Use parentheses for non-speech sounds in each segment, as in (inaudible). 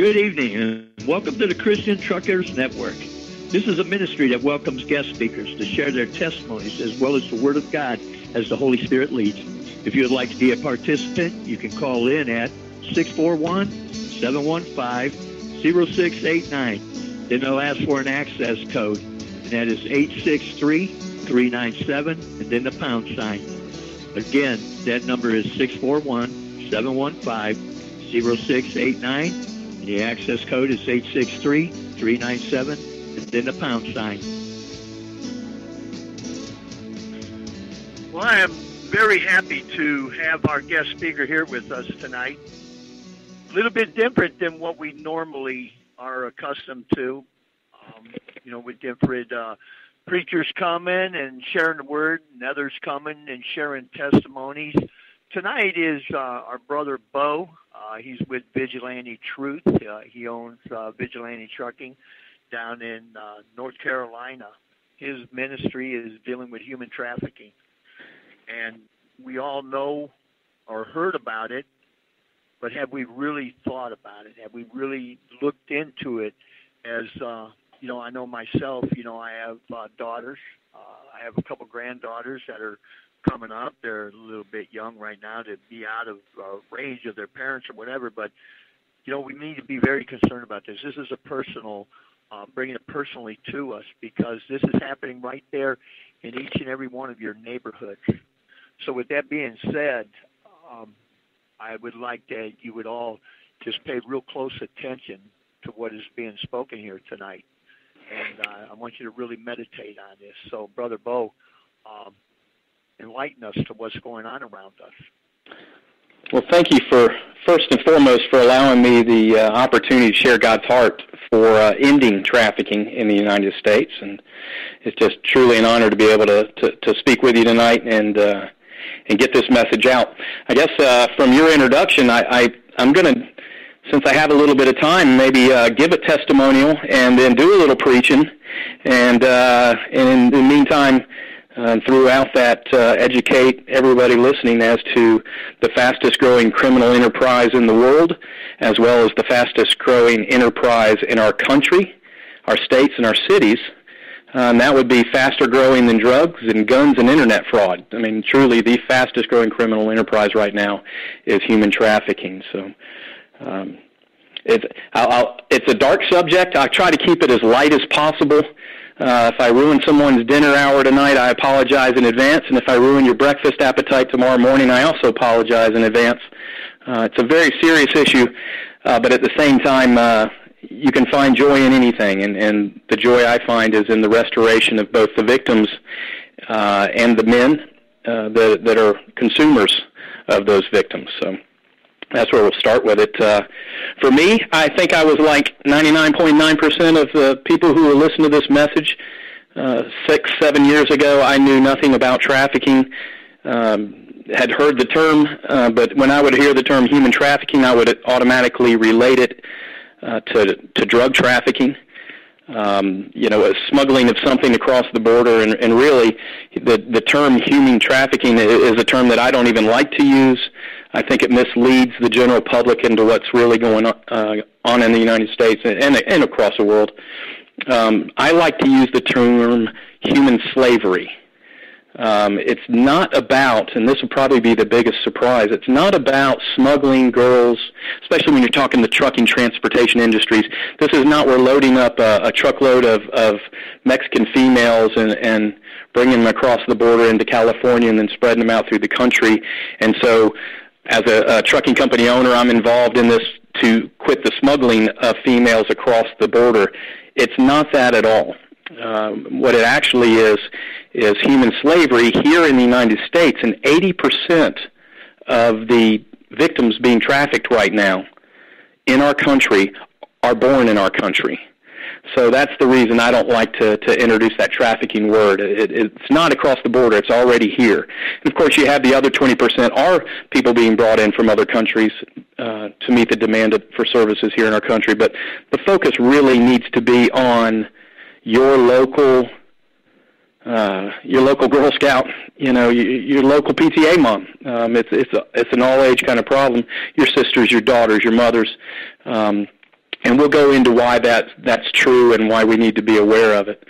Good evening and welcome to the Christian Truckers Network. This is a ministry that welcomes guest speakers to share their testimonies as well as the Word of God as the Holy Spirit leads. If you would like to be a participant, you can call in at 641-715-0689. Then they'll ask for an access code, and that is 863-397, and then the pound sign. Again, that number is 641-715-0689. The access code is 863-397, and then the pound sign. Well, I am very happy to have our guest speaker here with us tonight. A little bit different than what we normally are accustomed to. Um, you know, with different uh, preachers coming and sharing the word, and others coming and sharing testimonies. Tonight is uh, our brother Bo. Uh, he's with Vigilante Truth. Uh, he owns uh, Vigilante Trucking down in uh, North Carolina. His ministry is dealing with human trafficking and we all know or heard about it, but have we really thought about it? Have we really looked into it? As uh, you know, I know myself. You know, I have uh, daughters. Uh, I have a couple granddaughters that are coming up. They're a little bit young right now to be out of uh, range of their parents or whatever. But you know, we need to be very concerned about this. This is a personal, uh, bringing it personally to us because this is happening right there in each and every one of your neighborhoods. So with that being said, um, I would like that you would all just pay real close attention to what is being spoken here tonight. And uh, I want you to really meditate on this. So, Brother Bo, um, enlighten us to what's going on around us. Well, thank you for, first and foremost, for allowing me the uh, opportunity to share God's heart for uh, ending trafficking in the United States. And it's just truly an honor to be able to, to, to speak with you tonight and uh, and get this message out. I guess uh, from your introduction, I, I I'm going to, since I have a little bit of time, maybe uh, give a testimonial and then do a little preaching, and uh, and in the meantime. Uh, throughout that, uh, educate everybody listening as to the fastest growing criminal enterprise in the world, as well as the fastest growing enterprise in our country, our states, and our cities, um, that would be faster growing than drugs and guns and internet fraud. I mean, truly, the fastest growing criminal enterprise right now is human trafficking. So, um, it's I'll, I'll, it's a dark subject. I try to keep it as light as possible. Uh, if I ruin someone's dinner hour tonight, I apologize in advance. And if I ruin your breakfast appetite tomorrow morning, I also apologize in advance. Uh, it's a very serious issue, uh, but at the same time, uh, you can find joy in anything, and, and the joy I find is in the restoration of both the victims uh, and the men uh, that, that are consumers of those victims. So that's where we'll start with it. Uh, for me, I think I was like 99.9% of the people who will listen to this message uh, six, seven years ago. I knew nothing about trafficking. Um, had heard the term, uh, but when I would hear the term human trafficking, I would automatically relate it uh, to to drug trafficking. Um, you know, smuggling of something across the border, and, and really, the the term human trafficking is a term that I don't even like to use. I think it misleads the general public into what's really going on, uh, on in the United States and, and, and across the world. Um, I like to use the term human slavery. Um, it's not about, and this will probably be the biggest surprise, it's not about smuggling girls, especially when you're talking the trucking transportation industries. This is not we're loading up a, a truckload of, of Mexican females and, and bringing them across the border into California and then spreading them out through the country. And so as a, a trucking company owner, I'm involved in this to quit the smuggling of females across the border. It's not that at all. Um, what it actually is is human slavery here in the United States, and 80% of the victims being trafficked right now in our country are born in our country. So that's the reason I don't like to, to introduce that trafficking word. It, it's not across the border. It's already here. And of course, you have the other 20% are people being brought in from other countries uh, to meet the demand for services here in our country. But the focus really needs to be on your local uh, your local Girl Scout, you know, your, your local PTA mom. Um, it's it's a, it's an all age kind of problem. Your sisters, your daughters, your mothers. Um, and we'll go into why that that's true and why we need to be aware of it.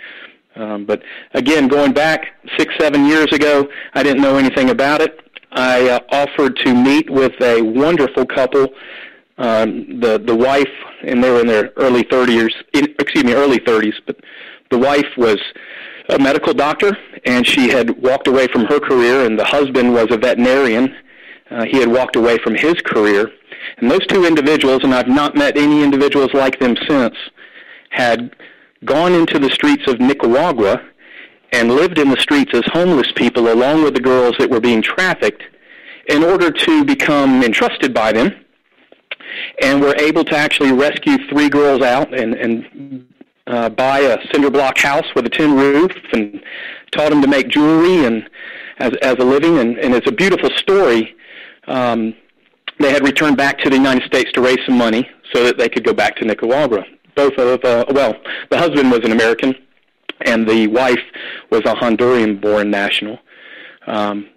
Um, but again, going back six, seven years ago, I didn't know anything about it. I uh, offered to meet with a wonderful couple. Um, the the wife, and they were in their early 30s, in, excuse me, early 30s, but the wife was a medical doctor, and she had walked away from her career, and the husband was a veterinarian. Uh, he had walked away from his career, and those two individuals, and I've not met any individuals like them since, had gone into the streets of Nicaragua and lived in the streets as homeless people along with the girls that were being trafficked in order to become entrusted by them and were able to actually rescue three girls out and, and uh, buy a cinder block house with a tin roof and taught them to make jewelry and as, as a living and, and it's a beautiful story. Um, they had returned back to the United States to raise some money so that they could go back to Nicaragua. Both of, uh, well, the husband was an American and the wife was a Honduran-born national. Um,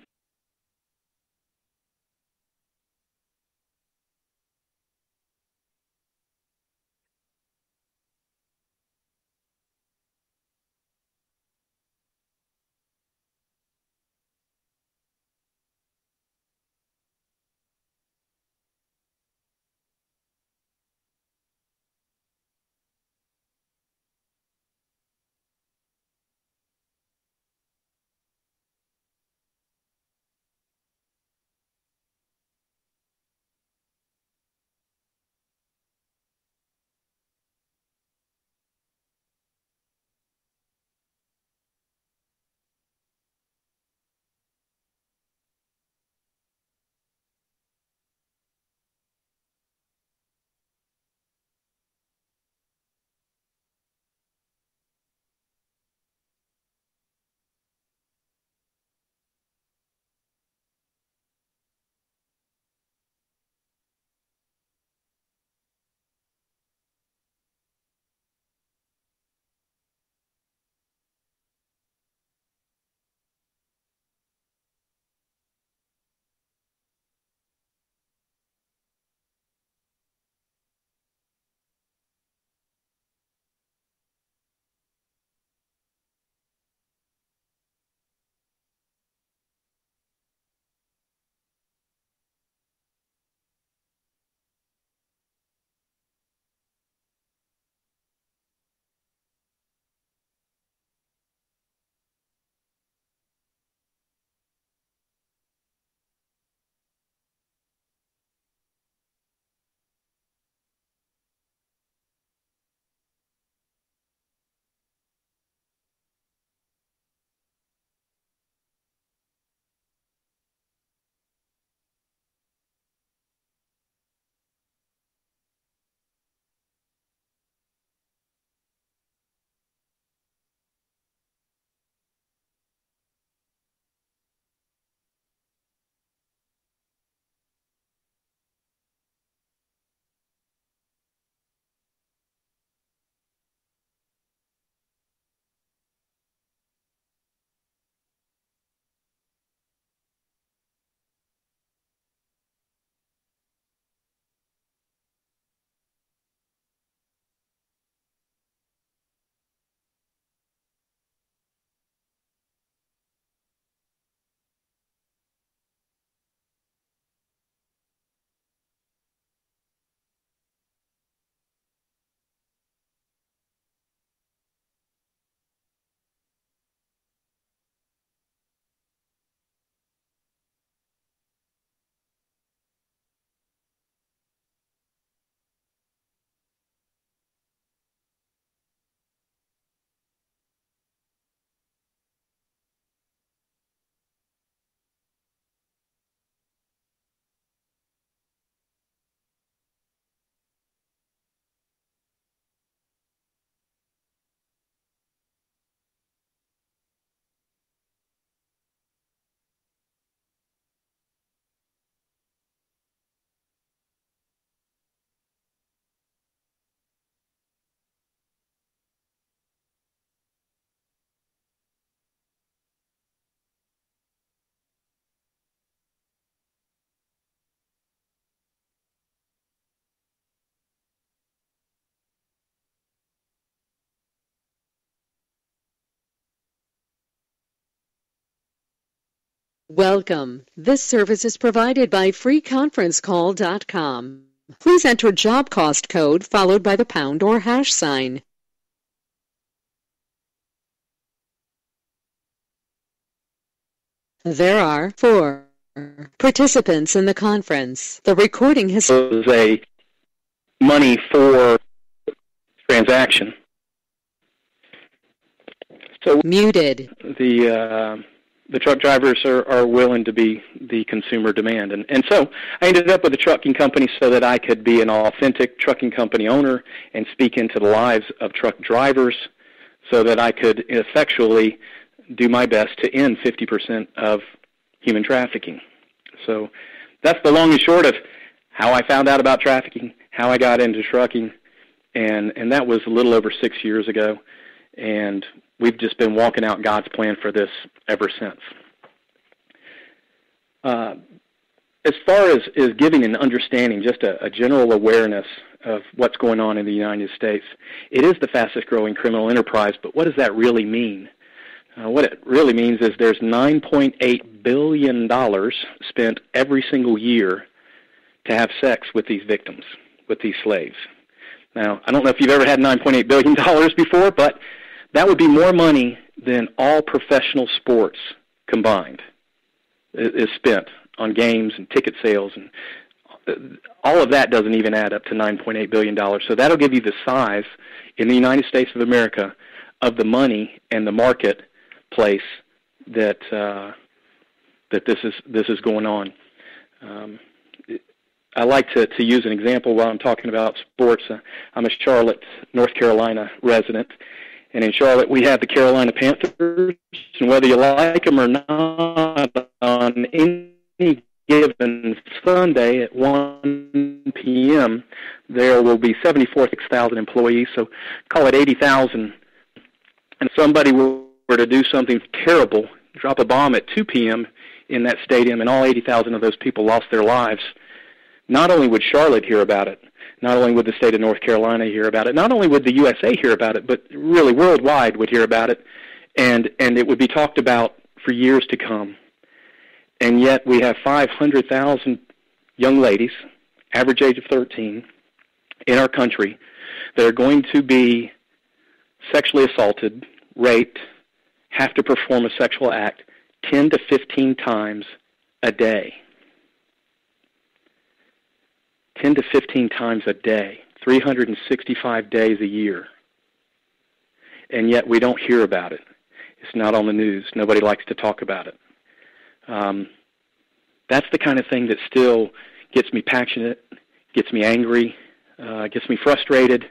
Welcome. This service is provided by freeconferencecall.com. Please enter job cost code followed by the pound or hash sign. There are four participants in the conference. The recording has a money for transaction. So muted. the uh, the truck drivers are, are willing to be the consumer demand, and and so I ended up with a trucking company so that I could be an authentic trucking company owner and speak into the lives of truck drivers, so that I could effectually do my best to end 50% of human trafficking. So that's the long and short of how I found out about trafficking, how I got into trucking, and and that was a little over six years ago, and we've just been walking out God's plan for this ever since. Uh, as far as, as giving an understanding, just a, a general awareness of what's going on in the United States, it is the fastest growing criminal enterprise, but what does that really mean? Uh, what it really means is there's $9.8 billion spent every single year to have sex with these victims, with these slaves. Now, I don't know if you've ever had $9.8 billion before, but that would be more money than all professional sports combined is spent on games and ticket sales and uh, all of that doesn't even add up to 9.8 billion dollars. So that'll give you the size in the United States of America of the money and the marketplace that uh, that this is this is going on. Um, I like to, to use an example while I'm talking about sports. Uh, I'm a Charlotte, North Carolina resident, and in Charlotte, we have the Carolina Panthers. And whether you like them or not, on any given Sunday at 1 p.m., there will be 74,000 employees, so call it 80,000. And somebody were to do something terrible, drop a bomb at 2 p.m. in that stadium, and all 80,000 of those people lost their lives, not only would Charlotte hear about it, not only would the state of North Carolina hear about it, not only would the USA hear about it, but really worldwide would hear about it, and and it would be talked about for years to come. And yet we have 500,000 young ladies, average age of 13, in our country that are going to be sexually assaulted, raped, have to perform a sexual act 10 to 15 times a day. 10 to 15 times a day, 365 days a year. And yet we don't hear about it. It's not on the news. Nobody likes to talk about it. Um, that's the kind of thing that still gets me passionate, gets me angry, uh, gets me frustrated.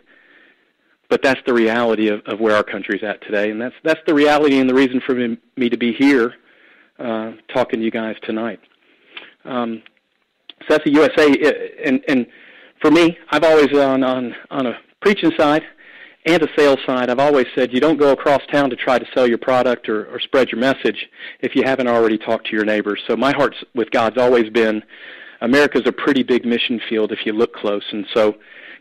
But that's the reality of, of where our country's at today, and that's that's the reality and the reason for me, me to be here uh, talking to you guys tonight. Um, so that's the USA. Uh, and and for me, I've always uh, on on on a preaching side and a sales side, I've always said you don't go across town to try to sell your product or, or spread your message if you haven't already talked to your neighbors. So my heart with God's always been America's a pretty big mission field if you look close, and so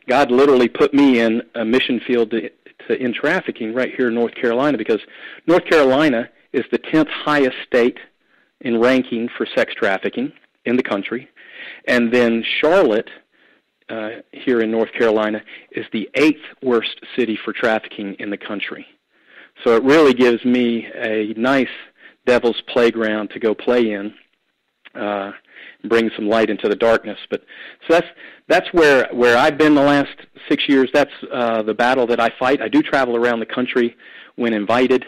God literally put me in a mission field to, to in trafficking right here in North Carolina because North Carolina is the 10th highest state in ranking for sex trafficking in the country. And then Charlotte, uh, here in North Carolina, is the eighth worst city for trafficking in the country. So it really gives me a nice devil's playground to go play in, uh, bring some light into the darkness. But so that's that's where where I've been the last six years. That's uh, the battle that I fight. I do travel around the country when invited.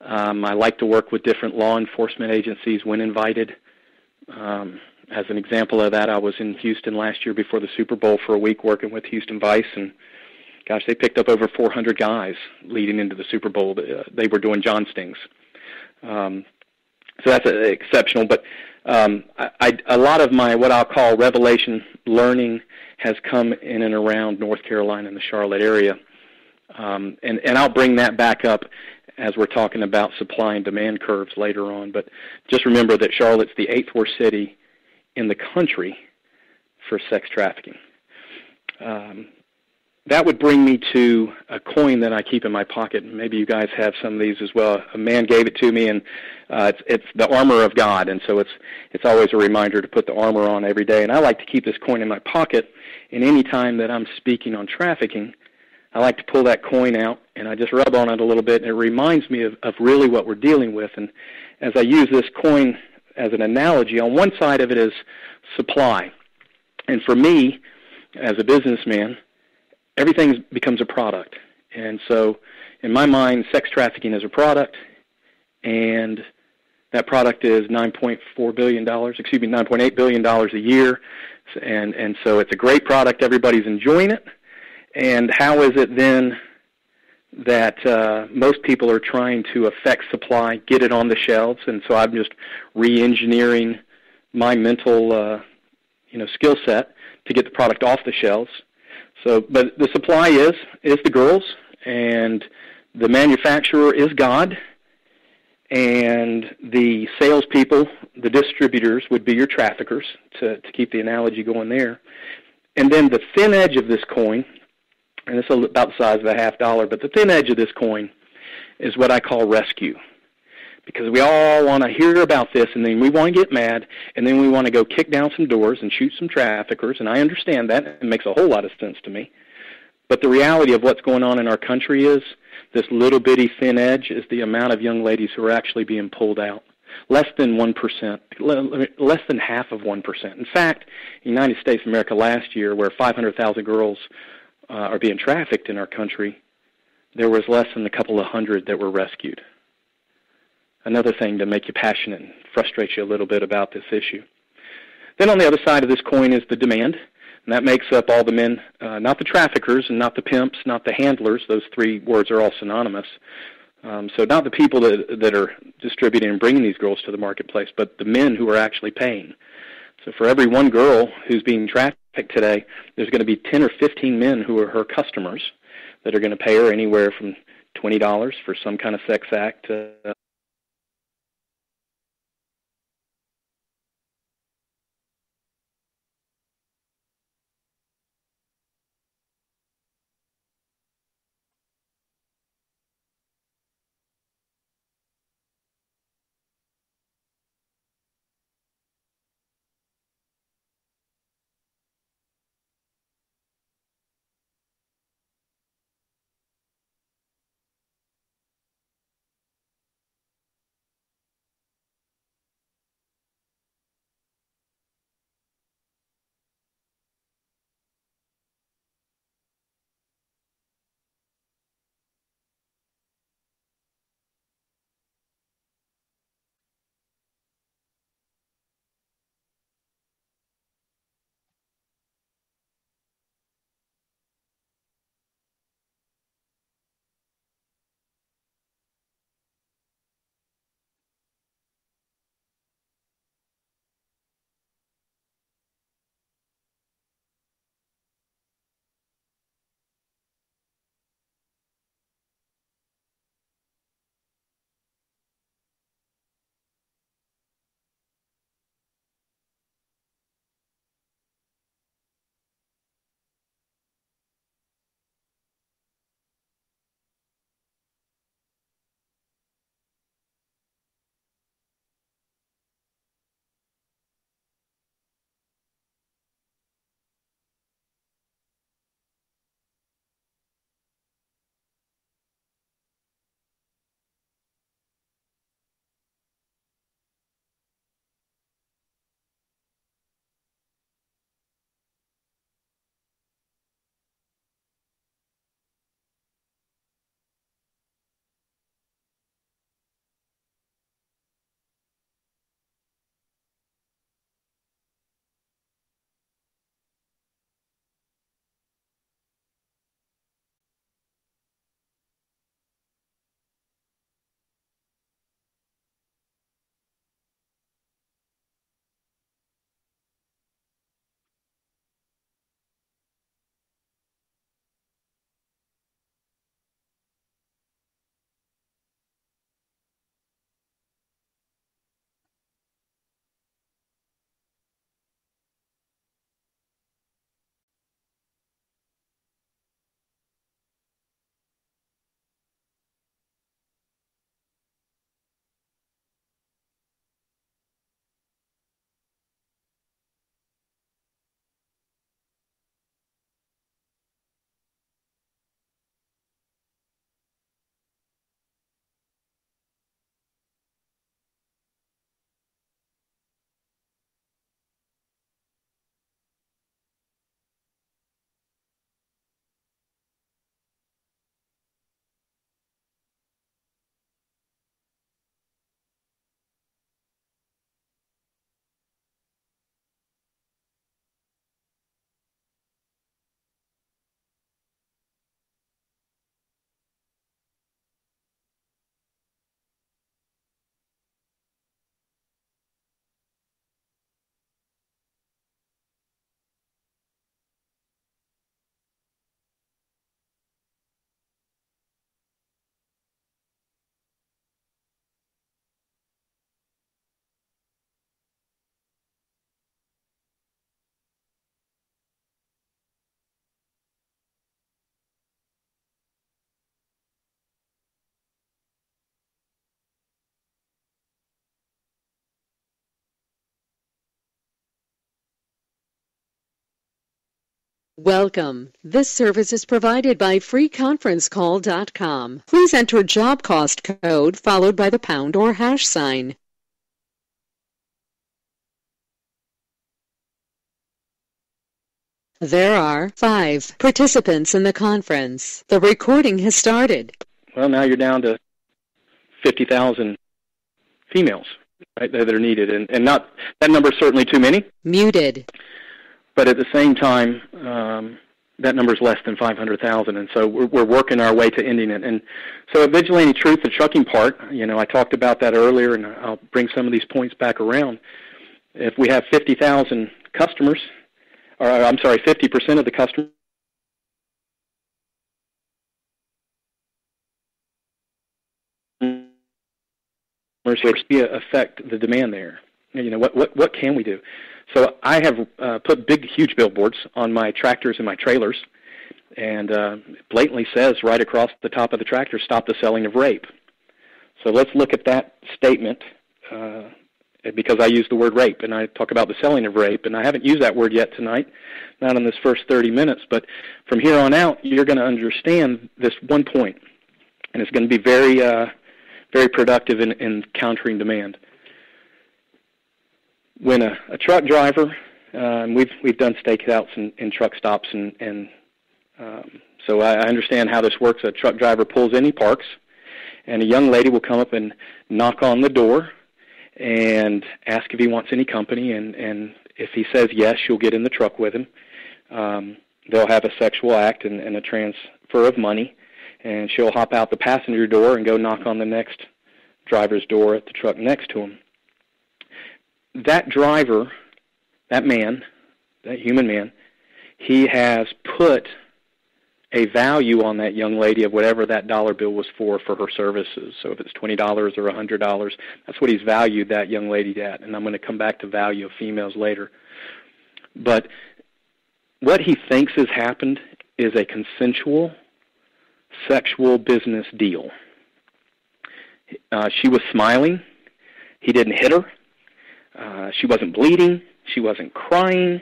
Um, I like to work with different law enforcement agencies when invited. Um, as an example of that, I was in Houston last year before the Super Bowl for a week working with Houston Vice, and gosh, they picked up over 400 guys leading into the Super Bowl. Uh, they were doing John Stings. Um, so that's uh, exceptional. But um, I, I, a lot of my what I'll call revelation learning has come in and around North Carolina and the Charlotte area, um, and and I'll bring that back up as we're talking about supply and demand curves later on. But just remember that Charlotte's the eighth worst city in the country for sex trafficking. Um, that would bring me to a coin that I keep in my pocket. Maybe you guys have some of these as well. A man gave it to me, and uh, it's, it's the armor of God, and so it's it's always a reminder to put the armor on every day. And I like to keep this coin in my pocket. And any time that I'm speaking on trafficking, I like to pull that coin out and I just rub on it a little bit, and it reminds me of, of really what we're dealing with. And as I use this coin as an analogy, on one side of it is supply, and for me, as a businessman everything becomes a product. And so, in my mind, sex trafficking is a product, and that product is 9.4 billion dollars. Excuse me, 9.8 billion dollars a year, and and so it's a great product. Everybody's enjoying it. And how is it then that uh, most people are trying to affect supply, get it on the shelves? And so I'm just re-engineering my mental, uh, you know, skill set to get the product off the shelves so, but the supply is is the girls, and the manufacturer is God, and the salespeople, the distributors, would be your traffickers. To to keep the analogy going there, and then the thin edge of this coin, and it's about the size of a half dollar, but the thin edge of this coin is what I call rescue because we all want to hear about this and then we want to get mad and then we want to go kick down some doors and shoot some traffickers and I understand that and it makes a whole lot of sense to me. But the reality of what's going on in our country is this little bitty thin edge is the amount of young ladies who are actually being pulled out. Less than 1%, less than half of 1%. In fact, in the United States of America last year, where 500,000 girls uh, are being trafficked in our country, there was less than a couple of hundred that were rescued another thing to make you passionate and frustrate you a little bit about this issue. Then on the other side of this coin is the demand, and that makes up all the men, uh, not the traffickers and not the pimps, not the handlers. Those three words are all synonymous. Um, so not the people that that are distributing and bringing these girls to the marketplace, but the men who are actually paying. So for every one girl who's being trafficked today, there's going to be 10 or 15 men who are her customers that are going to pay her anywhere from $20 for some kind of sex act to Welcome. This service is provided by freeconferencecall.com. Please enter job cost code followed by the pound or hash sign. There are five participants in the conference. The recording has started. Well, now you're down to 50,000 females right, that are needed, and, and not that number is certainly too many. Muted. But at the same time, um, that number is less than 500,000, and so we're, we're working our way to ending it. And so, vigilante truth, the trucking part, you know, I talked about that earlier, and I'll bring some of these points back around. If we have 50,000 customers, or I'm sorry, 50% of the customers affect the demand there. You know, what, what, what can we do? So I have uh, put big, huge billboards on my tractors and my trailers, and uh, blatantly says right across the top of the tractor, "Stop the selling of rape." So let's look at that statement uh, because I use the word rape, and I talk about the selling of rape, and I haven't used that word yet tonight, not in this first 30 minutes. But from here on out, you're going to understand this one point, and it's going to be very, uh, very productive in, in countering demand when a, a truck driver, um, we've we've done stakeouts and, and truck stops, and and um, so I, I understand how this works. A truck driver pulls in, he parks, and a young lady will come up and knock on the door and ask if he wants any company, and and if he says yes, she'll get in the truck with him. Um, they'll have a sexual act and, and a transfer of money, and she'll hop out the passenger door and go knock on the next driver's door at the truck next to him that driver, that man, that human man, he has put a value on that young lady of whatever that dollar bill was for for her services. So if it's twenty dollars or a hundred dollars, that's what he's valued that young lady at. And I'm going to come back to value of females later. But what he thinks has happened is a consensual sexual business deal. Uh, she was smiling. He didn't hit her. Uh, she wasn't bleeding. She wasn't crying.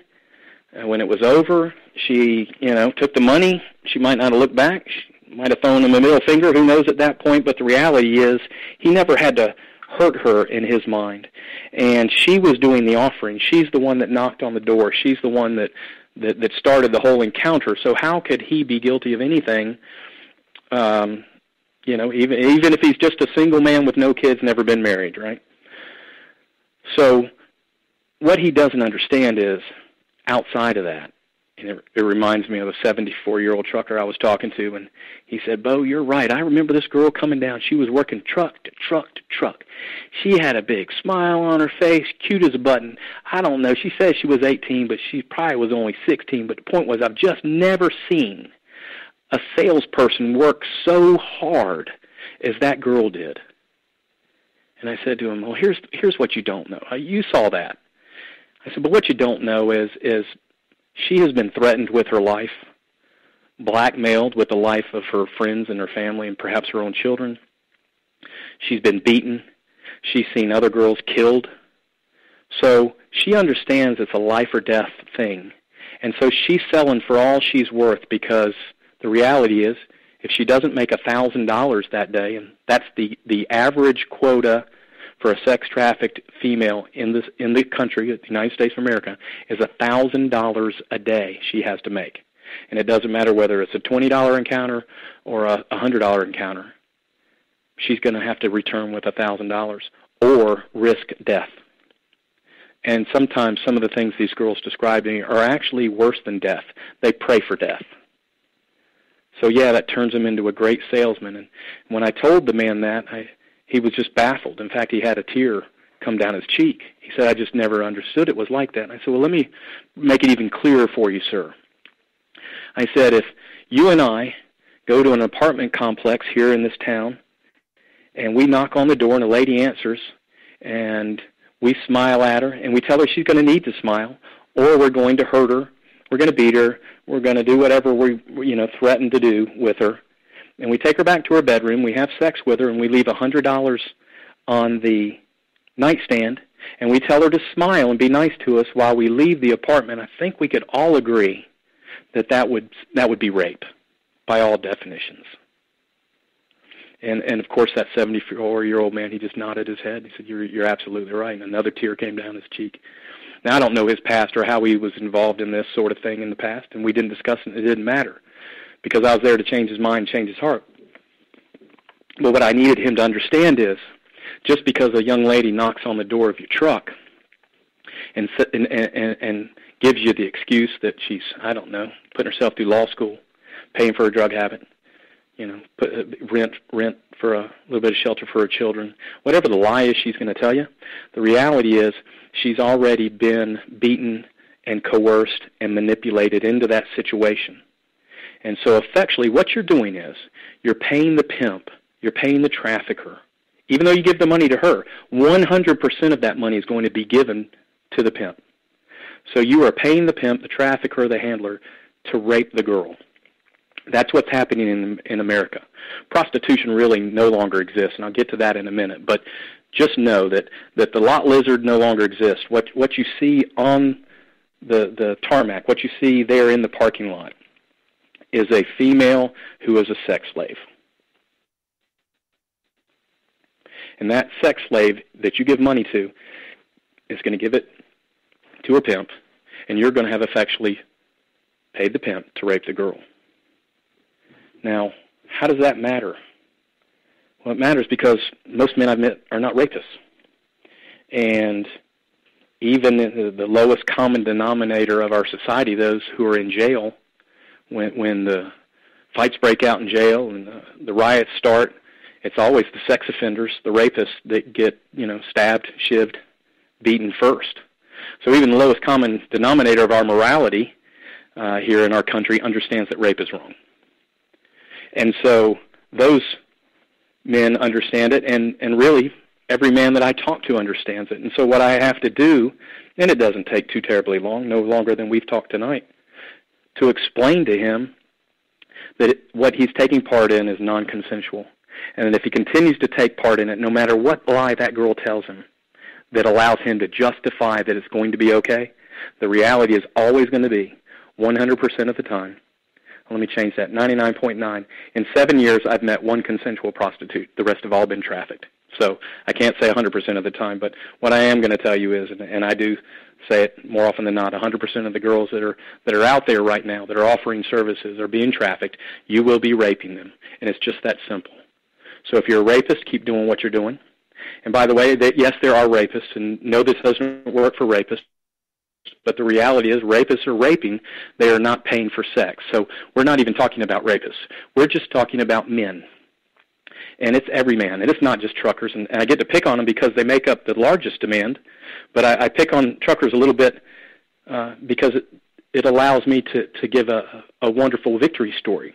Uh, when it was over, she, you know, took the money. She might not have looked back. She might have thrown him a middle finger. Who knows at that point? But the reality is, he never had to hurt her in his mind. And she was doing the offering. She's the one that knocked on the door. She's the one that that, that started the whole encounter. So how could he be guilty of anything? Um, you know, even even if he's just a single man with no kids, never been married, right? So what he doesn't understand is outside of that, and it, it reminds me of a 74 year old trucker I was talking to, and he said, Bo, you're right. I remember this girl coming down. She was working truck to truck to truck. She had a big smile on her face, cute as a button. I don't know. She says she was 18, but she probably was only 16. But the point was, I've just never seen a salesperson work so hard as that girl did. And I said to him, "Well, here's here's what you don't know. You saw that." I said, "But what you don't know is is she has been threatened with her life, blackmailed with the life of her friends and her family and perhaps her own children. She's been beaten. She's seen other girls killed. So she understands it's a life or death thing. And so she's selling for all she's worth because the reality is if she doesn't make a thousand dollars that day, and that's the the average quota for a sex trafficked female in this in the country, the United States of America, is a thousand dollars a day she has to make, and it doesn't matter whether it's a twenty dollar encounter or a hundred dollar encounter. She's going to have to return with a thousand dollars or risk death. And sometimes some of the things these girls describe to me are actually worse than death. They pray for death. So yeah, that turns him into a great salesman. And when I told the man that, I, he was just baffled. In fact, he had a tear come down his cheek. He said, "I just never understood it was like that." And I said, "Well, let me make it even clearer for you, sir." I said, "If you and I go to an apartment complex here in this town, and we knock on the door, and a lady answers, and we smile at her, and we tell her she's going to need to smile, or we're going to hurt her, we're going to beat her. We're going to do whatever we, you know, threaten to do with her. And we take her back to her bedroom. We have sex with her, and we leave a hundred dollars on the nightstand. And we tell her to smile and be nice to us while we leave the apartment. I think we could all agree that that would that would be rape by all definitions. And and of course that 74 year old man he just nodded his head. He said, "You're you're absolutely right." And another tear came down his cheek. Now I don't know his past or how he was involved in this sort of thing in the past, and we didn't discuss it. It didn't matter because I was there to change his mind, change his heart. But what I needed him to understand is, just because a young lady knocks on the door of your truck and and and, and gives you the excuse that she's I don't know putting herself through law school, paying for a drug habit, you know, put, uh, rent rent for a little bit of shelter for her children. Whatever the lie is she's going to tell you, the reality is she's already been beaten and coerced and manipulated into that situation. And so effectually what you're doing is you're paying the pimp, you're paying the trafficker. Even though you give the money to her, 100% of that money is going to be given to the pimp. So you are paying the pimp, the trafficker, the handler to rape the girl. That's what's happening in in America. Prostitution really no longer exists, and I'll get to that in a minute. But just know that that the lot lizard no longer exists. What what you see on the the tarmac, what you see there in the parking lot, is a female who is a sex slave. And that sex slave that you give money to is going to give it to a pimp, and you're going to have effectually paid the pimp to rape the girl. Now, how does that matter? Well, it matters because most men I've met are not rapists. And even the lowest common denominator of our society, those who are in jail, when, when the fights break out in jail and the, the riots start, it's always the sex offenders, the rapists that get, you know, stabbed, shivved, beaten first. So even the lowest common denominator of our morality uh, here in our country understands that rape is wrong. And so those men understand it, and, and really every man that I talk to understands it. And so what I have to do, and it doesn't take too terribly long, no longer than we've talked tonight, to explain to him that it, what he's taking part in is non-consensual. And that if he continues to take part in it, no matter what lie that girl tells him that allows him to justify that it's going to be okay, the reality is always going to be 100% of the time let me change that. 99.9. In seven years, I've met one consensual prostitute. The rest have all been trafficked. So I can't say 100% of the time, but what I am going to tell you is, and, and I do say it more often than not, 100% of the girls that are that are out there right now that are offering services are being trafficked. You will be raping them, and it's just that simple. So if you're a rapist, keep doing what you're doing. And by the way, that yes, there are rapists, and no, this doesn't work for rapists. But the reality is, rapists are raping. They are not paying for sex. So we're not even talking about rapists. We're just talking about men. And it's every man. And it's not just truckers. And, and I get to pick on them because they make up the largest demand. But I, I pick on truckers a little bit uh, because it, it allows me to, to give a, a wonderful victory story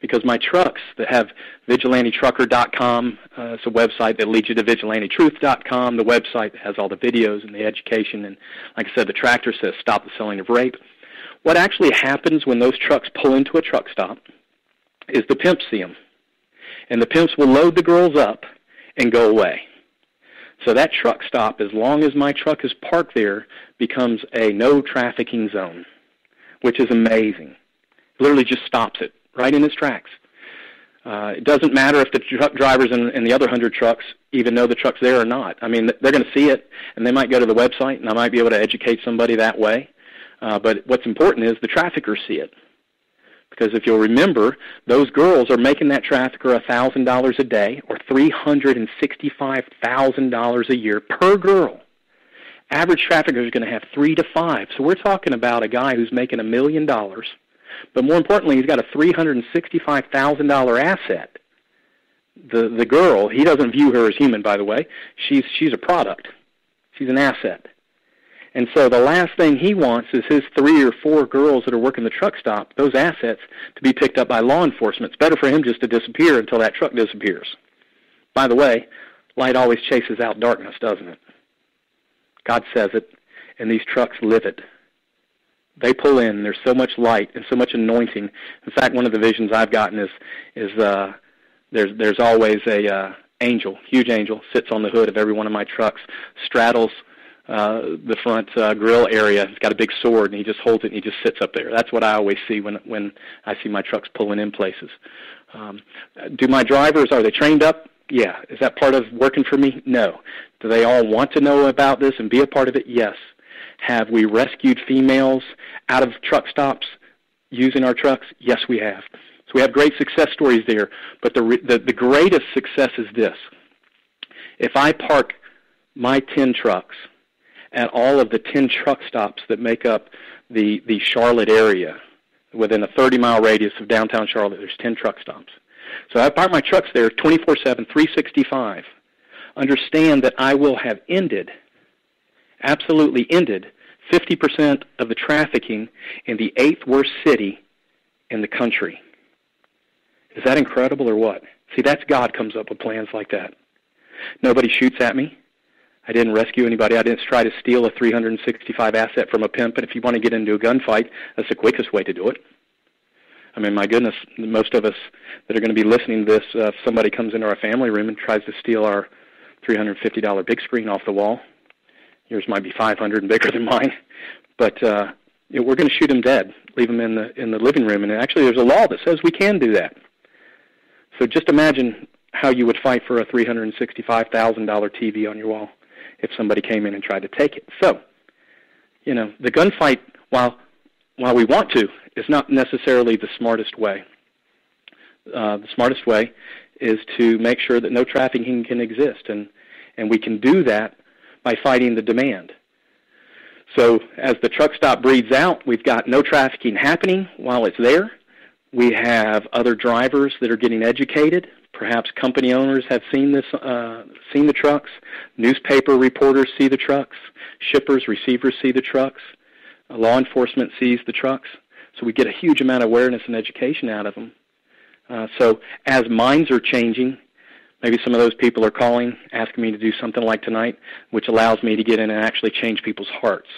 because my trucks that have vigilantetrucker.com, uh, it's a website that leads you to vigilantetruth.com, the website that has all the videos and the education, and like I said, the tractor says stop the selling of rape. What actually happens when those trucks pull into a truck stop is the pimps see them, and the pimps will load the girls up and go away. So that truck stop, as long as my truck is parked there, becomes a no trafficking zone, which is amazing. Literally just stops it right in his tracks. Uh, it doesn't matter if the truck drivers and, and the other hundred trucks even know the truck's there or not. I mean, they're going to see it, and they might go to the website, and I might be able to educate somebody that way. Uh, but what's important is the traffickers see it. Because if you'll remember, those girls are making that trafficker a $1,000 a day or $365,000 a year per girl. Average trafficker is going to have three to five. So we're talking about a guy who's making a million dollars but more importantly, he's got a $365,000 asset. The the girl, he doesn't view her as human, by the way. She's she's a product. She's an asset. And so the last thing he wants is his three or four girls that are working the truck stop, those assets, to be picked up by law enforcement. It's better for him just to disappear until that truck disappears. By the way, light always chases out darkness, doesn't it? God says it, and these trucks live it they pull in. There's so much light and so much anointing. In fact, one of the visions I've gotten is is uh, there's there's always a uh, angel, huge angel, sits on the hood of every one of my trucks, straddles uh, the front uh, grill area. He's got a big sword, and he just holds it and he just sits up there. That's what I always see when when I see my trucks pulling in places. Um, do my drivers are they trained up? Yeah. Is that part of working for me? No. Do they all want to know about this and be a part of it? Yes. Have we rescued females out of truck stops using our trucks? Yes, we have. So we have great success stories there. But the, the, the greatest success is this. If I park my 10 trucks at all of the 10 truck stops that make up the, the Charlotte area, within a 30 mile radius of downtown Charlotte, there's 10 truck stops. So I park my trucks there 24 7, 365. Understand that I will have ended, absolutely ended, 50% of the trafficking in the eighth worst city in the country. Is that incredible or what? See, that's God comes up with plans like that. Nobody shoots at me. I didn't rescue anybody. I didn't try to steal a 365 asset from a pimp. And if you want to get into a gunfight, that's the quickest way to do it. I mean, my goodness, most of us that are going to be listening to this, uh, if somebody comes into our family room and tries to steal our $350 big screen off the wall, yours might be 500 and bigger than mine, but uh, you know, we're going to shoot them dead, leave them in the in the living room, and actually, there's a law that says we can do that. So just imagine how you would fight for a $365,000 TV on your wall if somebody came in and tried to take it. So, you know, the gunfight, while while we want to, is not necessarily the smartest way. Uh, the smartest way is to make sure that no trafficking can exist, and and we can do that by fighting the demand. So as the truck stop breeds out, we've got no trafficking happening while it's there. We have other drivers that are getting educated. Perhaps company owners have seen this, uh, seen the trucks. Newspaper reporters see the trucks. Shippers, receivers see the trucks. Uh, law enforcement sees the trucks. So we get a huge amount of awareness and education out of them. Uh, so as minds are changing, maybe some of those people are calling, asking me to do something like tonight, which allows me to get in and actually change people's hearts.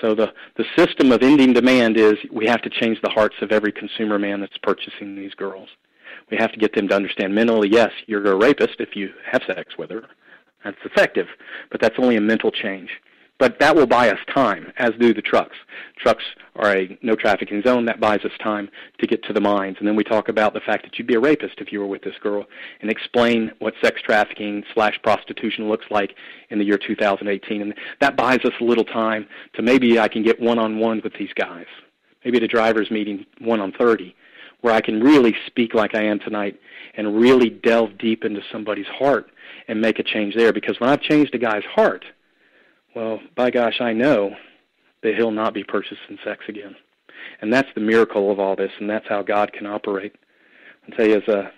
So the, the system of ending demand is we have to change the hearts of every consumer man that's purchasing these girls. We have to get them to understand mentally, yes, you're a rapist if you have sex with her. That's effective, but that's only a mental change. But that will buy us time, as do the trucks. Trucks are a no trafficking zone. That buys us time to get to the mines. And then we talk about the fact that you'd be a rapist if you were with this girl and explain what sex trafficking slash prostitution looks like in the year 2018. And that buys us a little time to maybe I can get one on one with these guys. Maybe at a driver's meeting, one on 30, where I can really speak like I am tonight and really delve deep into somebody's heart and make a change there. Because when I've changed a guy's heart, well, by gosh, I know that he'll not be purchasing sex again. And that's the miracle of all this, and that's how God can operate. I'll tell you, as uh,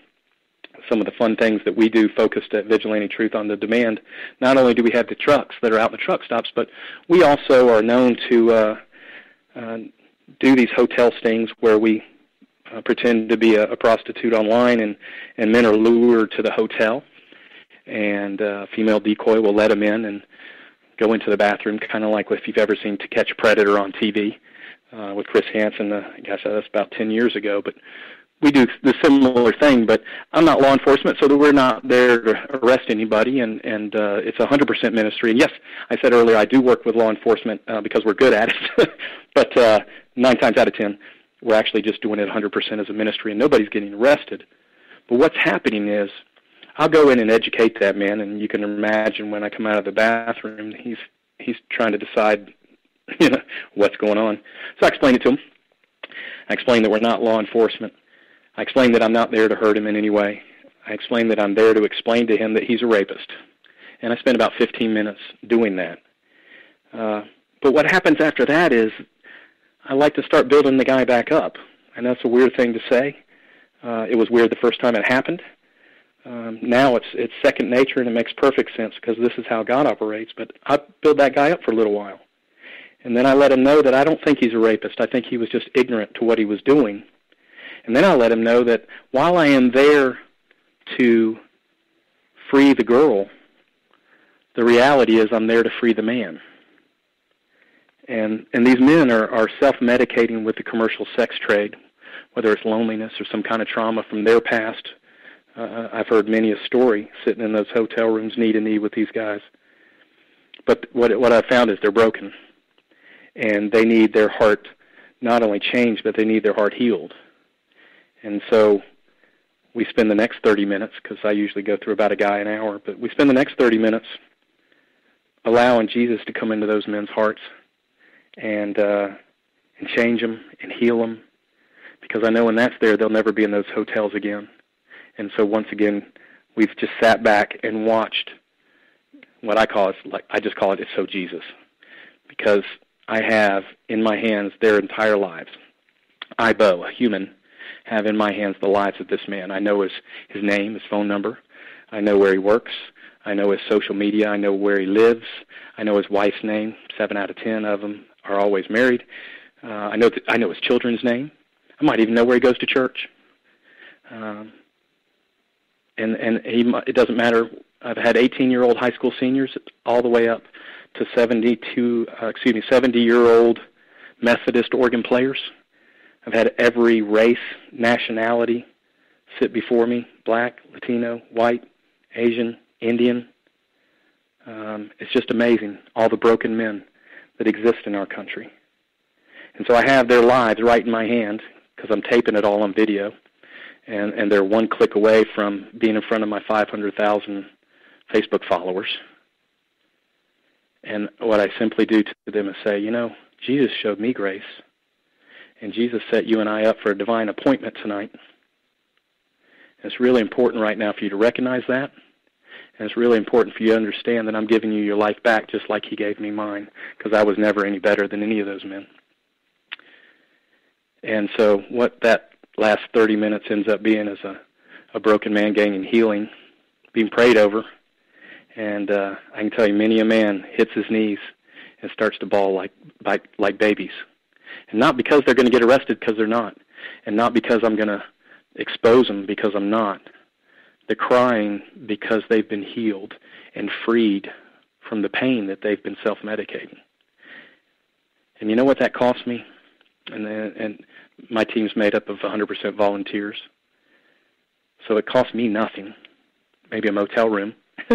some of the fun things that we do focused at Vigilante Truth on the demand, not only do we have the trucks that are out in the truck stops, but we also are known to uh, uh, do these hotel stings where we uh, pretend to be a, a prostitute online, and, and men are lured to the hotel, and uh, female decoy will let them in, and go into the bathroom, kind of like if you've ever seen To Catch a Predator on TV uh, with Chris Hansen. Uh, gosh, that's about 10 years ago, but we do the similar thing. But I'm not law enforcement, so that we're not there to arrest anybody, and and uh, it's 100% ministry. And yes, I said earlier I do work with law enforcement uh, because we're good at it, (laughs) but uh, nine times out of ten, we're actually just doing it 100% as a ministry, and nobody's getting arrested. But what's happening is I'll go in and educate that man, and you can imagine when I come out of the bathroom, he's he's trying to decide, (laughs) you know, what's going on. So I explain it to him. I explain that we're not law enforcement. I explain that I'm not there to hurt him in any way. I explain that I'm there to explain to him that he's a rapist. And I spend about 15 minutes doing that. Uh, but what happens after that is I like to start building the guy back up. And that's a weird thing to say. Uh, it was weird the first time it happened um, now it's it's second nature and it makes perfect sense because this is how God operates. But I build that guy up for a little while, and then I let him know that I don't think he's a rapist. I think he was just ignorant to what he was doing, and then I let him know that while I am there to free the girl, the reality is I'm there to free the man. And and these men are, are self medicating with the commercial sex trade, whether it's loneliness or some kind of trauma from their past uh, I've heard many a story sitting in those hotel rooms knee to knee with these guys. but what what I found is they're broken, and they need their heart not only changed, but they need their heart healed. And so we spend the next 30 minutes, because I usually go through about a guy an hour, but we spend the next 30 minutes allowing Jesus to come into those men's hearts and uh, and change them and heal them, because I know when that's there, they'll never be in those hotels again. And so once again, we've just sat back and watched what I call it like I just call it it's so Jesus, because I have in my hands their entire lives. I, Bo, a human, have in my hands the lives of this man. I know his his name, his phone number. I know where he works. I know his social media. I know where he lives. I know his wife's name. Seven out of ten of them are always married. Uh, I know th- I know his children's name. I might even know where he goes to church. Um, and and he it doesn't matter. I've had 18-year-old high school seniors all the way up to 72, uh, excuse me, 70-year-old Methodist organ players. I've had every race, nationality sit before me: black, Latino, white, Asian, Indian. Um, it's just amazing all the broken men that exist in our country. And so I have their lives right in my hand because I'm taping it all on video, and and they're one click away from being in front of my 500,000 Facebook followers. And what I simply do to them is say, you know, Jesus showed me grace, and Jesus set you and I up for a divine appointment tonight. And it's really important right now for you to recognize that. And it's really important for you to understand that I'm giving you your life back just like He gave me mine, because I was never any better than any of those men. And so, what that last 30 minutes ends up being is a, a broken man gaining healing, being prayed over. And uh, I can tell you, many a man hits his knees and starts to bawl like, like, like babies. And not because they're going to get arrested, because they're not. And not because I'm going to expose them, because I'm not. They're crying because they've been healed and freed from the pain that they've been self medicating. And you know what that cost me? And, then, and my team's made up of 100% volunteers. So it costs me nothing, maybe a motel room.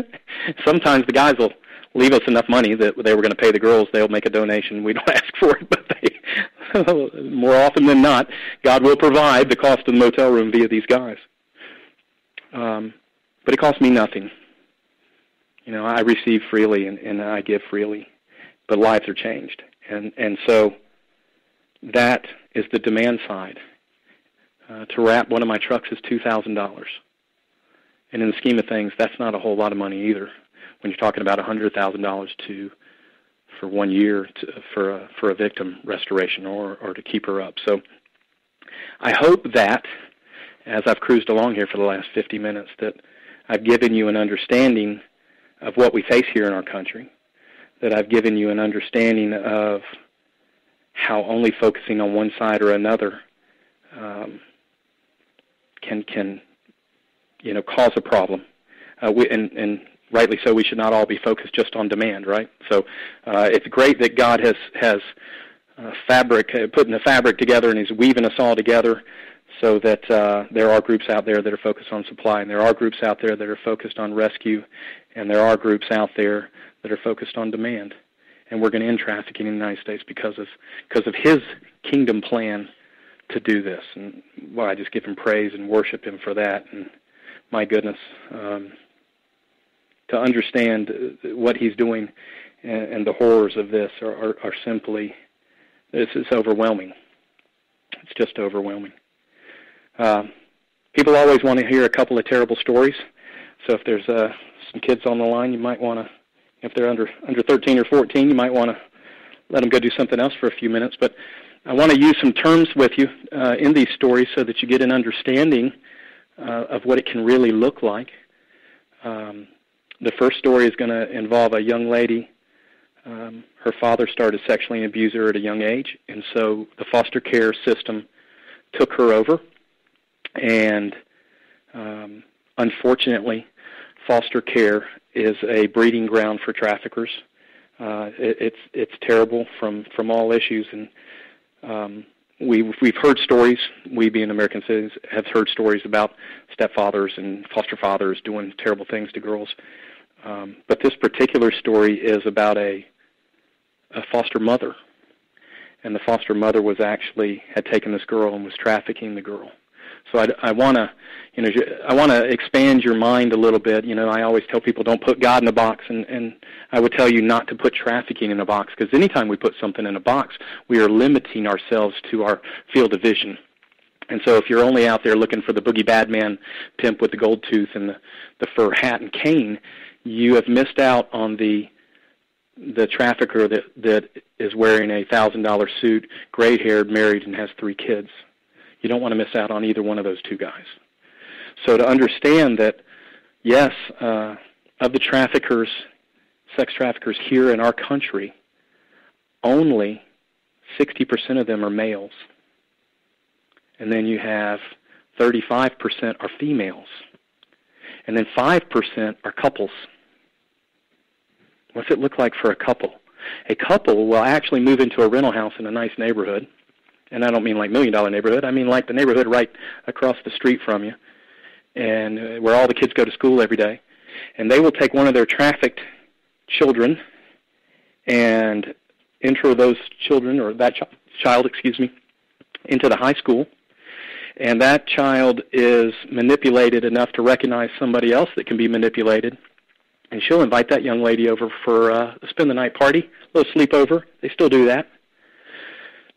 (laughs) Sometimes the guys will leave us enough money that they were going to pay the girls. They'll make a donation. We don't (laughs) ask for it, but they, (laughs) more often than not, God will provide the cost of the motel room via these guys. Um, but it costs me nothing. You know, I receive freely and, and I give freely, but lives are changed, and and so that is the demand side. Uh, to wrap one of my trucks is two thousand dollars, and in the scheme of things, that's not a whole lot of money either. When you're talking about a hundred thousand dollars to for one year to, for a, for a victim restoration or or to keep her up. So I hope that as I've cruised along here for the last 50 minutes that I've given you an understanding of what we face here in our country, that I've given you an understanding of how only focusing on one side or another um, can can you know cause a problem. Uh, we, and, and rightly so, we should not all be focused just on demand, right? So uh, it's great that God has has uh, fabric uh, putting the fabric together and He's weaving us all together so that uh, there are groups out there that are focused on supply, and there are groups out there that are focused on rescue, and there are groups out there that are focused on demand and we're going to end trafficking in the United States because of because of His kingdom plan to do this. And well, I just give Him praise and worship Him for that. And my goodness, um, to understand what He's doing and, and the horrors of this are, are, are simply this is overwhelming. It's just overwhelming. Uh, people always want to hear a couple of terrible stories. So if there's uh, some kids on the line, you might want to if they're under under 13 or 14, you might want to let them go do something else for a few minutes. But I want to use some terms with you uh, in these stories so that you get an understanding uh, of what it can really look like. Um, the first story is going to involve a young lady. Um, her father started sexually abusing her at a young age, and so the foster care system took her over. And um, unfortunately, foster care is a breeding ground for traffickers. Uh, it, it's it's terrible from from all issues, and um, we we've heard stories. We, being American citizens, have heard stories about stepfathers and foster fathers doing terrible things to girls. Um, but this particular story is about a, a foster mother, and the foster mother was actually had taken this girl and was trafficking the girl. So I, I want to, you know, I want to expand your mind a little bit. You know, I always tell people don't put God in a box, and and I would tell you not to put trafficking in a box because anytime we put something in a box, we are limiting ourselves to our field of vision. And so if you're only out there looking for the boogie bad man pimp with the gold tooth and the, the fur hat and cane, you have missed out on the the trafficker that that is wearing a thousand dollar suit, gray haired, married, and has three kids. You don't want to miss out on either one of those two guys. So to understand that, yes, uh, of the traffickers, sex traffickers here in our country, only 60% of them are males. And then you have 35% are females. And then 5% are couples. What's it look like for a couple? A couple will actually move into a rental house in a nice neighborhood and I don't mean like million dollar neighborhood. I mean like the neighborhood right across the street from you, and uh, where all the kids go to school every day. And they will take one of their trafficked children and intro those children or that ch- child, excuse me, into the high school. And that child is manipulated enough to recognize somebody else that can be manipulated. And she'll invite that young lady over for uh, a spend the night party, a little sleepover. They still do that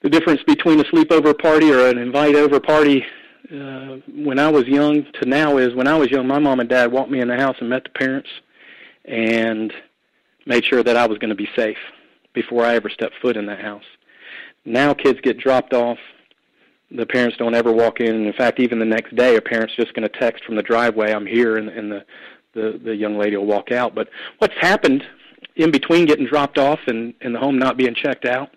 the difference between a sleepover party or an invite over party uh, when I was young to now is when I was young, my mom and dad walked me in the house and met the parents and made sure that I was going to be safe before I ever stepped foot in that house. Now kids get dropped off. The parents don't ever walk in. In fact, even the next day, a parent's just going to text from the driveway, "I'm here," and, and the, the the young lady will walk out. But what's happened in between getting dropped off and, and the home not being checked out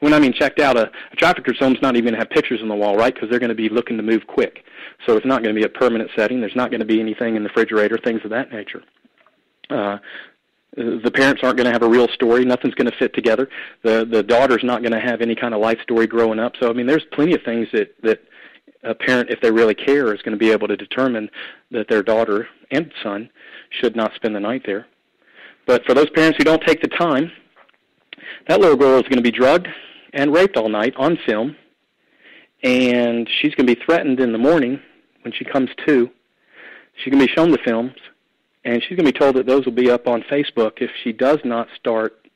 when I mean checked out, a, a trafficker's home's not even going to have pictures on the wall, right? Because they're going to be looking to move quick. So it's not going to be a permanent setting. There's not going to be anything in the refrigerator, things of that nature. Uh, the parents aren't going to have a real story. Nothing's going to fit together. The the daughter's not going to have any kind of life story growing up. So I mean, there's plenty of things that that a parent, if they really care, is going to be able to determine that their daughter and son should not spend the night there. But for those parents who don't take the time, that little girl is going to be drugged and raped all night on film, and she's going to be threatened in the morning when she comes to. She's going to be shown the films, and she's going to be told that those will be up on Facebook if she does not start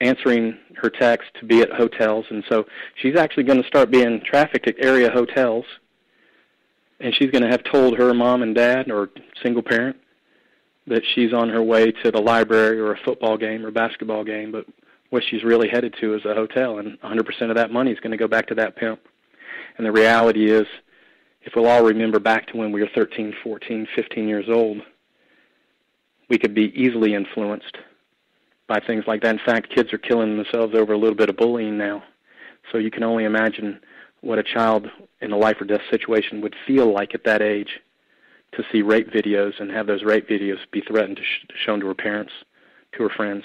answering her text to be at hotels. And so she's actually going to start being trafficked at area hotels, and she's going to have told her mom and dad or single parent that she's on her way to the library or a football game or basketball game, but what she's really headed to is a hotel, and 100% of that money is going to go back to that pimp. And the reality is, if we'll all remember back to when we were 13, 14, 15 years old, we could be easily influenced by things like that. In fact, kids are killing themselves over a little bit of bullying now. So you can only imagine what a child in a life or death situation would feel like at that age to see rape videos and have those rape videos be threatened to sh- shown to her parents, to her friends,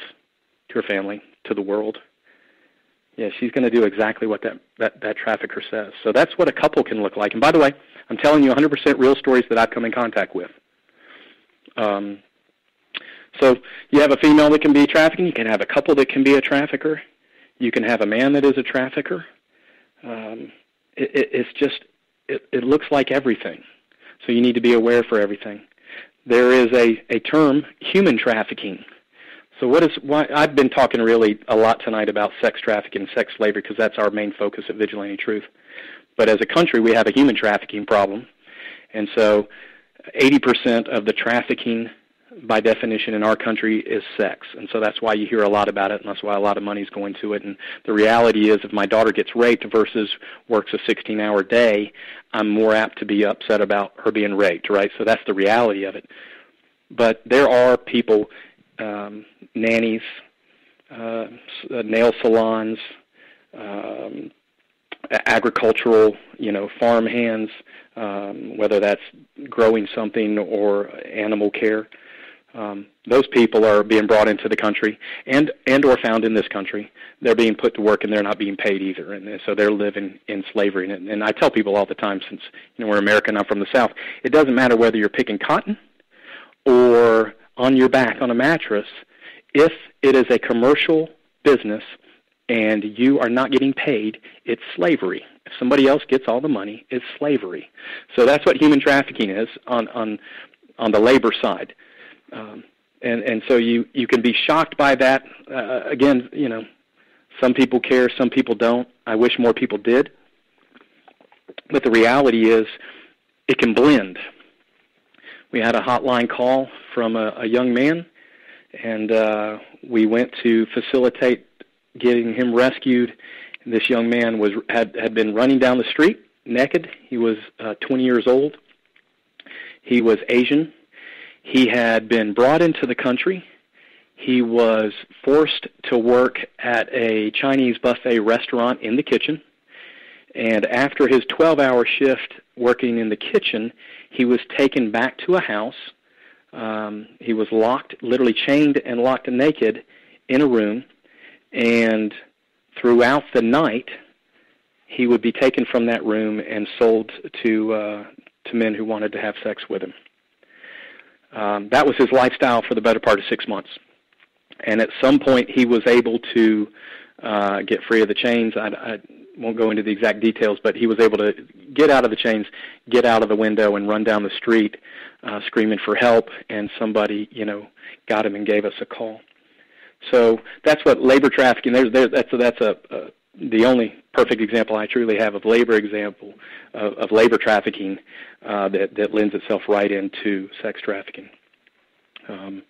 to her family, to the world. Yeah, she's going to do exactly what that, that, that trafficker says. So that's what a couple can look like. And by the way, I'm telling you 100% real stories that I've come in contact with. Um, so you have a female that can be trafficking. You can have a couple that can be a trafficker. You can have a man that is a trafficker. Um, it, it, it's just it, it looks like everything. So you need to be aware for everything. There is a, a term, human trafficking. So what is why I've been talking really a lot tonight about sex trafficking and sex slavery because that's our main focus at Vigilante Truth. But as a country, we have a human trafficking problem, and so 80% of the trafficking, by definition, in our country is sex, and so that's why you hear a lot about it, and that's why a lot of money is going to it. And the reality is, if my daughter gets raped versus works a 16-hour day, I'm more apt to be upset about her being raped, right? So that's the reality of it. But there are people um, nannies, uh, uh, nail salons, um, agricultural, you know, farm hands, um, whether that's growing something or animal care. Um, those people are being brought into the country and and or found in this country. They're being put to work and they're not being paid either, and so they're living in slavery. And, and I tell people all the time, since you know we're American, I'm from the South. It doesn't matter whether you're picking cotton or on your back on a mattress if it is a commercial business and you are not getting paid, it's slavery. If somebody else gets all the money, it's slavery. So that's what human trafficking is on on on the labor side. Um, and and so you you can be shocked by that. Uh, again, you know, some people care, some people don't. I wish more people did. But the reality is, it can blend. We had a hotline call from a, a young man, and uh, we went to facilitate getting him rescued. And this young man was had had been running down the street naked. He was uh, 20 years old. He was Asian. He had been brought into the country. He was forced to work at a Chinese buffet restaurant in the kitchen. And after his 12 hour shift working in the kitchen, he was taken back to a house. Um, he was locked, literally chained and locked naked in a room. And throughout the night, he would be taken from that room and sold to uh, to men who wanted to have sex with him. Um, that was his lifestyle for the better part of six months. And at some point, he was able to uh, get free of the chains. I, I won't go into the exact details, but he was able to get out of the chains, get out of the window, and run down the street uh, screaming for help. And somebody, you know, got him and gave us a call. So that's what labor trafficking. There's, there, that's a, that's a, a the only perfect example I truly have of labor example of, of labor trafficking uh, that that lends itself right into sex trafficking. Um,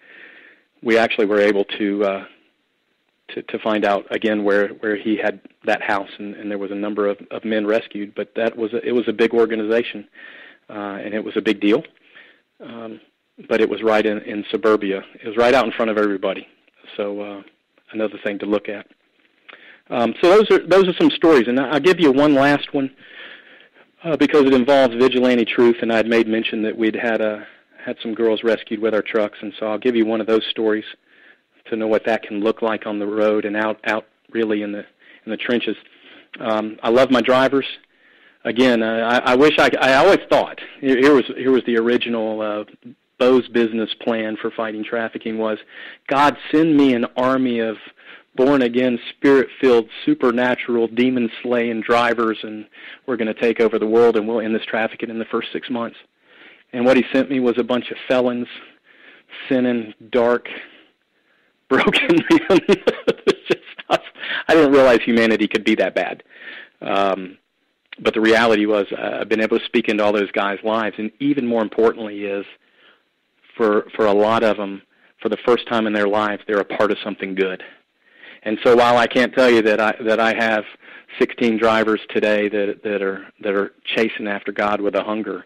we actually were able to, uh, to to find out again where where he had that house, and, and there was a number of, of men rescued. But that was a, it was a big organization, uh, and it was a big deal. Um, but it was right in, in suburbia. It was right out in front of everybody. So uh, another thing to look at. Um, so those are those are some stories, and I'll give you one last one uh, because it involves vigilante truth, and I'd made mention that we'd had a had some girls rescued with our trucks, and so I'll give you one of those stories to know what that can look like on the road and out out really in the in the trenches. Um, I love my drivers. Again, uh, I, I wish I I always thought here was here was the original uh, Bo's business plan for fighting trafficking was God send me an army of born again, spirit filled, supernatural, demon slaying drivers, and we're going to take over the world and we'll end this trafficking in the first six months. And what he sent me was a bunch of felons, sinning, dark, broken (laughs) men. I didn't realize humanity could be that bad. Um, but the reality was, uh, I've been able to speak into all those guys' lives, and even more importantly, is for for a lot of them, for the first time in their lives, they're a part of something good and so while I can't tell you that I that I have 16 drivers today that that are that are chasing after God with a hunger,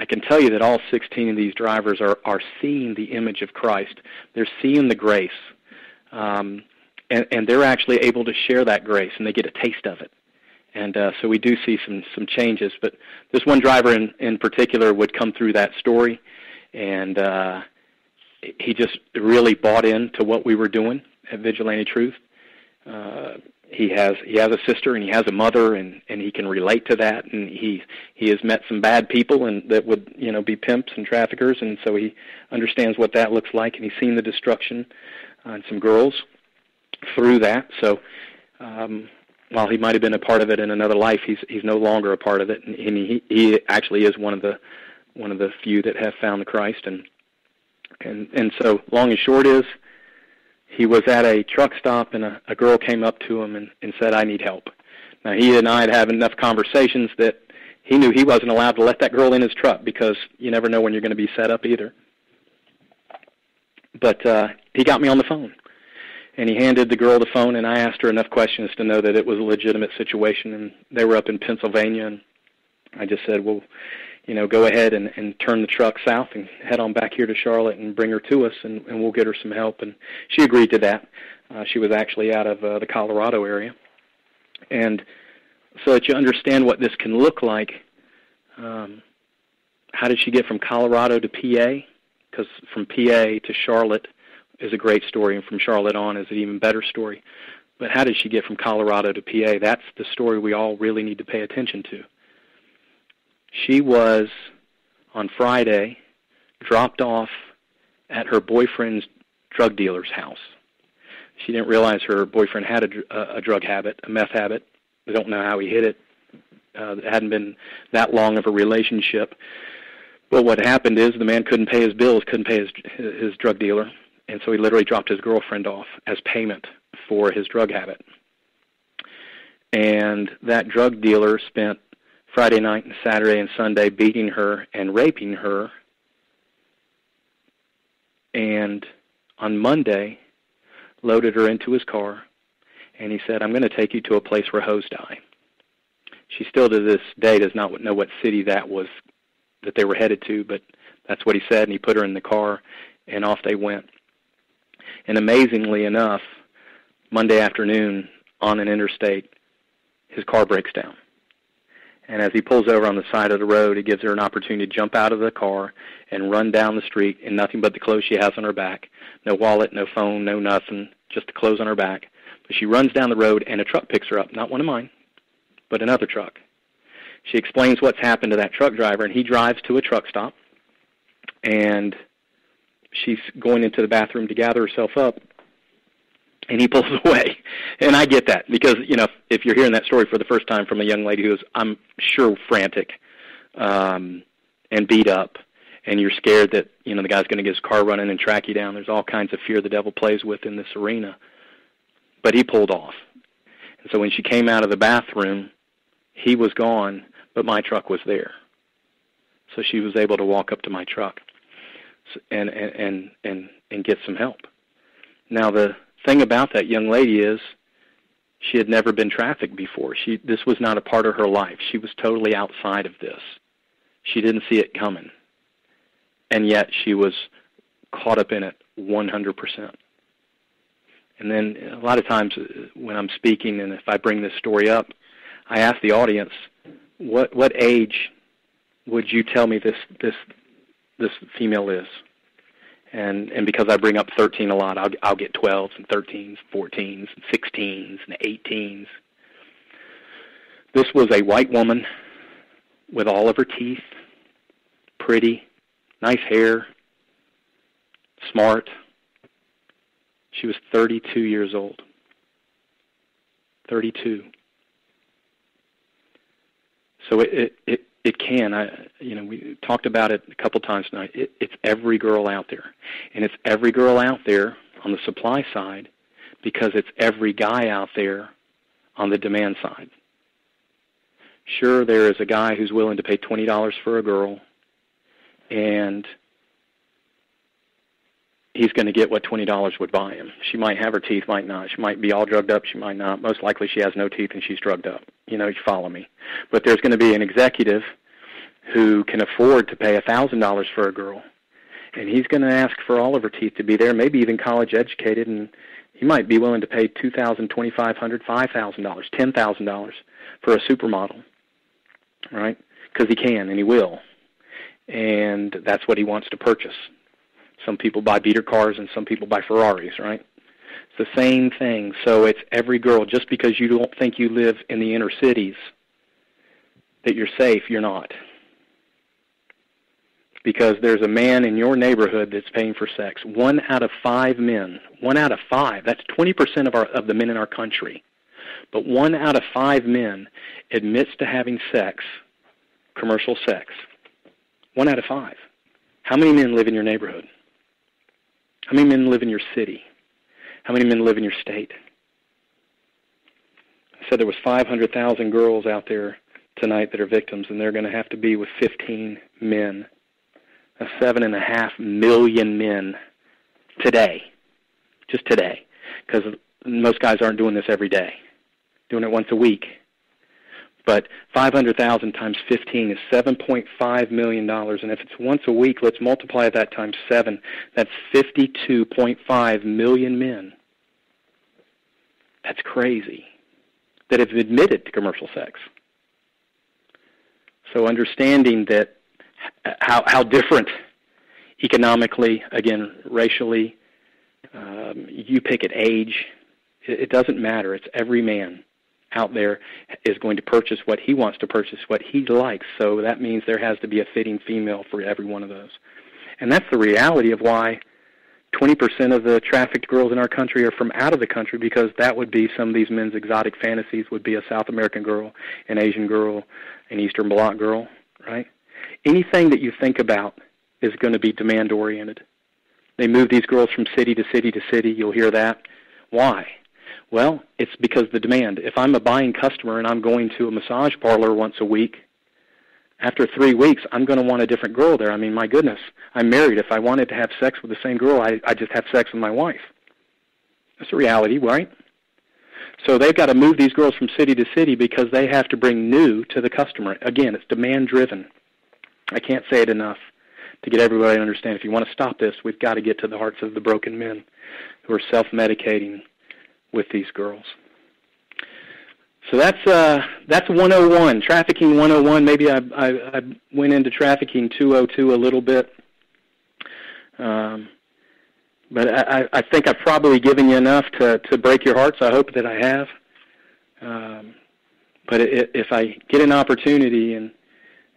I can tell you that all 16 of these drivers are are seeing the image of Christ. They're seeing the grace, um, and and they're actually able to share that grace, and they get a taste of it. And uh, so we do see some some changes. But this one driver in in particular would come through that story, and uh, he just really bought into what we were doing at Vigilante Truth. Uh, he has he has a sister and he has a mother and and he can relate to that. And he he has met some bad people and that would you know be pimps and traffickers. And so he understands what that looks like and he's seen the destruction on some girls through that. So um while he might have been a part of it in another life he's he's no longer a part of it. And, and he he actually is one of the one of the few that have found the Christ. And and and so long and short is he was at a truck stop and a, a girl came up to him and, and said, I need help. Now, he and I had had enough conversations that he knew he wasn't allowed to let that girl in his truck because you never know when you're going to be set up either. But uh, he got me on the phone. And he handed the girl the phone, and I asked her enough questions to know that it was a legitimate situation. And they were up in Pennsylvania, and I just said, well, you know, go ahead and, and turn the truck south and head on back here to Charlotte and bring her to us, and, and we'll get her some help. And she agreed to that. Uh, she was actually out of uh, the Colorado area, and so that you understand what this can look like. Um, how did she get from Colorado to PA? Because from PA to Charlotte is a great story, and from Charlotte on is an even better story. But how did she get from Colorado to PA? That's the story we all really need to pay attention to. She was on Friday dropped off at her boyfriend's drug dealer's house. She didn't realize her boyfriend had a, a drug habit, a meth habit. They don't know how he hid it. Uh, it hadn't been that long of a relationship. But what happened is the man couldn't pay his bills, couldn't pay his his drug dealer, and so he literally dropped his girlfriend off as payment for his drug habit. And that drug dealer spent Friday night and Saturday and Sunday beating her and raping her. And on Monday, loaded her into his car, and he said, I'm going to take you to a place where hoes die. She still to this day does not know what city that was that they were headed to, but that's what he said, and he put her in the car, and off they went. And amazingly enough, Monday afternoon on an interstate, his car breaks down. And as he pulls over on the side of the road, he gives her an opportunity to jump out of the car and run down the street in nothing but the clothes she has on her back. No wallet, no phone, no nothing, just the clothes on her back. But she runs down the road and a truck picks her up, not one of mine, but another truck. She explains what's happened to that truck driver, and he drives to a truck stop. And she's going into the bathroom to gather herself up, and he pulls away. (laughs) And I get that because you know if you're hearing that story for the first time from a young lady who's I'm sure frantic um, and beat up, and you're scared that you know the guy's going to get his car running and track you down. There's all kinds of fear the devil plays with in this arena. But he pulled off. And so when she came out of the bathroom, he was gone, but my truck was there. So she was able to walk up to my truck and and and and, and get some help. Now the thing about that young lady is she had never been trafficked before. She this was not a part of her life. She was totally outside of this. She didn't see it coming. And yet she was caught up in it 100%. And then a lot of times uh, when I'm speaking and if I bring this story up, I ask the audience, what what age would you tell me this this this female is? And and because I bring up 13 a lot, I'll I'll get 12s and 13s, 14s, and 16s and 18s. This was a white woman with all of her teeth, pretty, nice hair, smart. She was 32 years old. 32. So it, it, it, it can. I, you know, we talked about it a couple times tonight. It, it's every girl out there, and it's every girl out there on the supply side, because it's every guy out there on the demand side. Sure, there is a guy who's willing to pay twenty dollars for a girl, and he's going to get what twenty dollars would buy him. She might have her teeth, might not. She might be all drugged up. She might not. Most likely, she has no teeth and she's drugged up. You know, you follow me. But there's going to be an executive who can afford to pay a thousand dollars for a girl, and he's going to ask for all of her teeth to be there, maybe even college educated, and he might be willing to pay two thousand, twenty five hundred, five thousand dollars, ten thousand dollars for a supermodel, right? Because he can and he will, and that's what he wants to purchase some people buy beater cars and some people buy Ferraris, right? It's the same thing. So it's every girl. Just because you don't think you live in the inner cities that you're safe, you're not. Because there's a man in your neighborhood that's paying for sex. One out of five men, one out of five, that's 20% of, our, of the men in our country. But one out of five men admits to having sex, commercial sex. One out of five. How many men live in your neighborhood? How many men live in your city? How many men live in your state? I said there was 500,000 girls out there tonight that are victims, and they're going to have to be with 15 men. That's seven and a half million men today, just today, because most guys aren't doing this every day, doing it once a week. But 500,000 times 15 is 7.5 million dollars, and if it's once a week, let's multiply that times seven. That's 52.5 million men. That's crazy. That have admitted to commercial sex. So understanding that how how different economically, again, racially, um, you pick at age, it, it doesn't matter. It's every man out there is going to purchase what he wants to purchase, what he likes. So that means there has to be a fitting female for every one of those. And that's the reality of why 20% of the trafficked girls in our country are from out of the country because that would be some of these men's exotic fantasies would be a South American girl, an Asian girl, an Eastern Bloc girl, right? Anything that you think about is going to be demand oriented. They move these girls from city to city to city. You'll hear that. Why? Well, it's because the demand. If I'm a buying customer and I'm going to a massage parlor once a week, after three weeks, I'm going to want a different girl there. I mean, my goodness, I'm married. If I wanted to have sex with the same girl, I, I just have sex with my wife. That's a reality, right? So they've got to move these girls from city to city because they have to bring new to the customer. Again, it's demand driven. I can't say it enough to get everybody to understand. If you want to stop this, we've got to get to the hearts of the broken men who are self-medicating with these girls. So that's uh, that's 101, trafficking 101. Maybe I, I, I went into trafficking 202 a little bit, um, but I, I think I've probably given you enough to to break your hearts. I hope that I have. Um, but it, if I get an opportunity, and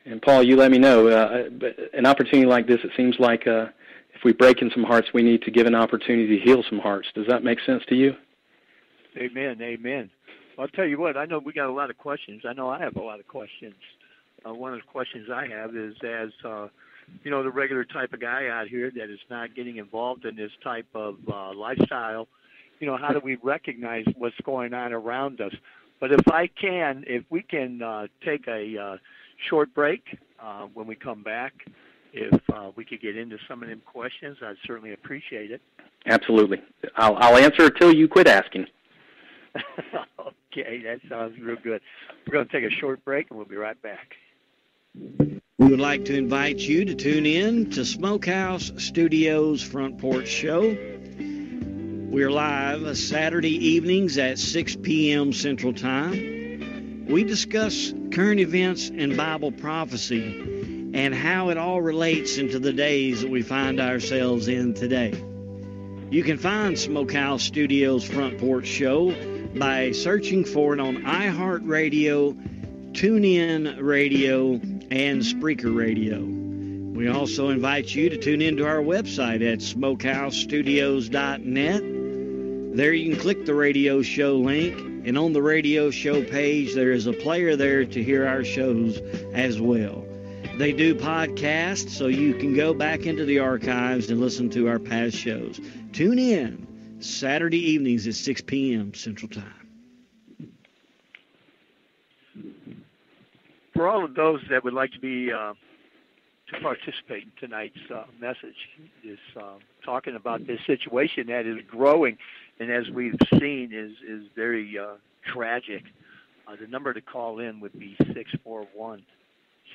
and Paul, you let me know. Uh, but an opportunity like this, it seems like uh, if we break in some hearts, we need to give an opportunity to heal some hearts. Does that make sense to you? Amen. Amen. I'll tell you what. I know we got a lot of questions. I know I have a lot of questions. Uh, one of the questions I have is, as uh, you know, the regular type of guy out here that is not getting involved in this type of uh, lifestyle. You know, how do we recognize what's going on around us? But if I can, if we can uh, take a uh, short break uh, when we come back, if uh, we could get into some of them questions, I'd certainly appreciate it. Absolutely. I'll, I'll answer until you quit asking. Okay, that sounds real good. We're going to take a short break and we'll be right back. We would like to invite you to tune in to Smokehouse Studios Front Porch Show. We're live Saturday evenings at 6 p.m. Central Time. We discuss current events and Bible prophecy and how it all relates into the days that we find ourselves in today. You can find Smokehouse Studios Front Porch Show by searching for it on iHeartRadio, TuneIn Radio, and Spreaker Radio. We also invite you to tune into our website at smokehousestudios.net. There you can click the radio show link, and on the radio show page, there is a player there to hear our shows as well. They do podcasts, so you can go back into the archives and listen to our past shows. Tune in Saturday evenings at 6 p.m. Central Time. For all of those that would like to be uh, to participate in tonight's uh, message, is uh, talking about this situation that is growing, and as we've seen, is is very uh, tragic. Uh, the number to call in would be six four one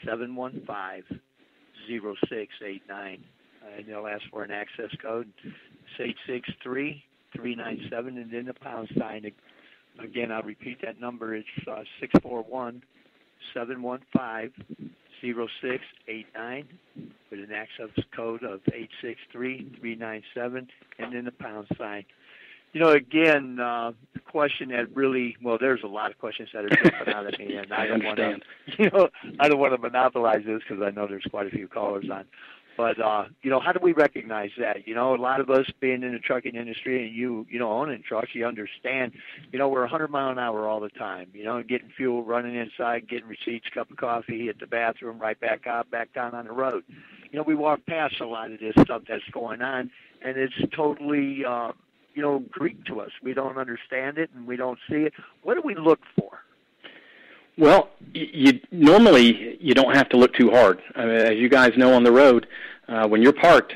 seven one five zero six eight nine, and they'll ask for an access code. It's eight six three 397 and then the pound sign. Again, I'll repeat that number. It's uh, 641 715 0689 with an access code of 863397 and then the pound sign. You know, again, uh, the question that really, well, there's a lot of questions that are jumping out at me, and (laughs) I, I don't want to, (laughs) you know, I don't want to monopolize this because I know there's quite a few callers on. But uh, you know, how do we recognize that? You know, a lot of us being in the trucking industry and you, you know, owning trucks, you understand. You know, we're 100 mile an hour all the time. You know, getting fuel, running inside, getting receipts, cup of coffee, hit the bathroom, right back out, back down on the road. You know, we walk past a lot of this stuff that's going on, and it's totally, uh, you know, Greek to us. We don't understand it and we don't see it. What do we look for? Well, you normally you don't have to look too hard. I mean, as you guys know on the road, uh, when you're parked,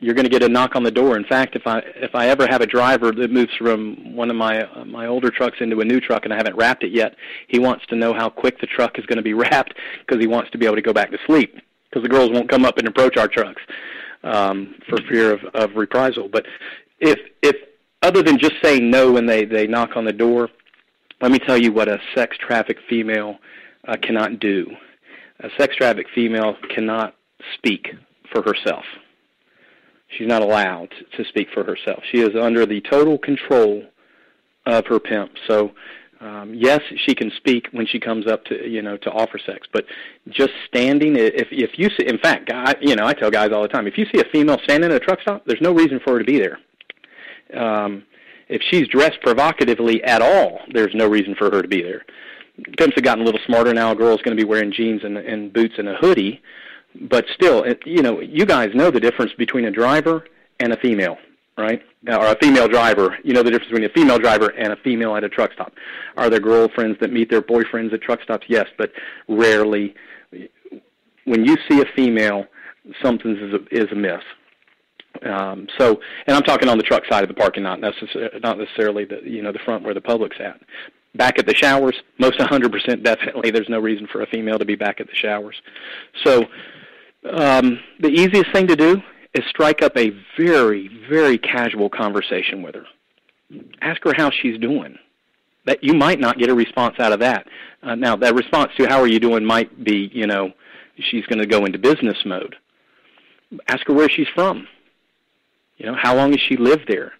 you're going to get a knock on the door. In fact, if I if I ever have a driver that moves from one of my uh, my older trucks into a new truck and I haven't wrapped it yet, he wants to know how quick the truck is going to be (laughs) wrapped because he wants to be able to go back to sleep because the girls won't come up and approach our trucks um, for fear of, of reprisal. But if if other than just saying no when they they knock on the door, let me tell you what a sex trafficked female uh, cannot do. A sex trafficked female cannot speak for herself. She's not allowed to speak for herself. She is under the total control of her pimp. So Um, yes, she can speak when she comes up to you know to offer sex, but just standing. If if you see, in fact, I, you know, I tell guys all the time, if you see a female standing at a truck stop, there's no reason for her to be there. Um, if she's dressed provocatively at all, there's no reason for her to be there. Pimps have gotten a little smarter now. A girl's going to be wearing jeans and, and boots and a hoodie, but still, you know, you guys know the difference between a driver and a female right? Or a female driver. You know the difference between a female driver and a female at a truck stop. Are there girlfriends that meet their boyfriends at truck stops? Yes, but rarely. When you see a female, something is, is amiss. Um, so, and I'm talking on the truck side of the parking, not necessarily not necessarily the you know the front where the public's at. Back at the showers, most 100% definitely. There's no reason for a female to be back at the showers. So, um, the easiest thing to do is strike up a very, very casual conversation with her. Ask her how she's doing. That you might not get a response out of that. Uh, now, that response to "How are you doing?" might be, you know, she's going to go into business mode. Ask her where she's from. You know, how long has she lived there?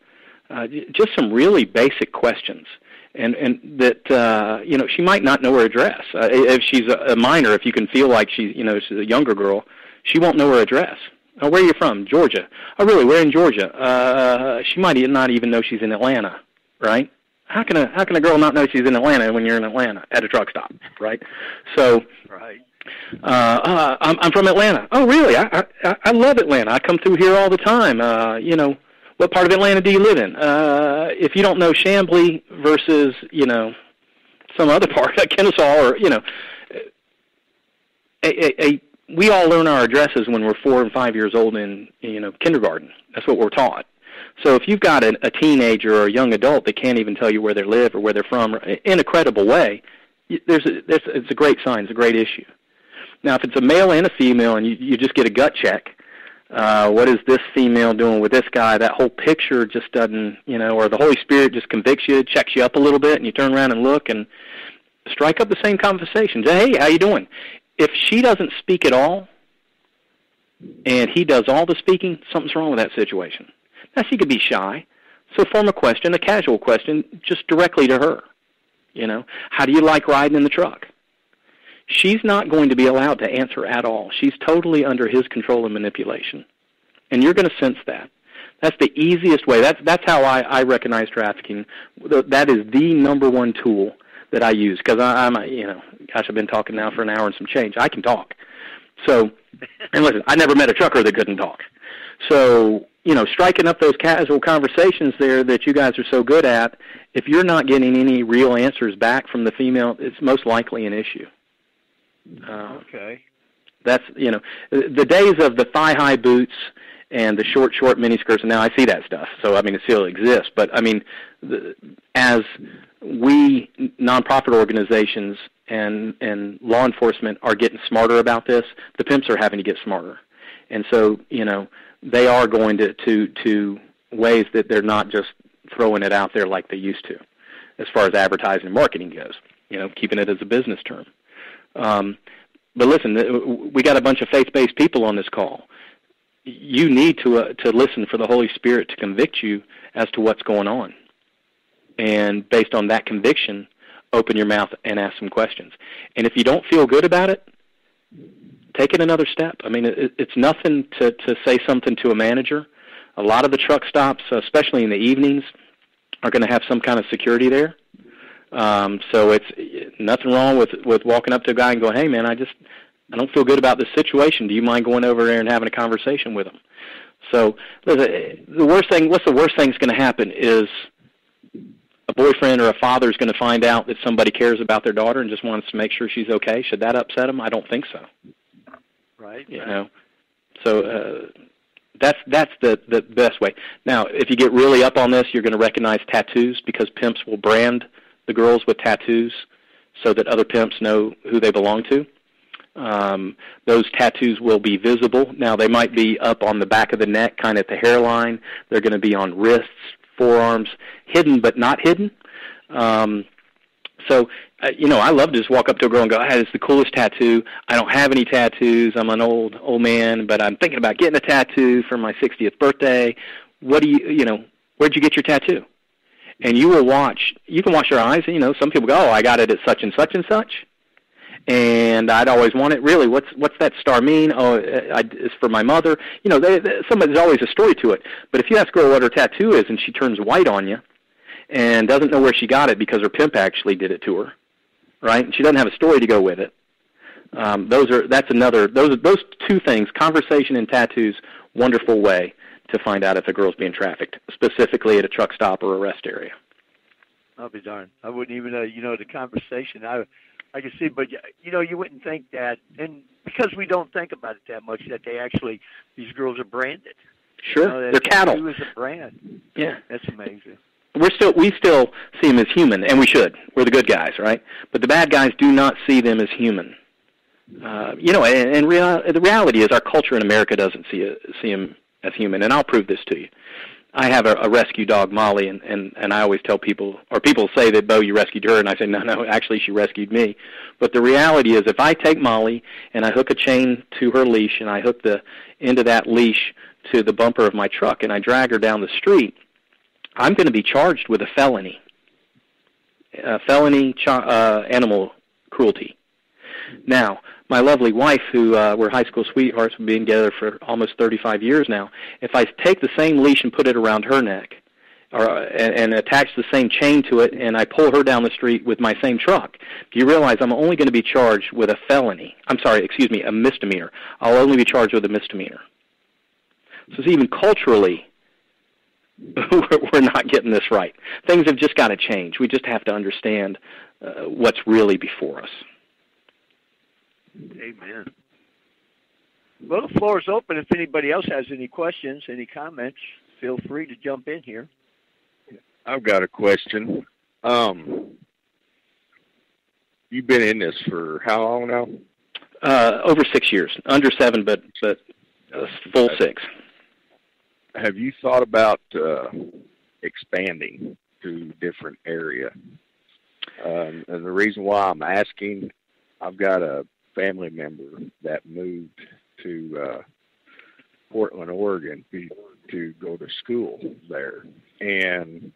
Uh, just some really basic questions and and that uh, you know she might not know her address. Uh, if she's a, a minor, if you can feel like she's you know she's a younger girl, she won't know her address. Oh, where are you from? Georgia. Oh, really? Where in Georgia? Uh, she might not even know she's in Atlanta, right? How can a how can a girl not know she's in Atlanta when you're in Atlanta at a truck stop, right? So, right. Uh, uh, I'm I'm from Atlanta. Oh, really? I I I love Atlanta. I come through here all the time. Uh, you know, what part of Atlanta do you live in? Uh, if you don't know Chamblee versus you know some other (laughs) part, like Kennesaw, or you know, a, a, a we all learn our addresses when we're four and five years old in you know kindergarten. That's what we're taught. So if you've got a, a teenager or a young adult that can't even tell you where they live or where they're from in a credible way, there's a, there's, it's a great sign. It's a great issue. Now, if it's a male and a female, and you, you just get a gut check, uh, what is this female doing with this guy? That whole picture just doesn't, you know, or the Holy Spirit just convicts you, checks you up a little bit, and you turn around and look and strike up the same conversation. Say, hey, how you doing? if she doesn't speak at all and he does all the speaking, something's wrong with that situation. Now she could be shy, so form a question, a casual question, just directly to her. You know, how do you like riding in the truck? She's not going to be allowed to answer at all. She's totally under his control and manipulation, and you're going to sense that. That's the easiest way. That's that's how I, I recognize trafficking. That is the number one tool that I use because I'm, you know, gosh, I've been talking now for an hour and some change. I can talk. So, and listen, I never met a trucker that couldn't talk. So, you know, striking up those casual conversations there that you guys are so good at, if you're not getting any real answers back from the female, it's most likely an issue. Uh, okay. That's, you know, the days of the thigh-high boots and the short, short miniskirts, and now I see that stuff. So, I mean, it still exists. But, I mean, the, as we nonprofit organizations and and law enforcement are getting smarter about this. The pimps are having to get smarter, and so you know they are going to to to ways that they're not just throwing it out there like they used to, as far as advertising and marketing goes. You know, keeping it as a business term. Um, but listen, we got a bunch of faith-based people on this call. You need to uh, to listen for the Holy Spirit to convict you as to what's going on and based on that conviction, open your mouth and ask some questions. And if you don't feel good about it, take it another step. I mean, it, it's nothing to, to say something to a manager. A lot of the truck stops, especially in the evenings, are going to have some kind of security there. Um, so it's nothing wrong with with walking up to a guy and going, "Hey, man, I just I don't feel good about this situation. Do you mind going over there and having a conversation with him?" So the worst thing, what's the worst thing that's going to happen is a boyfriend or a father is going to find out that somebody cares about their daughter and just wants to make sure she's okay. Should that upset them? I don't think so. Right. You right. know, so uh, that's that's the the best way. Now, if you get really up on this, you're going to recognize tattoos because pimps will brand the girls with tattoos so that other pimps know who they belong to. Um, those tattoos will be visible. Now, they might be up on the back of the neck, kind of at the hairline. They're going to be on wrists, forearms, hidden but not hidden. Um, so, uh, you know, I love to just walk up to a girl and go, "Hey, it's the coolest tattoo. I don't have any tattoos. I'm an old old man, but I'm thinking about getting a tattoo for my 60th birthday. What do you, you know, where'd you get your tattoo?" And you will watch. You can watch their eyes. And, you know, some people go, "Oh, I got it at such and such and such," and I'd always want it. Really, what's what's that star mean? Oh, I, it's for my mother. You know, they, they, somebody's always a story to it. But if you ask her what her tattoo is, and she turns white on you, and doesn't know where she got it because her pimp actually did it to her, right? And she doesn't have a story to go with it. Um, those are that's another those those two things: conversation and tattoos. Wonderful way to find out if a girl's being trafficked, specifically at a truck stop or a rest area. I'll be darned. I wouldn't even, uh, you know, the conversation. I, I can see, but you know, you wouldn't think that, and because we don't think about it that much, that they actually these girls are branded. Sure, you know, they're cattle. Who is a brand? Yeah, that's amazing. We're still we still see them as human, and we should. We're the good guys, right? But the bad guys do not see them as human. Uh, you know, and, and real, the reality is our culture in America doesn't see a, see them as human, and I'll prove this to you. I have a, a rescue dog, Molly, and, and and I always tell people, or people say that, Bo, you rescued her, and I say, no, no, actually, she rescued me. But the reality is, if I take Molly and I hook a chain to her leash, and I hook the end of that leash to the bumper of my truck, and I drag her down the street, I'm going to be charged with a felony, a felony ch- uh, animal cruelty. Now, my lovely wife, who uh, we're high school sweethearts, we've been together for almost 35 years now. If I take the same leash and put it around her neck, or uh, and, and attach the same chain to it, and I pull her down the street with my same truck, do you realize I'm only going to be charged with a felony? I'm sorry, excuse me, a misdemeanor. I'll only be charged with a misdemeanor. So even culturally, (laughs) we're not getting this right. Things have just got to change. We just have to understand uh, what's really before us. Amen. Well, the floor is open. If anybody else has any questions, any comments, feel free to jump in here. I've got a question. Um, you've been in this for how long now? Uh, over six years, under seven, but but uh, full six. Have you thought about uh, expanding to different area? Um, and the reason why I'm asking, I've got a family member that moved to uh, Portland, Oregon, to, to go to school there, and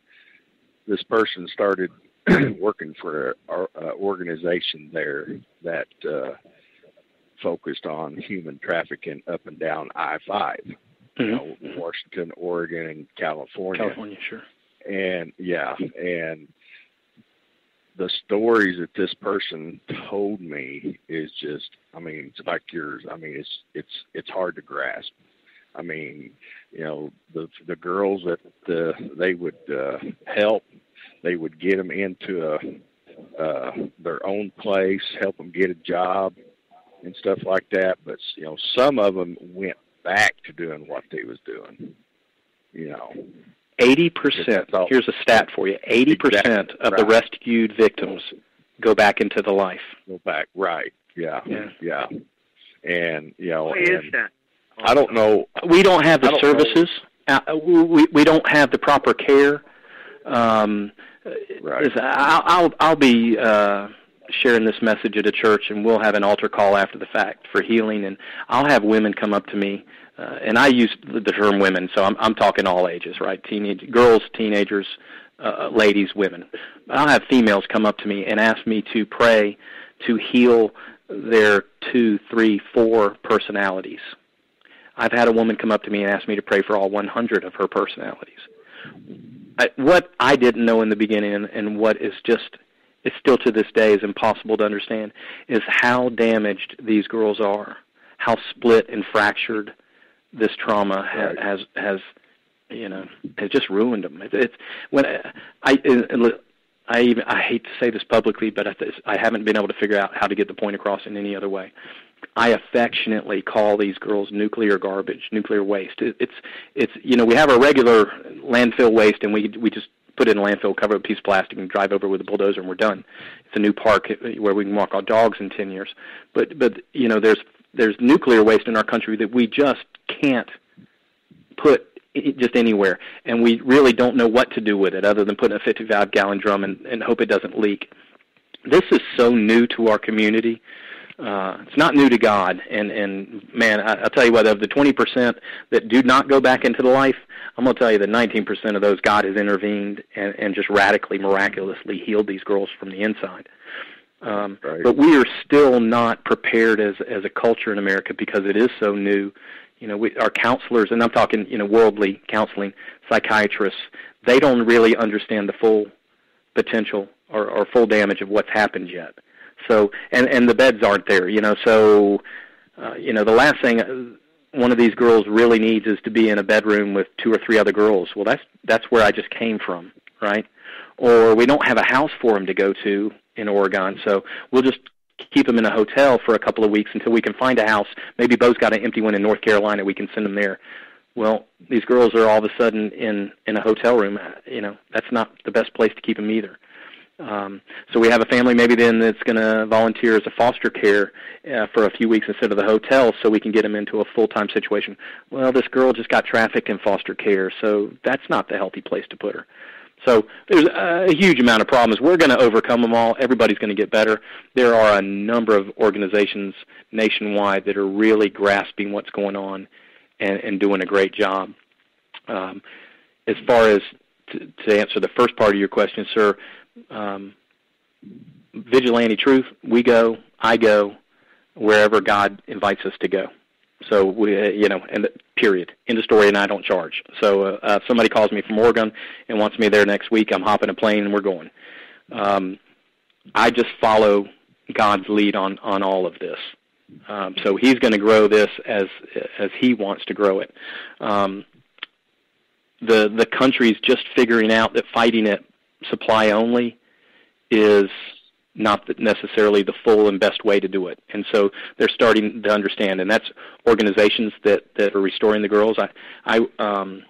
this person started (clears throat) working for an organization there that uh, focused on human trafficking up and down I 5 mm-hmm. you know, Washington, Oregon, and California. California, sure. And yeah, and the stories that this person told me is just I mean, it's like yours. I mean, it's it's it's hard to grasp. I mean, you know, the the girls that uh, they would uh, help, they would get them into a uh, their own place, help them get a job, and stuff like that. But you know, some of them went back to doing what they was doing. You know, Eighty percent. Here's a stat for you: eighty percent of right. the rescued victims go back into the life. Go back, right? Yeah, yeah, yeah. And you know, Why and is that? I don't know. We don't have the don't services. Uh, we we don't have the proper care. Um, right. I'll I'll, I'll be. Uh, sharing this message at a church and we'll have an altar call after the fact for healing. And I'll have women come up to me uh, and I use the term women so I'm I'm talking all ages right? Teenage girls teenagers uh, ladies women. I'll have females come up to me and ask me to pray to heal their two three four personalities. I've had a woman come up to me and ask me to pray for all 100 of her personalities. I, what I didn't know in the beginning and, and what is just it's still to this day is impossible to understand is how damaged these girls are, how split and fractured this trauma right. has has you know has just ruined them. It's, it's when uh, I, I I even I hate to say this publicly, but I, I haven't been able to figure out how to get the point across in any other way. I affectionately call these girls nuclear garbage, nuclear waste. It, it's it's you know we have our regular landfill waste and we we just put it in a landfill, cover it with a piece of plastic, and drive over with a bulldozer, and we're done. It's a new park where we can walk our dogs in ten years. But but you know, there's there's nuclear waste in our country that we just can't put just anywhere, and we really don't know what to do with it other than put in a 55 gallon drum and, and hope it doesn't leak. This is so new to our community uh, it's not new to God. And and man, I, I'll tell you what, of the 20% that do not go back into the life, I'm going to tell you that 19% of those God has intervened and, and just radically, miraculously healed these girls from the inside. Um, right. But we are still not prepared as as a culture in America because it is so new. You know, we, our counselors, and I'm talking, you know, worldly counseling, psychiatrists, they don't really understand the full potential or, or full damage of what's happened yet. So, and and the beds aren't there. You know, so, uh, you know, the last thing one of these girls really needs is to be in a bedroom with two or three other girls. Well, that's that's where I just came from, right? Or we don't have a house for them to go to in Oregon, so we'll just keep them in a hotel for a couple of weeks until we can find a house. Maybe Bo's got an empty one in North Carolina. We can send them there. Well, these girls are all of a sudden in in a hotel room. Uh, you know, that's not the best place to keep them either. Um, so we have a family maybe then that's going to volunteer as a foster care uh, for a few weeks instead of the hotel, so we can get them into a full time situation. Well, this girl just got trafficked in foster care, so that's not the healthy place to put her. So there's a huge amount of problems. We're going to overcome them all. Everybody's going to get better. There are a number of organizations nationwide that are really grasping what's going on and, and doing a great job. Um, as far as to, to answer the first part of your question, sir, um, vigilante truth, we go, I go, wherever God invites us to go. So we, uh, you know, and period. End of story. And I don't charge. So uh, uh, if somebody calls me from Oregon and wants me there next week, I'm hopping a plane and we're going. Um, I just follow God's lead on on all of this. Um, so He's going to grow this as as He wants to grow it. Um, the the country's just figuring out that fighting it supply only is not necessarily the full and best way to do it. And so they're starting to understand, and that's organizations that that are restoring the girls. I I um,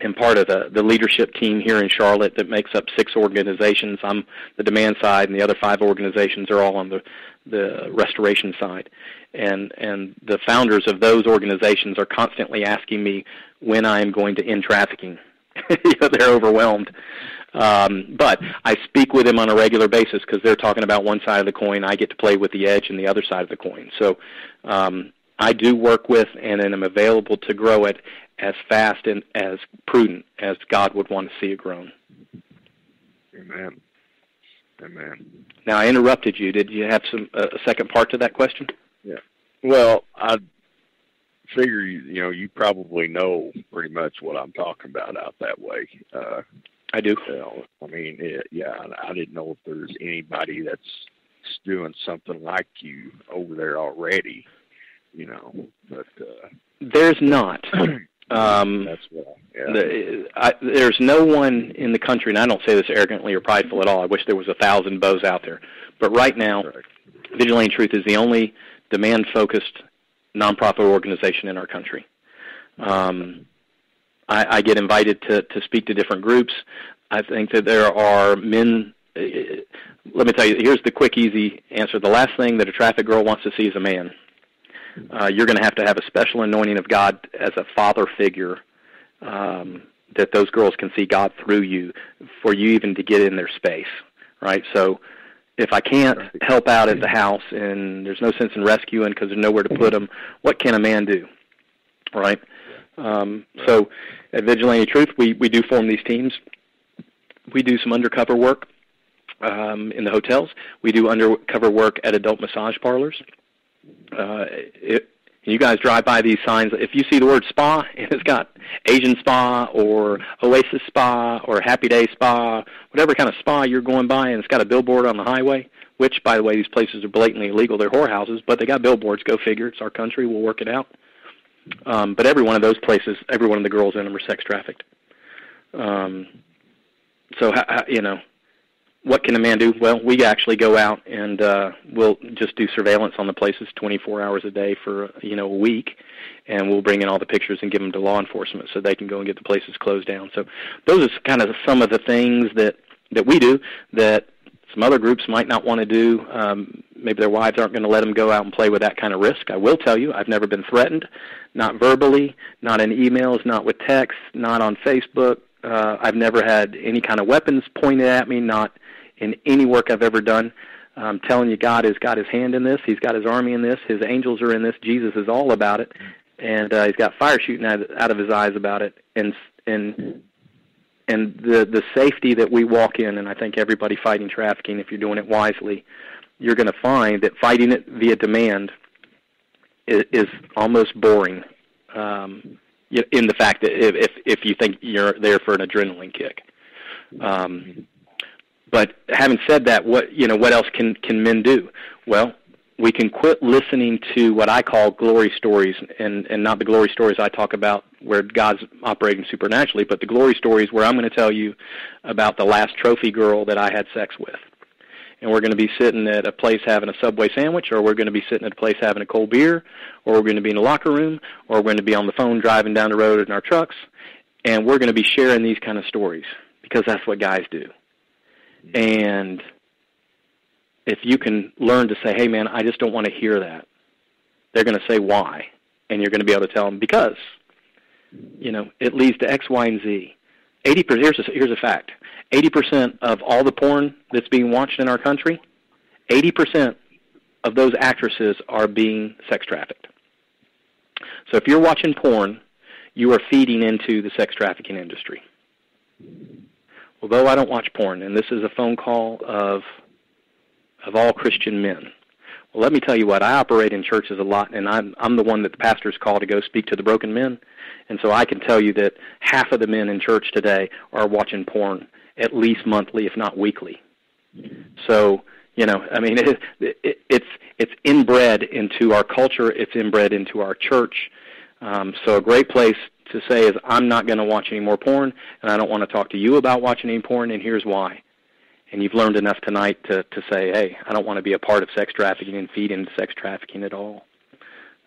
am part of the the leadership team here in Charlotte that makes up six organizations. I'm the demand side, and the other five organizations are all on the the restoration side. And and the founders of those organizations are constantly asking me when I am going to end trafficking. (laughs) they're overwhelmed um, but I speak with them on a regular basis because they're talking about one side of the coin. I get to play with the edge and the other side of the coin. So um, I do work with and am available to grow it as fast and as prudent as God would want to see it grown. Amen. Amen. Now I interrupted you. Did you have some uh, a second part to that question? Yeah. Well, I figure you, you know you probably know pretty much what I'm talking about out that way. Uh, I do. Know, I mean, it, yeah, I didn't know if there's anybody that's doing something like you over there already, you know, but uh, there's not. (clears throat) Um, That's what. Yeah. The, I, there's no one in the country, and I don't say this arrogantly or prideful at all. I wish there was a thousand Bos out there, but right now, right. Vigilante Truth is the only demand-focused nonprofit organization in our country. Um, I, I get invited to, to speak to different groups. I think that there are men. Uh, let me tell you, here's the quick, easy answer. The last thing that a traffic girl wants to see is a man. Uh, you're going to have to have a special anointing of God as a father figure um, that those girls can see God through you for you even to get in their space, right? So if I can't help out at the house and there's no sense in rescuing because there's nowhere to put them, what can a man do, right? Um, so at Vigilante Truth, we, we do form these teams. We do some undercover work um, in the hotels. We do undercover work at adult massage parlors. Uh, it, you guys drive by these signs. If you see the word spa (laughs) and it's got Asian spa or Oasis spa or Happy Day spa, whatever kind of spa you're going by, and it's got a billboard on the highway, which, by the way, these places are blatantly illegal. They're whorehouses, but they got billboards. Go figure. It's our country. We'll work it out. Um, but every one of those places, every one of the girls in them are sex trafficked. Um, so, how, how, you know, what can a man do? Well, we actually go out and uh, we'll just do surveillance on the places 24 hours a day for you know a week, and we'll bring in all the pictures and give them to law enforcement so they can go and get the places closed down. So, those are kind of some of the things that that we do that some other groups might not want to do. Um, maybe their wives aren't going to let them go out and play with that kind of risk. I will tell you, I've never been threatened, not verbally, not in emails, not with text, not on Facebook. Uh, I've never had any kind of weapons pointed at me, not in any work I've ever done. I'm telling you, God has got His hand in this. He's got His army in this. His angels are in this. Jesus is all about it, and uh, He's got fire shooting out, out of His eyes about it. And and and the the safety that we walk in, and I think everybody fighting trafficking, if you're doing it wisely, you're going to find that fighting it via demand is, is almost boring. Um, in the fact that if, if if you think you're there for an adrenaline kick. Um, but having said that, what you know, what else can can men do? Well, we can quit listening to what I call glory stories, and and not the glory stories I talk about where God's operating supernaturally, but the glory stories where I'm going to tell you about the last trophy girl that I had sex with. And we're going to be sitting at a place having a Subway sandwich, or we're going to be sitting at a place having a cold beer, or we're going to be in a locker room, or we're going to be on the phone driving down the road in our trucks, and we're going to be sharing these kind of stories because that's what guys do. And if you can learn to say, hey, man, I just don't want to hear that, they're going to say why. And you're going to be able to tell them because, you know, it leads to X, Y, and Z. 80%, here's a, here's a fact 80% of all the porn that's being watched in our country, 80% of those actresses are being sex trafficked. So if you're watching porn, you are feeding into the sex trafficking industry although I don't watch porn, and this is a phone call of of all Christian men. Well, let me tell you what, I operate in churches a lot, and I'm I'm the one that the pastors call to go speak to the broken men, and so I can tell you that half of the men in church today are watching porn at least monthly, if not weekly. So you know, I mean, (laughs) it, it, it's it's inbred into our culture. It's inbred into our church. Um, so a great place to say is I'm not going to watch any more porn, and I don't want to talk to you about watching any porn, and here's why. And you've learned enough tonight to to say, hey, I don't want to be a part of sex trafficking and feed into sex trafficking at all.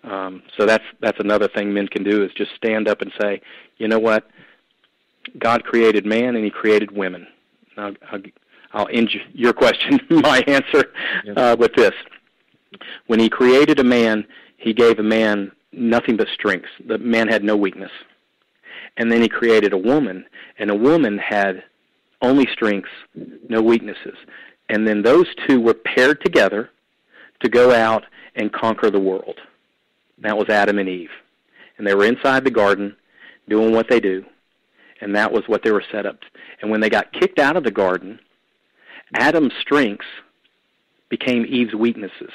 Um, so that's that's another thing men can do is just stand up and say, you know what, God created man and He created women. I'll, I'll, I'll end your question, (laughs) my answer, uh, with this. When He created a man, He gave a man nothing but strengths. The man had no weakness. And then he created a woman, and a woman had only strengths, no weaknesses. And then those two were paired together to go out and conquer the world. That was Adam and Eve. And they were inside the garden doing what they do. And that was what they were set up. And when they got kicked out of the garden, Adam's strengths became Eve's weaknesses.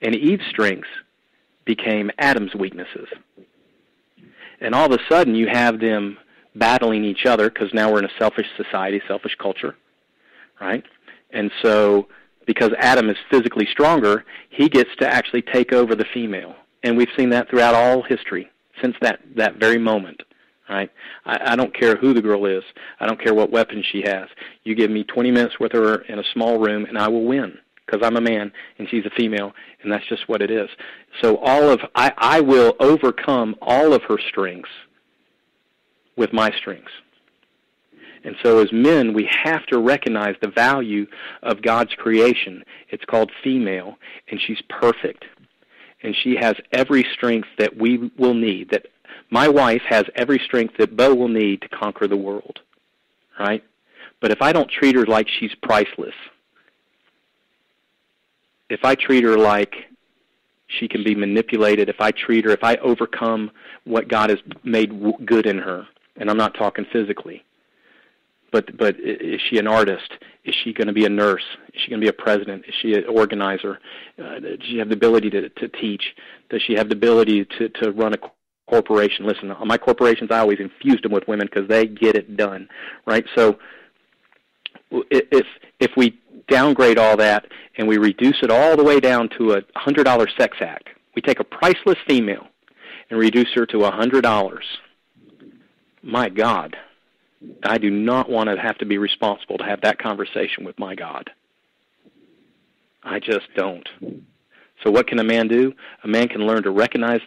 And Eve's strengths became Adam's weaknesses and all of a sudden you have them battling each other because now we're in a selfish society, selfish culture, right? And so because Adam is physically stronger, he gets to actually take over the female. And we've seen that throughout all history since that, that very moment. Right? I, I don't care who the girl is. I don't care what weapon she has. You give me 20 minutes with her in a small room, and I will win because I'm a man and she's a female, and that's just what it is. So all of I, I will overcome all of her strengths with my strengths. And so as men, we have to recognize the value of God's creation. It's called female, and she's perfect. And she has every strength that we will need, that my wife has every strength that Bo will need to conquer the world. Right? But if I don't treat her like she's priceless, if I treat her like she can be manipulated, if I treat her, if I overcome what God has made good in her, and I'm not talking physically, but but is she an artist? Is she going to be a nurse? Is she going to be a president? Is she an organizer? Uh, does she have the ability to to teach? Does she have the ability to to run a corporation? Listen, my corporations, I always infused them with women because they get it done, right? So if if we downgrade all that and we reduce it all the way down to a hundred dollar sex act, we take a priceless female and reduce her to a hundred dollars. My God, I do not want to have to be responsible to have that conversation with my God. I just don't. So what can a man do? A man can learn to recognize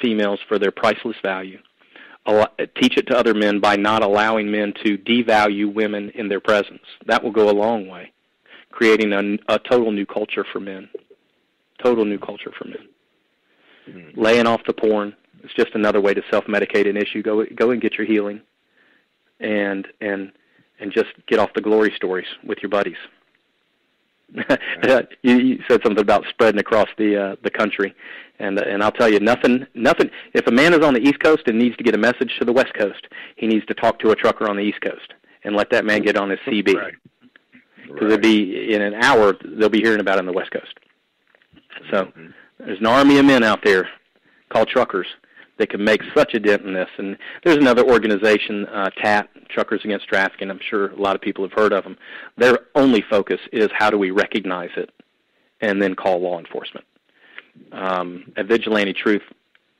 females for their priceless value teach it to other men by not allowing men to devalue women in their presence. That will go a long way, creating a, a total new culture for men. Total new culture for men. Mm-hmm. Laying off the porn is just another way to self-medicate an issue. Go go and get your healing, and and and just get off the glory stories with your buddies. (laughs) you, you said something about spreading across the uh, the country, and and I'll tell you nothing nothing. If a man is on the East Coast and needs to get a message to the West Coast, he needs to talk to a trucker on the East Coast and let that man get on his CB. Right. Because it'll be in an hour they'll be hearing about it on the West Coast. So Mhm. there's an army of men out there called truckers that can make such a dent in this. And there's another organization, uh, TAT, Truckers Against Trafficking. I'm sure a lot of people have heard of them. Their only focus is how do we recognize it and then call law enforcement. Um, at Vigilante Truth,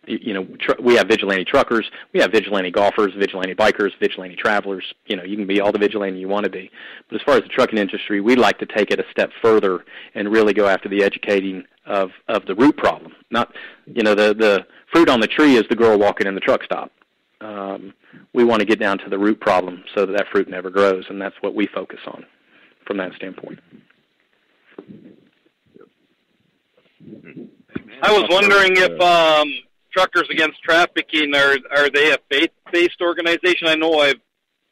you know, tr- we have vigilante truckers, we have vigilante golfers, vigilante bikers, vigilante travelers. You know, you can be all the vigilante you want to be. But as far as the trucking industry, we like to take it a step further and really go after the educating of of the root problem. Not, you know, the the fruit on the tree is the girl walking in the truck stop. Um, we want to get down to the root problem so that that fruit never grows, and that's what we focus on from that standpoint. I was wondering if um, Truckers Against Trafficking are are they a faith based organization? I know I've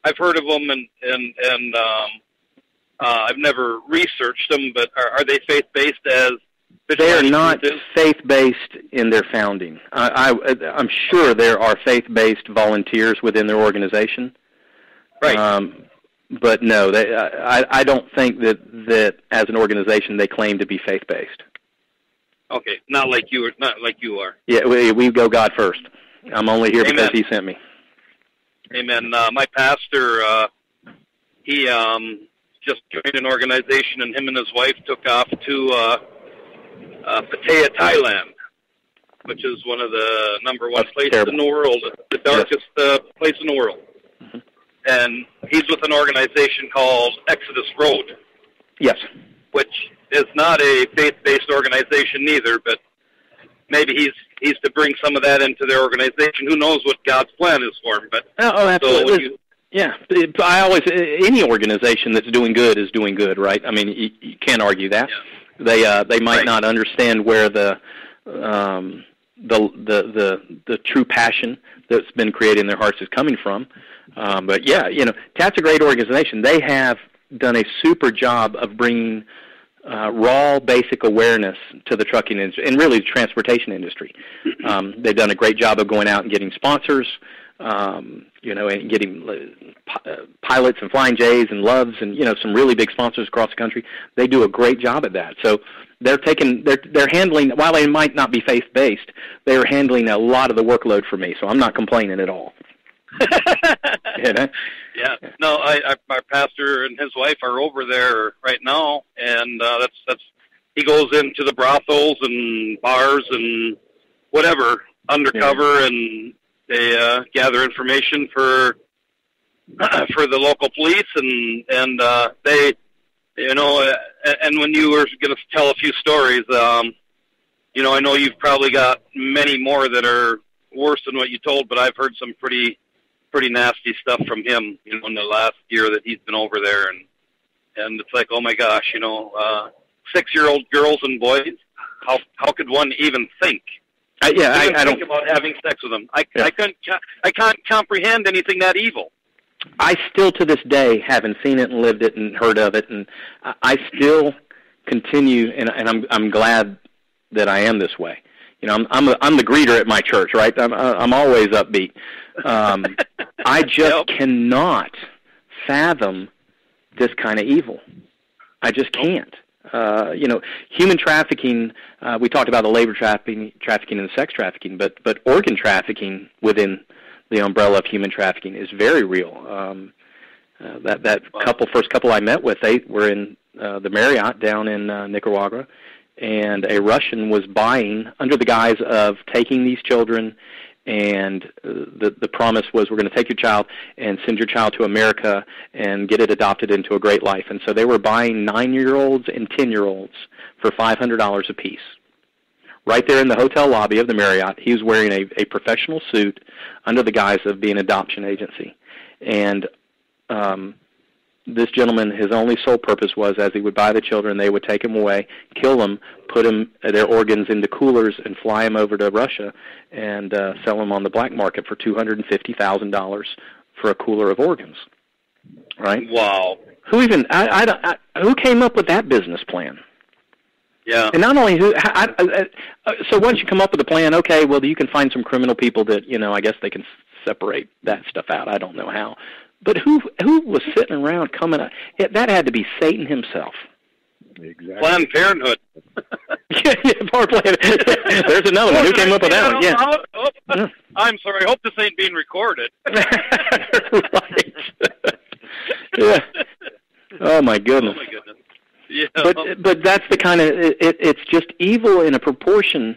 I've heard of them and and and um, uh, I've never researched them, but are, are they faith based as They are not faith-based in their founding. I, I, I'm sure there are faith-based volunteers within their organization. Right. Um, but no, they, I, I don't think that that as an organization they claim to be faith-based. Okay, not like you are, not like you are. Yeah, we, we go God first. I'm only here because He sent me. Amen. Uh, my pastor, uh, he um, just joined an organization, and him and his wife took off to uh, uh, Pattaya, Thailand, which is one of the number one That's places terrible. in the world, the darkest uh, place in the world. Mhm. And he's with an organization called Exodus Road, Yes. which is not a faith-based organization neither, but maybe he's he's to bring some of that into their organization. Who knows what God's plan is for him? But Oh, oh absolutely. you, Yeah, I always any organization that's doing good is doing good, right? I mean, you, you can't argue that. They uh, they might Right. not understand where the um, the the the the true passion that's been created in their hearts is coming from. Um, but yeah, you know, TAT's a great organization. They have done a super job of bringing uh, raw, basic awareness to the trucking industry and really the transportation industry. (clears throat) Um, they've done a great job of going out and getting sponsors, um, you know, and getting uh, uh, pilots and Flying J's and Loves and you know some really big sponsors across the country. They do a great job at that. So they're taking they're they're handling while they might not be faith based, they are handling a lot of the workload for me. So I'm not complaining at all. (laughs) You know? Yeah, no, I, I our pastor and his wife are over there right now, and uh, that's that's he goes into the brothels and bars and whatever undercover, and they uh, gather information for (clears throat) for the local police, and and uh, they, you know, uh, and when you were going to tell a few stories, um, you know, I know you've probably got many more that are worse than what you told, but I've heard some pretty pretty nasty stuff from him, you know, in the last year that he's been over there, and and it's like, oh my gosh, you know, uh, six-year-old girls and boys, how how could one even think? I, yeah, even I, I think don't. about having sex with them. I Yeah. I can't I can't comprehend anything that evil. I still to this day haven't seen it and lived it and heard of it, and I, I still continue, and, and I'm I'm glad that I am this way. You know, I'm I'm, a, I'm the greeter at my church, right? I'm I'm always upbeat. Um, I (laughs) just Yep. cannot fathom this kind of evil. I just can't. Uh, you know, human trafficking. Uh, we talked about the labor trafficking, trafficking and sex trafficking, but but organ trafficking within the umbrella of human trafficking is very real. Um, uh, that that couple, first couple I met with, they were in uh, the Marriott down in uh, Nicaragua, and a Russian was buying under the guise of taking these children, and uh, the the promise was we're going to take your child and send your child to America and get it adopted into a great life. And so they were buying nine-year-olds and ten-year-olds for five hundred dollars apiece right there in the hotel lobby of the Marriott. He was wearing a, a professional suit under the guise of being an adoption agency. And um, this gentleman, his only sole purpose was as he would buy the children, they would take him away, kill them, put them, their organs into coolers, and fly them over to Russia and uh, sell them on the black market for $250,000 for a cooler of organs. Right? Wow. Who even? I, I, I, who came up with that business plan? Yeah. And not only who. I, I, I, so once you come up with a plan, okay, well you can find some criminal people that you know. I guess they can separate that stuff out. I don't know how, but who who was sitting around coming up? It, that had to be Satan himself. Exactly. Planned Parenthood. (laughs) yeah, yeah, power Planned. (laughs) There's another one. Who came up with that one? Yeah. (laughs) I'm sorry. I hope this ain't being recorded. right. yeah. Oh my goodness. Oh my goodness. Yeah. But but that's the kind of it, it. It's just evil in a proportion.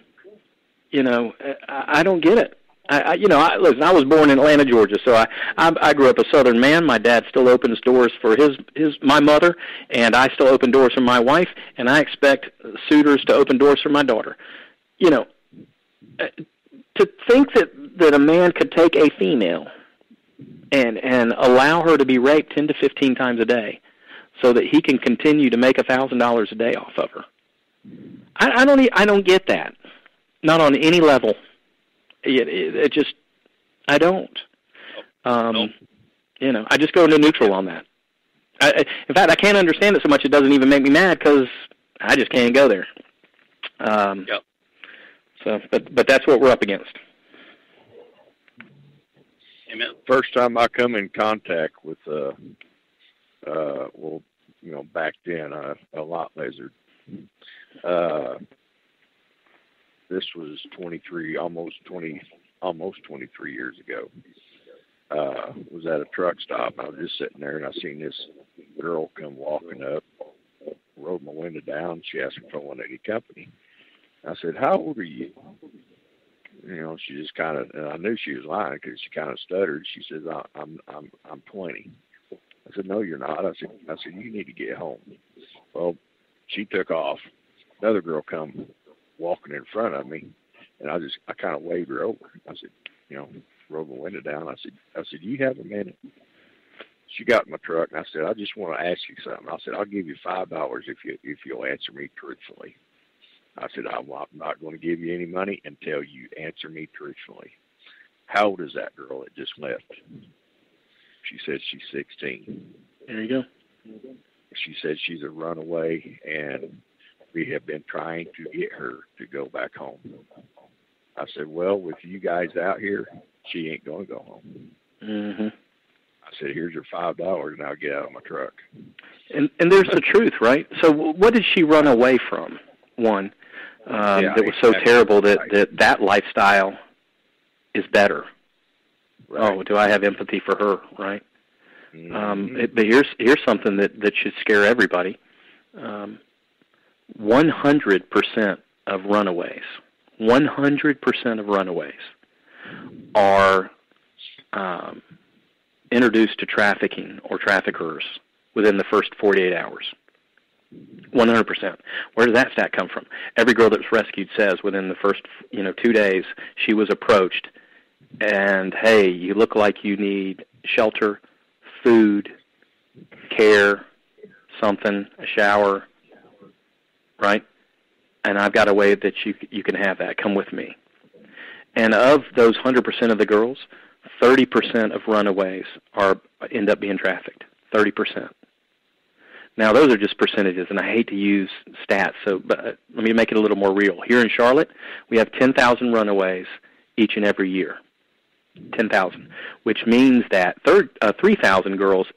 You know, I, I don't get it. I, I you know, I, listen. I was born in Atlanta, Georgia, so I, I I grew up a Southern man. My dad still opens doors for his his my mother, and I still open doors for my wife, and I expect suitors to open doors for my daughter. You know, uh, to think that that a man could take a female and and allow her to be raped ten to fifteen times a day, so that he can continue to make a thousand dollars a day off of her. I, I don't I don't get that, not on any level. It, it, it just I don't. Um, Nope. You know, I just go into neutral on that. I, I, in fact, I can't understand it so much it doesn't even make me mad because I just can't go there. Um, Yep. So, but but that's what we're up against. Amen. first time I come in contact with uh uh well you know back then uh, a lot lizard uh this was 23 almost 20 almost 23 years ago uh was at a truck stop I was just sitting there and I seen this girl come walking up rolled my window down she asked if I wanted any company I said how old are you you know, she just kind of, and I knew she was lying because she kind of stuttered. She says, "I'm, I'm, I'm 20." I said, "No, you're not." I said, "I said you need to get home." Well, she took off. Another girl come walking in front of me, and I just, I kind of waved her over. I said, you know, rolled the window down. I said, I said, you have a minute?" She got in my truck, and I said, "I just want to ask you something." I said, "I'll give you five dollars if you, if you'll answer me truthfully." I said, I'm not- not going to give you any money until you answer me truthfully. How old is that girl that just left? She said she's 16. There you go. She said she's a runaway, and we have been trying to get her to go back home. I said, well, with you guys out here, she ain't going to go home. hmm I said, here's your five dollars, and I'll get out of my truck. And and there's the truth, right? So what did she run away from? One um, Yeah, that was so exactly. terrible that Right. that that lifestyle is better. Right. Oh, do I have empathy for her? Right. Um, Mhm. it, but here's here's something that that should scare everybody. Um, 100% of runaways, 100% of runaways are um, introduced to trafficking or traffickers within the first 48 hours. 100%. Where does that stat come from? Every girl that was rescued says within the first, you know, 2 days she was approached and hey, you look like you need shelter, food, care, something, a shower, right? And I've got a way that you you can have that. Come with me. And of those 100% of the girls, 30% of runaways are end up being trafficked. 30%. Now those are just percentages, and I hate to use stats, so but uh, let me make it a little more real. Here in Charlotte, we have 10,000 runaways each and every year. 10,000, which means that third, uh, 3,000 girls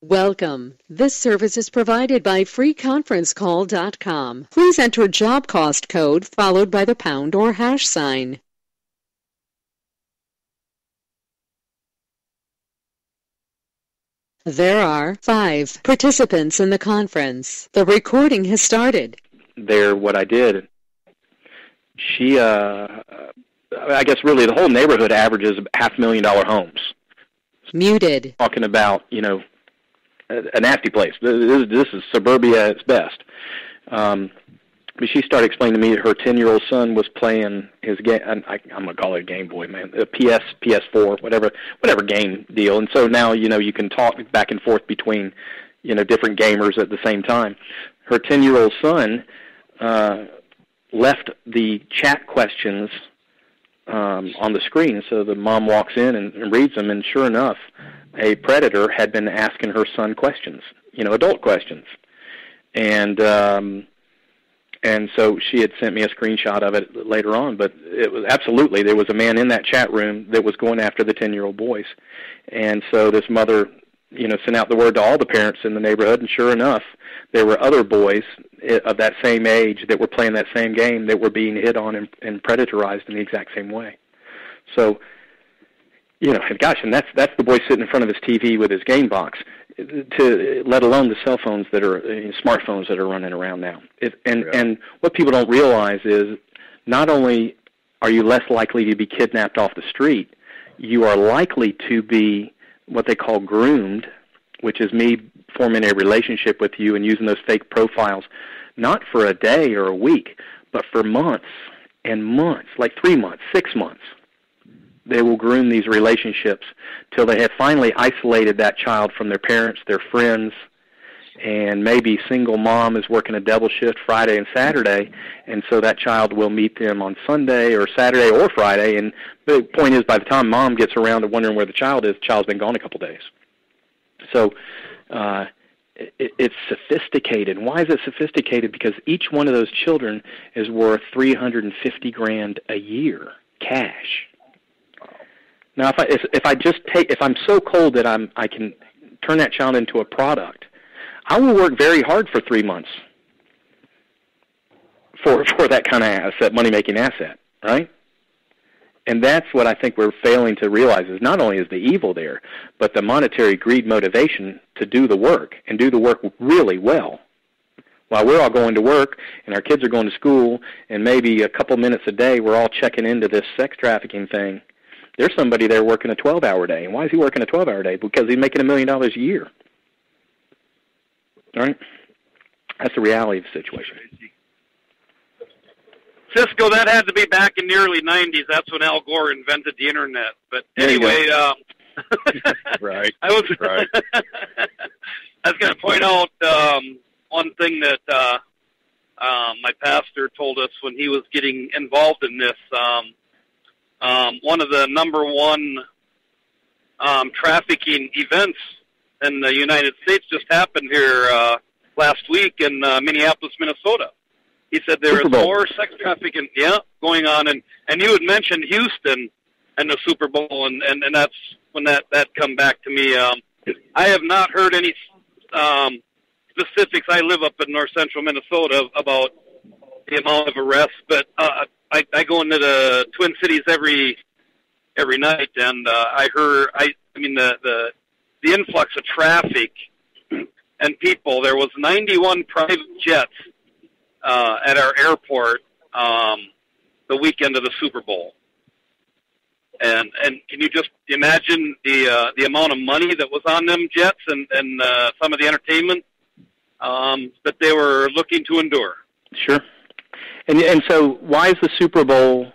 Welcome. This service is provided by freeconferencecall.com. Please enter job cost code followed by the pound or hash sign. There are five participants in the conference. The recording has started. There, what I did, she, uh, I guess really the whole neighborhood averages half a million dollar homes. Muted. Talking about, you know, a, nasty place. This, this is suburbia at its best. Um, but she started explaining to me her 10 year old son was playing his game. I, I'm gonna call it a Game Boy, man, a PS, PS4, whatever, whatever game deal. And so now you know you can talk back and forth between, you know, different gamers at the same time. Her 10 year old son uh, left the chat questions um, on the screen. So the mom walks in and, and reads them, and sure enough, a predator had been asking her son questions, you know, adult questions, and um, and so she had sent me a screenshot of it later on. But it was absolutely there was a man in that chat room that was going after the ten year old boys, and so this mother, you know, sent out the word to all the parents in the neighborhood, and sure enough, there were other boys of that same age that were playing that same game that were being hit on and, and predatorized in the exact same way. So you know, and gosh, and that's that's the boy sitting in front of his TV with his game box. To let alone the cell phones that are uh, smartphones that are running around now. It, and yeah. and what people don't realize is not only are you less likely to be kidnapped off the street, you are likely to be what they call groomed, which is me forming a relationship with you and using those fake profiles, not for a day or a week, but for months and months, like three months, six months they will groom these relationships till they have finally isolated that child from their parents, their friends, and maybe single mom is working a double shift Friday and Saturday, and so that child will meet them on Sunday or Saturday or Friday. And the point is, by the time mom gets around to wondering where the child is, the child's been gone a couple days. So uh, it, it's sophisticated. Why is it sophisticated? Because each one of those children is worth 350 grand a year cash. Now, if I if I just take if I'm so cold that I'm I can turn that child into a product, I will work very hard for three months for (laughs) for that kind of asset, money making asset, right? And that's what I think we're failing to realize is not only is the evil there, but the monetary greed motivation to do the work and do the work really well. While we're all going to work and our kids are going to school and maybe a couple minutes a day we're all checking into this sex trafficking thing there's somebody there working a 12 hour day. And why is he working a 12 hour day? Because he's making a million dollars a year. All right? That's the reality of the situation. Cisco, that had to be back in the early 90s. That's when Al Gore invented the internet. But anyway, um, (laughs) (laughs) right. I was right. (laughs) I was going to point out um, one thing that uh, um, my pastor told us when he was getting involved in this. Um, um, one of the number one um, trafficking events in the United States just happened here uh, last week in uh, Minneapolis, Minnesota. He said there is more sex trafficking, yeah, going on, and and you had mentioned Houston and the Super Bowl, and and, and that's when that that come back to me. Um, I have not heard any um, specifics. I live up in north central Minnesota about the amount of arrests, but uh, I, I go into the Twin Cities every every night, and uh, I heard I I mean the the the influx of traffic and people. There was 91 private jets uh, at our airport um, the weekend of the Super Bowl. And and can you just imagine the uh, the amount of money that was on them jets and and uh, some of the entertainment um, that they were looking to endure? Sure. And and so why is the Super Bowl?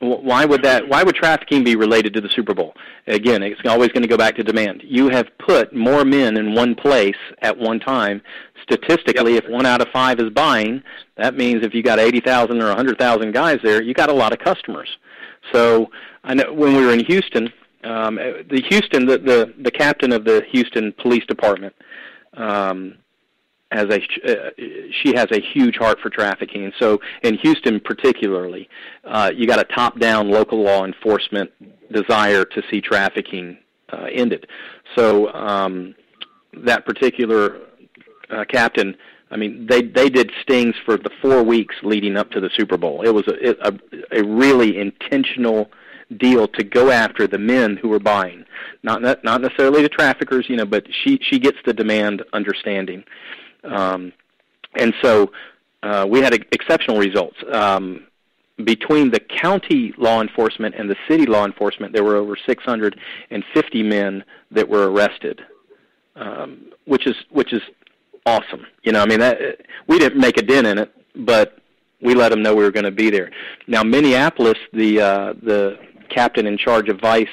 Why would that? Why would trafficking be related to the Super Bowl? Again, it's always going to go back to demand. You have put more men in one place at one time. Statistically, yep. if one out of five is buying, that means if you got eighty thousand or a hundred thousand guys there, you got a lot of customers. So I know when we were in Houston, um, the Houston, the, the the captain of the Houston Police Department. Um, has a uh, she has a huge heart for trafficking, so in Houston particularly, uh, you got a top-down local law enforcement desire to see trafficking uh, ended. So um, that particular uh, captain, I mean, they they did stings for the four weeks leading up to the Super Bowl. It was a a, a really intentional deal to go after the men who were buying, not not necessarily the traffickers, you know, but she she gets the demand understanding, um, and so uh, we had exceptional results. Um, between the county law enforcement and the city law enforcement, there were over 650 men that were arrested, um, which is which is awesome. You know, I mean, that, we didn't make a dent in it, but we let them know we were going to be there. Now, Minneapolis, the uh, the captain in charge of Vice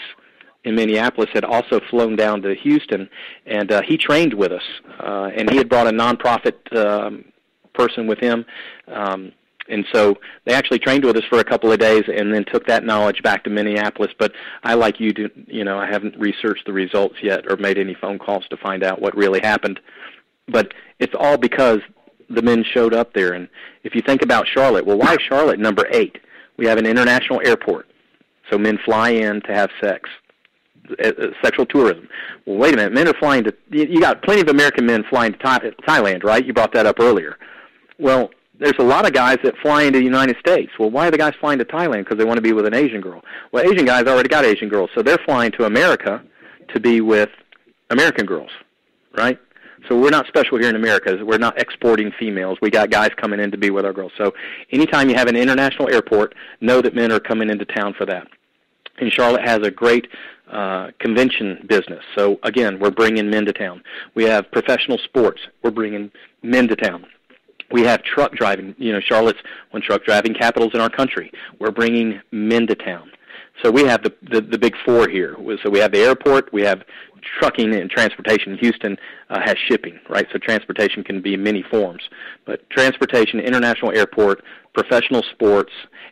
in Minneapolis had also flown down to Houston, and uh, he trained with us, uh, and he had brought a nonprofit um, person with him. Um, and so they actually trained with us for a couple of days and then took that knowledge back to Minneapolis. But I, like you, do, you know, I haven't researched the results yet or made any phone calls to find out what really happened. But it's all because the men showed up there. And if you think about Charlotte, well, why Charlotte number eight? We have an international airport, so men fly in to have sex, uh, uh, sexual tourism. Well, wait a minute, men are flying to. You got plenty of American men flying to Thailand, right? You brought that up earlier. Well, there's a lot of guys that fly into the United States. Well, why are the guys flying to Thailand? Because they want to be with an Asian girl. Well, Asian guys already got Asian girls, so they're flying to America to be with American girls, right? So we're not special here in America. We're not exporting females. We got guys coming in to be with our girls. So anytime you have an international airport, know that men are coming into town for that. And Charlotte has a great uh, convention business. So again, we're bringing men to town. We have professional sports. We're bringing men to town. We have truck driving. You know, Charlotte's one truck driving capitals in our country. We're bringing men to town. So we have the, the the big four here. So we have the airport, we have trucking and transportation. Houston uh, has shipping, right? So transportation can be many forms. But transportation, international airport, professional sports,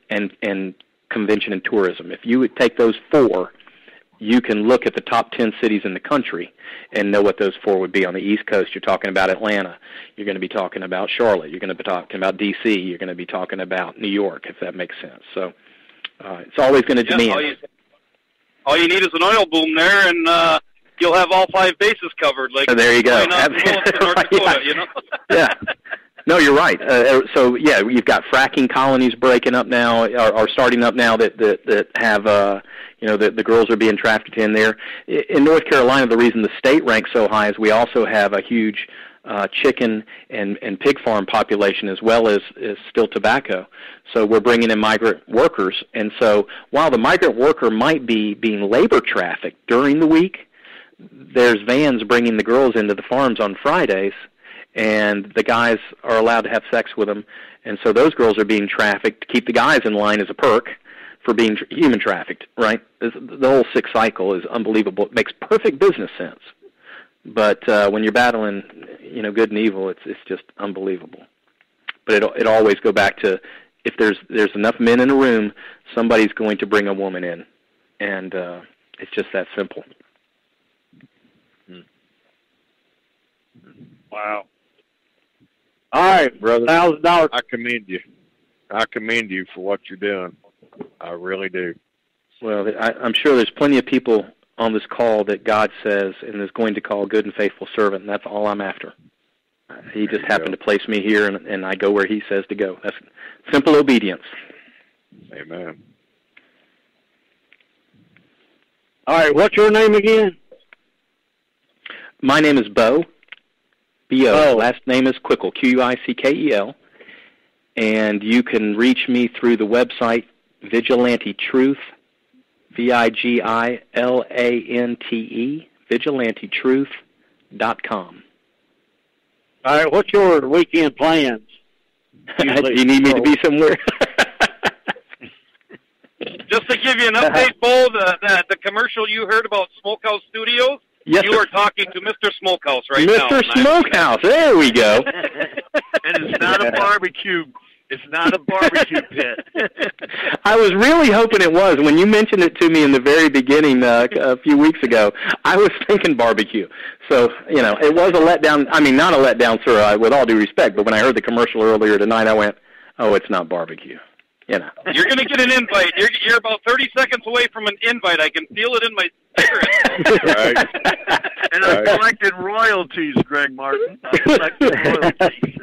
and and convention and tourism. If you would take those four, you can look at the top 10 cities in the country and know what those four would be. On the East Coast, you're talking about Atlanta. You're going to be talking about Charlotte. You're going to be talking about D.C. You're going to be talking about New York, if that makes sense. So uh, it's always going to yeah, demand. All you, all you need is an oil boom there, and uh, you'll have all five bases covered. Like there you go. (laughs) Dakota, yeah. you know? (laughs) yeah. No, you're right. Uh, uh, so yeah, you've got fracking colonies breaking up now, are, are starting up now that that that have uh, you know the the girls are being trafficked in there. In North Carolina, the reason the state ranks so high is we also have a huge uh, chicken and, and pig farm population as well as, as still tobacco. So we're bringing in migrant workers. And so while the migrant worker might be being labor trafficked during the week, there's vans bringing the girls into the farms on Fridays, and the guys are allowed to have sex with them. And so those girls are being trafficked to keep the guys in line as a perk for being tr- human trafficked, right? The whole sick cycle is unbelievable. It makes perfect business sense. But uh, when you're battling, you know, good and evil, it's it's just unbelievable. But it it always go back to if there's there's enough men in a room, somebody's going to bring a woman in, and uh, it's just that simple. Wow. All right, brother. Thousand dollars. I commend you. I commend you for what you're doing. I really do. Well, I, I'm sure there's plenty of people on this call that God says and is going to call good and faithful servant, and that's all I'm after. He just happened go. to place me here, and, and I go where He says to go. That's simple obedience. Amen. All right, what's your name again? My name is Bo. B-O. Oh. Last name is Quickel, Q-U-I-C-K-E-L. And you can reach me through the website Vigilante Truth, V-I-G-I-L-A-N-T-E, vigilantetruth.com. All right, what's your weekend plans? (laughs) Do you need me to be somewhere? (laughs) Just to give you an update, (laughs) Bo, the, the the commercial you heard about Smokehouse Studios. yes, you sir. are talking to Mr. Smokehouse right Mr. now. and I- Smokehouse. There we go. and it's not a barbecue. It's not a barbecue (laughs) pit. I was really hoping it was. When you mentioned it to me in the very beginning uh, a few weeks ago, I was (laughs) thinking barbecue. So, you know, it was a letdown. I mean, not a letdown, sir, uh, with all due respect, but when I heard the commercial earlier tonight, I went, oh, it's not barbecue. you know. (laughs) You're going to get an invite. You're, you're about 30 seconds away from an invite. I can feel it in my spirit. right. And I'm Right. collecting royalties, Greg Martin. I'm collecting royalties.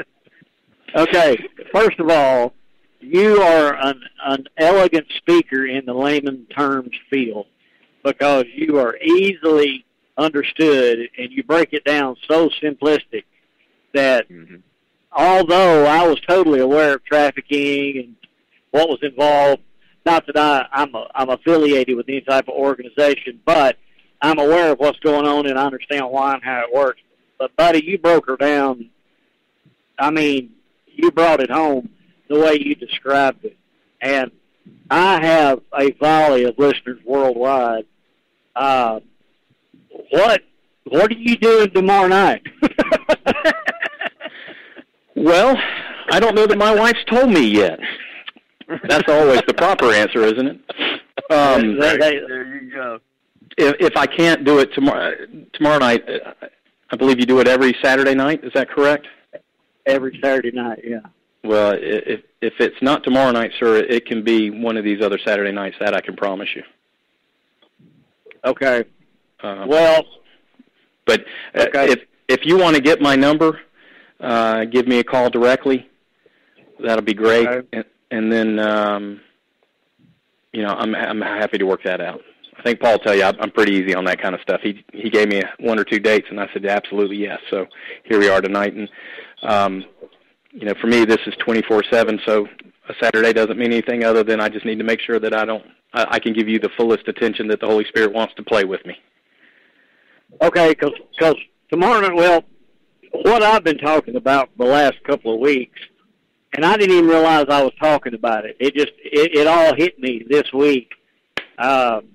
Okay, first of all, you are an, an elegant speaker in the layman terms field because you are easily understood and you break it down so simplistic that Mhm. although I was totally aware of trafficking and what was involved, not that I, I'm a, I'm affiliated with any type of organization, but I'm aware of what's going on and I understand why and how it works. But buddy, you broke her down. I mean, you brought it home the way you described it, and I have a volley of listeners worldwide. Uh, what what are you doing tomorrow night? (laughs) Well, I don't know that my wife's told me yet. That's always the proper answer, isn't it? Um, They- they- There you go. if, if I can't do it tomorrow, tomorrow night, uh, I believe you do it every Saturday night. Is that correct? Every Saturday night, yeah. Well, i- if if it's not tomorrow night, sir, it can be one of these other Saturday nights. That I can promise you. Okay. Um, Well, but uh, okay. if if you want to get my number, uh, give me a call directly. That'll be great. Okay. And, and then, um, you know, I'm I'm happy to work that out. I think Paul will tell you I'm I'm pretty easy on that kind of stuff. He he gave me one or two dates, and I said absolutely yes. So here we are tonight, and um, you know, for me this is 24/7. So a Saturday doesn't mean anything other than I just need to make sure that I don't I, I can give you the fullest attention that the Holy Spirit wants to play with me. okay, because tomorrow night, well, what I've been talking about the last couple of weeks, and I didn't even realize I was talking about it. It just it, it all hit me this week. Um,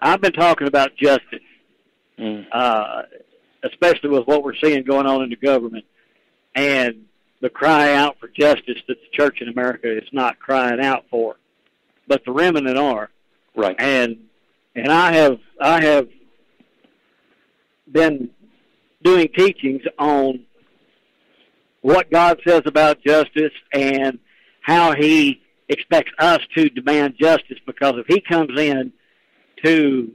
I've been talking about justice. Mm. uh, especially with what we're seeing going on in the government and the cry out for justice that the church in America is not crying out for, but the remnant are. Right. And and I have I have been doing teachings on what God says about justice and how He expects us to demand justice. Because if He comes in to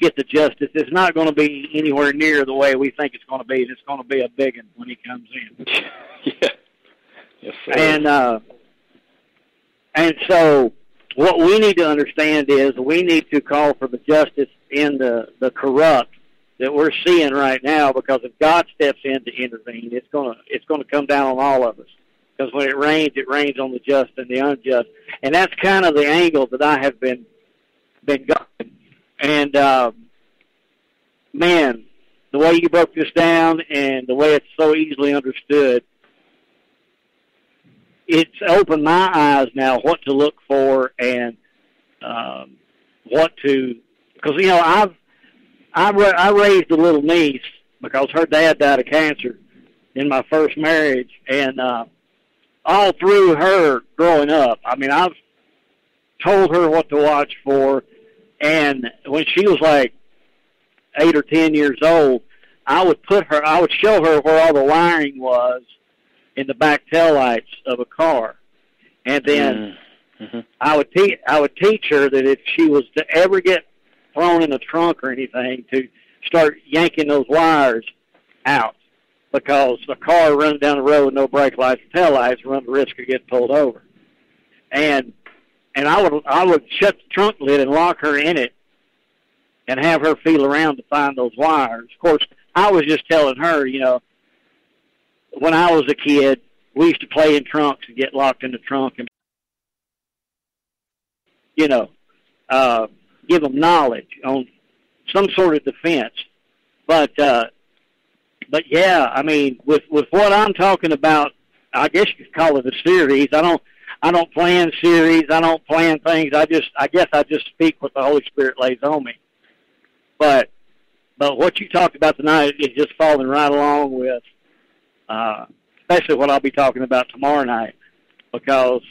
get the justice, it's not going to be anywhere near the way we think it's going to be. and It's going to be a big one when He comes in. (laughs) yeah. Yes, sir. And uh, and so what we need to understand is we need to call for the justice in the the corrupt that we're seeing right now. Because if God steps in to intervene, it's gonna it's gonna come down on all of us. Because when it rains, it rains on the just and the unjust, and that's kind of the angle that I have been been going. And um, man, the way you broke this down and the way it's so easily understood it's opened my eyes now what to look for and um, what to because you know I've I, ra- I raised a little niece because her dad died of cancer in my first marriage and uh, all through her growing up I mean I've told her what to watch for and when she was like eight or ten years old I would put her I would show her where all the wiring was in the back tail lights of a car. And then Mhm. I would teach I would teach her that if she was to ever get thrown in the trunk or anything, to start yanking those wires out because the car runs down the road with no brake lights tail lights, run the risk of getting pulled over. And and I would I would shut the trunk lid and lock her in it and have her feel around to find those wires. Of course, I was just telling her, you know, when I was a kid, we used to play in trunks and get locked in the trunk and, you know, uh, give them knowledge on some sort of defense. But, uh, but yeah, I mean, with, with what I'm talking about, I guess you could call it a series. I don't, I don't plan series. I don't plan things. I just, I guess I just speak what the Holy Spirit lays on me. But, but what you talked about tonight is just falling right along with, uh, especially what I'll be talking about tomorrow night. Because,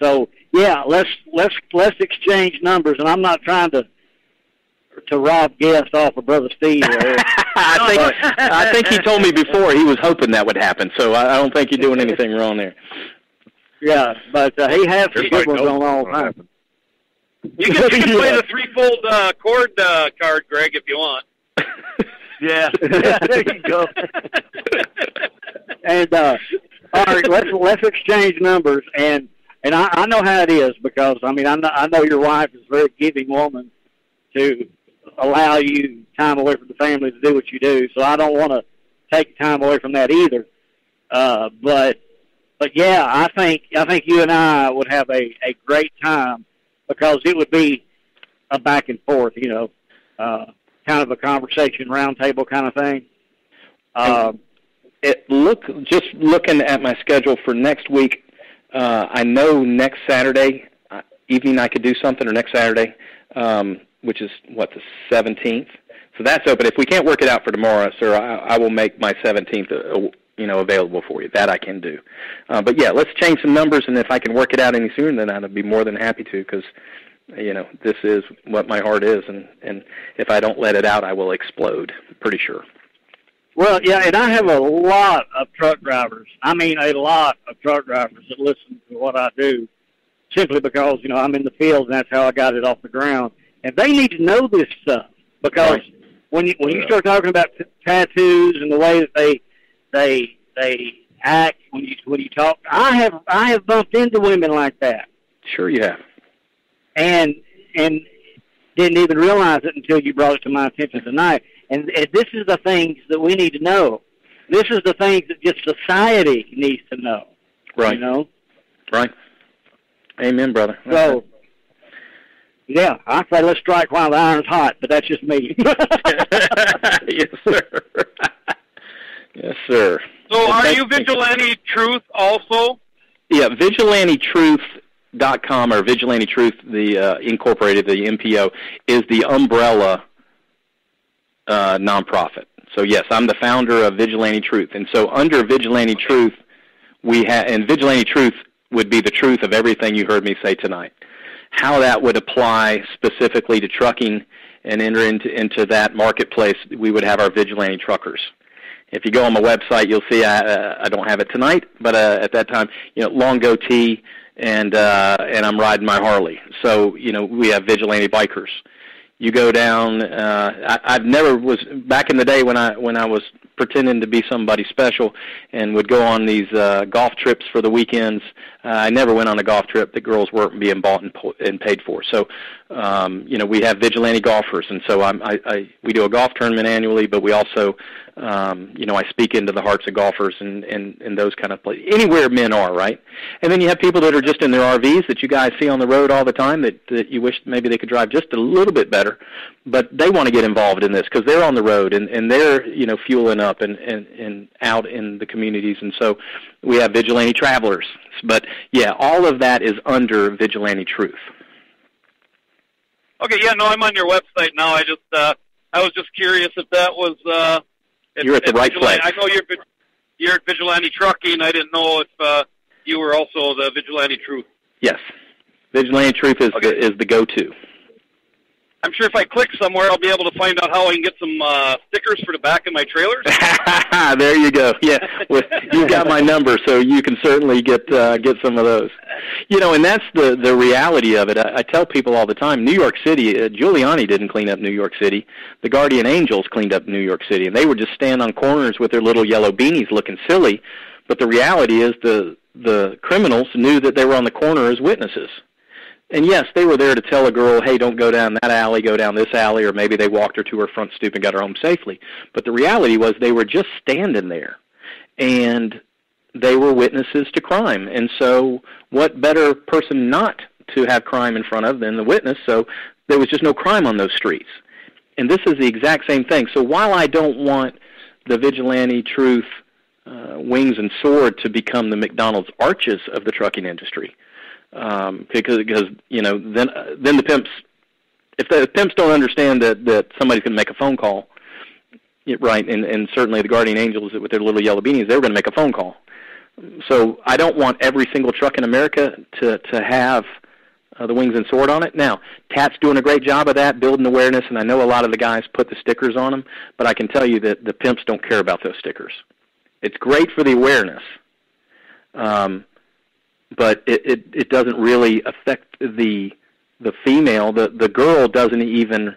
so yeah, let's let's let's exchange numbers, and I'm not trying to to rob guests off of Brother Steve. (laughs) I think I think he told me before he was hoping that would happen. So I, I don't think you're doing anything wrong there. Yeah, but uh, he has some good ones on all the time. You can, you can play the threefold uh, chord uh, card, Greg, if you want. (laughs) Yeah, yeah, (laughs) there you go. (laughs) and uh, all right, let's let's exchange numbers, and and I, I know how it is because I mean I know I know your wife is a very giving woman to allow you time away from the family to do what you do. So I don't want to take time away from that either. Uh, but but yeah, I think I think you and I would have a a great time because it would be a back and forth, you know, uh, kind of a conversation roundtable kind of thing. Uh, it look just looking at my schedule for next week. Uh, I know next Saturday uh, evening I could do something, or next Saturday, um, which is what the seventeenth. So that's open. If we can't work it out for tomorrow, sir, I, I will make my seventeenth, you know, available for you. That I can do. Uh, but yeah, let's change some numbers, and if I can work it out any sooner, then I'd be more than happy to, because you know this is what my heart is, and and if I don't let it out, I will explode. Pretty sure. Well, yeah, and I have a lot of truck drivers. I mean, a lot of truck drivers that listen to what I do, simply because you know I'm in the field and that's how I got it off the ground. And they need to know this stuff because Right. when you when you start talking about t- tattoos and the way that they they they act when you when you talk, I have I have bumped into women like that Sure, you have. and and didn't even realize it until you brought it to my attention tonight. And, and this is the things that we need to know. This is the things that just society needs to know. Right. You know. Right. Amen, brother. So. Yeah, I say let's strike while the iron's hot, but that's just me. (laughs) yes, sir. Yes, sir. So And are you Vigilante Truth also? Yeah, vigilantetruth.com or Vigilante Truth, the uh, incorporated, the NPO, is the umbrella uh, nonprofit. So yes, I'm the founder of Vigilante Truth, and so under Vigilante Truth, we have, and Vigilante Truth would be the truth of everything you heard me say tonight. How that would apply specifically to trucking and enter into into that marketplace, we would have our vigilante truckers. If you go on my website, you'll see I, uh, I don't have it tonight, but uh, at that time, you know, long goatee, and uh, and I'm riding my Harley. So you know, we have vigilante bikers. You go down. Uh, I, I've never was back in the day when I when I was pretending to be somebody special and would go on these uh, golf trips for the weekends. Uh, I never went on a golf trip that girls weren't being bought and, po- and paid for. So, um, you know, we have vigilante golfers, and so I'm, I, I we do a golf tournament annually, but we also, um, you know, I speak into the hearts of golfers and and, and those kind of places, anywhere men are, right? And then you have people that are just in their RVs that you guys see on the road all the time that that you wish maybe they could drive just a little bit better, but they want to get involved in this because they're on the road and and they're you know fueling up and and and out in the communities, and so we have vigilante travelers. But yeah, all of that is under vigilante truth. Okay, yeah, no, I'm on your website now. I just, uh, I was just curious if that was. Uh, You're at the right Vigilante, place. I know you're you're at Vigilante Trucking. I didn't know if uh, you were also the Vigilante Truth. Yes, vigilante truth is the, is the go-to. I'm sure if I click somewhere, I'll be able to find out how I can get some uh, stickers for the back of my trailers. (laughs) there you go. Yeah, well, you've got my number, so you can certainly get uh, get some of those. You know, and that's the the reality of it. I, I tell people all the time. New York City, uh, Giuliani didn't clean up New York City. The Guardian Angels cleaned up New York City, and they would just stand on corners with their little yellow beanies, looking silly. But the reality is, the the criminals knew that they were on the corner as witnesses. And yes, they were there to tell a girl, hey, don't go down that alley, go down this alley, or maybe they walked her to her front stoop and got her home safely. But the reality was they were just standing there. And they were witnesses to crime. And so what better person not to have crime in front of than the witness? So there was just no crime on those streets. And this is the exact same thing. So while I don't want the vigilante truth uh, wings and sword to become the McDonald's arches of the trucking industry, um, because because you know then uh, then the pimps if the pimps don't understand that that somebody's going to make a phone call, right? And and certainly the guardian angels with their little yellow beanies, they were going to make a phone call. So I don't want every single truck in America to to have uh, the wings and sword on it. Now, TAT's doing a great job of that, building awareness, and I know a lot of the guys put the stickers on them, but I can tell you that the pimps don't care about those stickers. It's great for the awareness, um, but it, it it doesn't really affect the the female. The the girl doesn't even.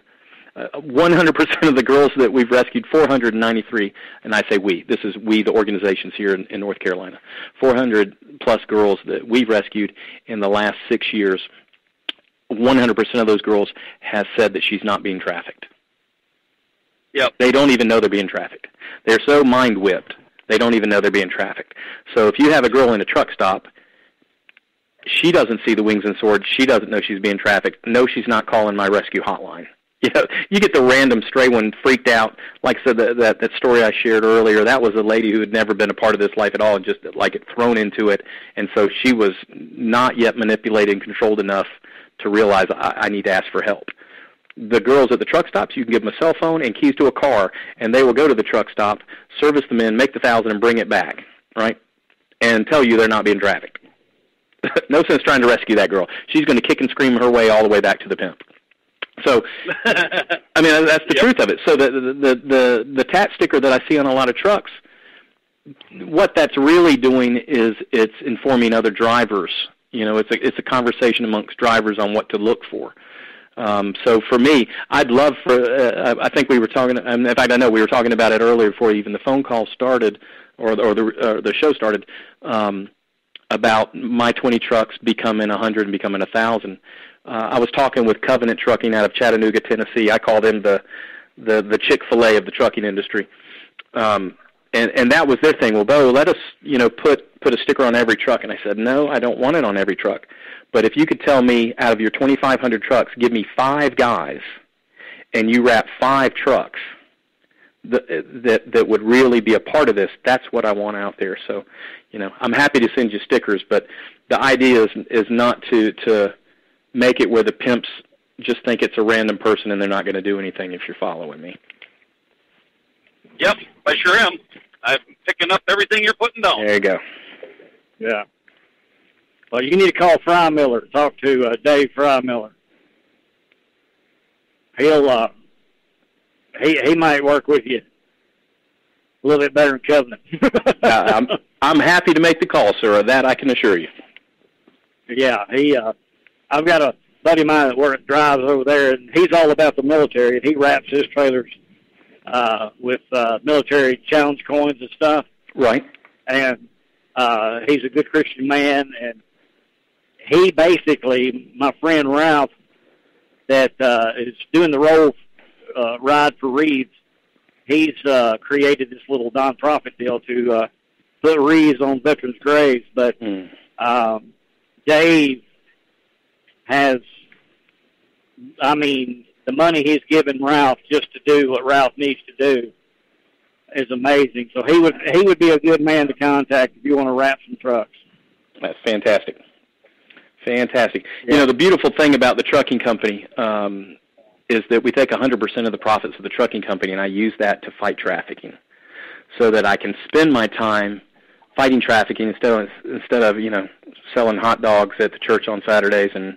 Uh, 100% of the girls that we've rescued, 493, and I say we, this is we, the organizations here in, in North Carolina, 400 plus girls that we've rescued in the last six years, 100% of those girls has said that she's not being trafficked. Yep. They don't even know they're being trafficked. They're so mind whipped, they don't even know they're being trafficked. So if you have a girl in a truck stop, she doesn't see the wings and swords. She doesn't know she's being trafficked. No, she's not calling my rescue hotline. (laughs) You know, you get the random stray one freaked out. Like I said, that, that that story I shared earlier, that was a lady who had never been a part of this life at all, and just like it thrown into it, and so she was not yet manipulated and controlled enough to realize I, I need to ask for help. The girls at the truck stops, you can give them a cell phone and keys to a car, and they will go to the truck stop, service the men, make the thousand, and bring it back, right? And tell you they're not being trafficked. (laughs) no sense trying to rescue that girl. She's going to kick and scream her way all the way back to the pimp. So, (laughs) I mean, that's the yep. truth of it. So the, the the the tat sticker that I see on a lot of trucks, what that's really doing is it's informing other drivers. You know, it's a it's a conversation amongst drivers on what to look for. Um, so for me, I'd love for. Uh, I think we were talking. In fact, I know we were talking about it earlier before even the phone call started, or or the or the show started. Um, about my 20 trucks becoming 100 and becoming 1,000. Uh, I was talking with Covenant Trucking out of Chattanooga, Tennessee. I call them the the the Chick Fil A of the trucking industry, um, and and that was their thing. Well, Bo, let us you know put put a sticker on every truck, and I said no, I don't want it on every truck. But if you could tell me out of your 2,500 trucks, give me five guys, and you wrap five trucks that that that would really be a part of this. That's what I want out there. So, you know, I'm happy to send you stickers, but the idea is is not to to make it where the pimps just think it's a random person and they're not going to do anything if you're following me. Yep, I sure am. I'm picking up everything you're putting down. There you go. Yeah. Well, you need to call Freymiller. Talk to uh, Dave Freymiller. He'll uh, he he might work with you a little bit better than Covenant. (laughs) uh, I'm I'm happy to make the call, sir. That I can assure you. Yeah, he uh, I've got a buddy of mine that works drives over there, and he's all about the military, and he wraps his trailers uh, with uh, military challenge coins and stuff. Right. And uh, he's a good Christian man, and he basically, my friend Ralph, that uh, is doing the roll uh, ride for wreaths. He's uh, created this little nonprofit deal to uh, put wreaths on veterans' graves, but mm. um, Dave has, I mean, the money he's given Ralph just to do what Ralph needs to do is amazing. So he would he would be a good man to contact if you want to wrap some trucks. That's fantastic. Fantastic. Yeah. You know, the beautiful thing about the trucking company um, is that we take 100% of the profits of the trucking company and I use that to fight trafficking so that I can spend my time fighting trafficking instead of instead of you know selling hot dogs at the church on Saturdays and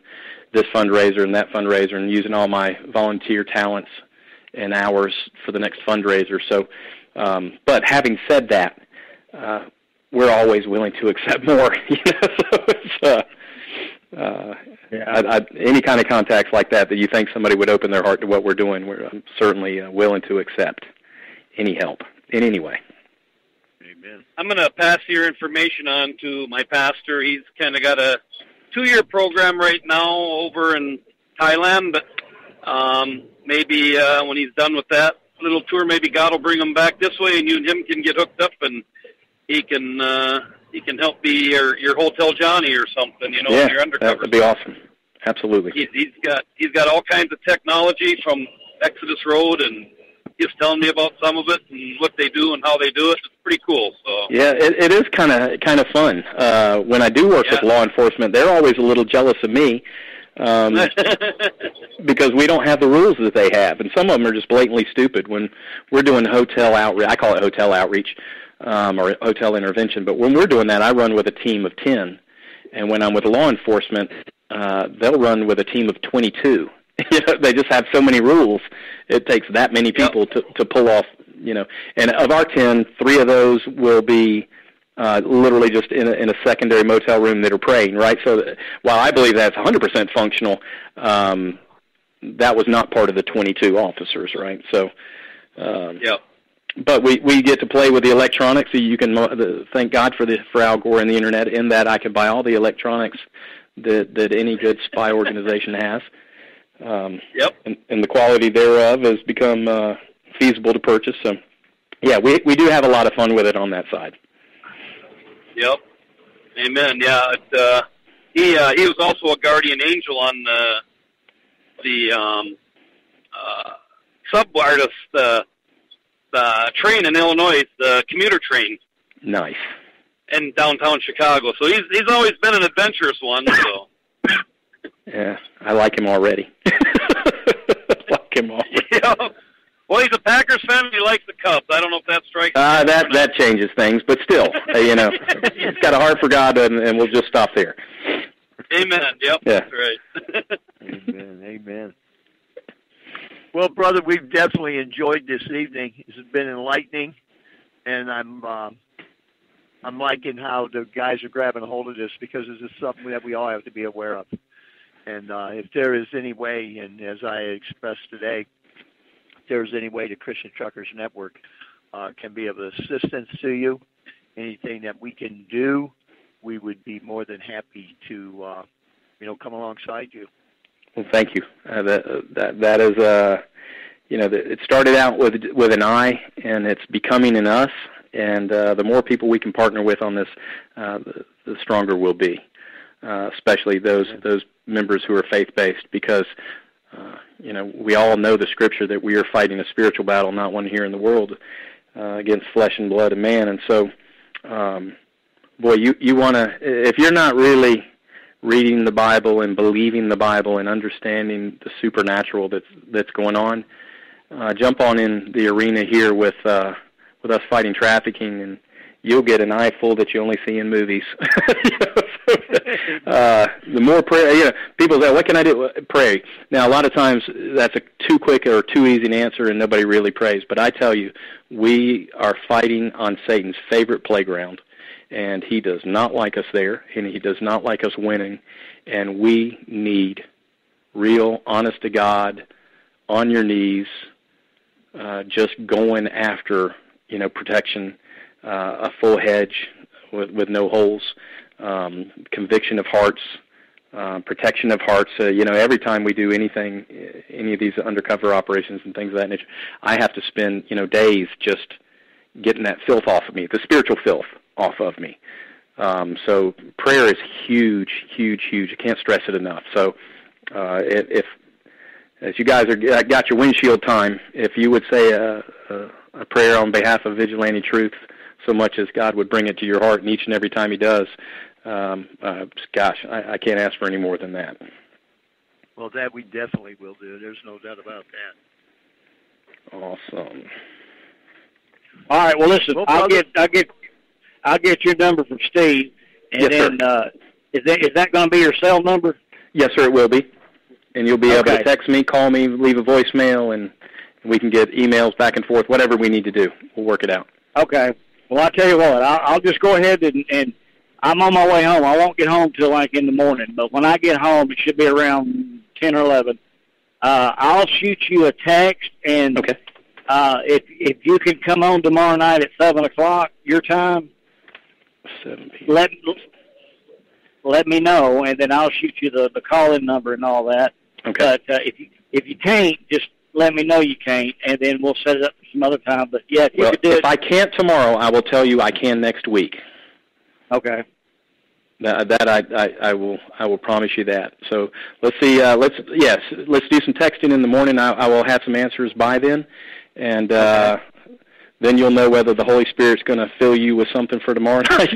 this fundraiser and that fundraiser and using all my volunteer talents and hours for the next fundraiser. So, um, but having said that, uh, we're always willing to accept (laughs) more. You know, so it's uh, uh, yeah. I, I, any kind of contacts like that that you think somebody would open their heart to what we're doing, we're I'm certainly uh, willing to accept any help in any way. Amen. I'm going to pass your information on to my pastor. He's kind of got a two-year program right now over in Thailand, but um, maybe uh, when he's done with that little tour, maybe God will bring him back this way, and you and him can get hooked up, and he can uh, he can help be your your hotel Johnny or something. You know, yeah, your undercover. that would be awesome. Absolutely. He's, he's got he's got all kinds of technology from Exodus Road and he was telling me about some of it and what they do and how they do it. It's pretty cool. So yeah, it, it is kind of kind of fun. Uh, when I do work yeah. with law enforcement, they're always a little jealous of me um, (laughs) because we don't have the rules that they have, and some of them are just blatantly stupid. When we're doing hotel outreach, I call it hotel outreach um, or hotel intervention. But when we're doing that, I run with a team of ten, and when I'm with law enforcement, uh, they'll run with a team of twenty-two you (laughs) know, they just have so many rules. It takes that many people yep. to to pull off. You know, and of our ten, three of those will be uh, literally just in a, in a secondary motel room that are praying, right? So that, while I believe that's 100% functional, um, that was not part of the 22 officers, right? So, um, yeah. But we we get to play with the electronics. So you can the, thank God for the for Al Gore and the internet. In that I can buy all the electronics that that any good spy organization has. Um, yep. And, and the quality thereof has become uh, feasible to purchase. So, yeah, we we do have a lot of fun with it on that side. Yep. Amen. Yeah. It, uh, he uh, he was also a guardian angel on the the um, uh, subway, the, the the train in Illinois, the commuter train. Nice. In downtown Chicago, so he's he's always been an adventurous one. So. (laughs) yeah, I like him already. (laughs) like him already. (laughs) Yeah. Well, he's a Packers fan. He likes the Cubs. I don't know if that strikes. Uh, that that changes things, but still, uh, you know, he's got a heart for God, and, and we'll just stop there. Amen. Yep. Yeah. That's right. amen. Amen. Well, brother, we've definitely enjoyed this evening. It's been enlightening, and I'm uh, I'm liking how the guys are grabbing a hold of this because this is something that we all have to be aware of. And uh, if there is any way, and as I expressed today, if there's any way the Christian Truckers Network uh, can be of assistance to you, anything that we can do, we would be more than happy to, uh, you know, come alongside you. Well, thank you. Uh, that that that is, uh, you know, it started out with with an I, and it's becoming an us. And uh, the more people we can partner with on this, uh, the, the stronger we'll be. Uh, especially those those members who are faith based, because uh, you know we all know the scripture that we are fighting a spiritual battle, not one here in the world, uh, against flesh and blood and man. And so, um, boy, you you want to if you're not really reading the Bible and believing the Bible and understanding the supernatural that's that's going on, uh, jump on in the arena here with uh, with us fighting trafficking and you'll get an eye full that you only see in movies. (laughs) uh, the more prayer, you know, people say, "What can I do?" Pray. Now, a lot of times that's a too quick or too easy an answer, and nobody really prays. But I tell you, we are fighting on Satan's favorite playground, and he does not like us there, and he does not like us winning, and we need real, honest to God, on your knees, uh, just going after, you know, protection uh, a full hedge with, with no holes, um, conviction of hearts, uh, protection of hearts. Uh, you know, every time we do anything, any of these undercover operations and things of that nature, I have to spend you know days just getting that filth off of me, the spiritual filth off of me. Um, so prayer is huge, huge, huge. I can't stress it enough. So uh, if, if as you guys are got your windshield time, if you would say a, a, a prayer on behalf of Vigilante Truth so much as God would bring it to your heart, and each and every time He does, um, uh, gosh, I, I can't ask for any more than that. Well, that we definitely will do. There's no doubt about that. Awesome. All right. Well, listen, well, I'll get I'll get I'll get your number from Steve, and yes, then uh, is that is that going to be your cell number? Yes, sir. It will be, and you'll be okay. able to text me, call me, leave a voicemail, and we can get emails back and forth. Whatever we need to do, we'll work it out. Okay. Well, I'll tell you what. I'll, I'll just go ahead and, and I'm on my way home. I won't get home till like in the morning, but when I get home, it should be around ten or eleven. Uh, I'll shoot you a text, and okay. uh, if if you can come on tomorrow night at seven o'clock your time, seven p.m. Let let me know, and then I'll shoot you the the call in number and all that. Okay. But uh, if you if you can't, just let me know you can't, and then we'll set it up for some other time. But yeah, if you well, could do if it. I can't tomorrow, I will tell you I can next week. Okay. That, that I, I I will I will promise you that. So let's see. Uh, let's yes, let's do some texting in the morning. I, I will have some answers by then, and uh, okay. Then you'll know whether the Holy Spirit's going to fill you with something for tomorrow (laughs) night.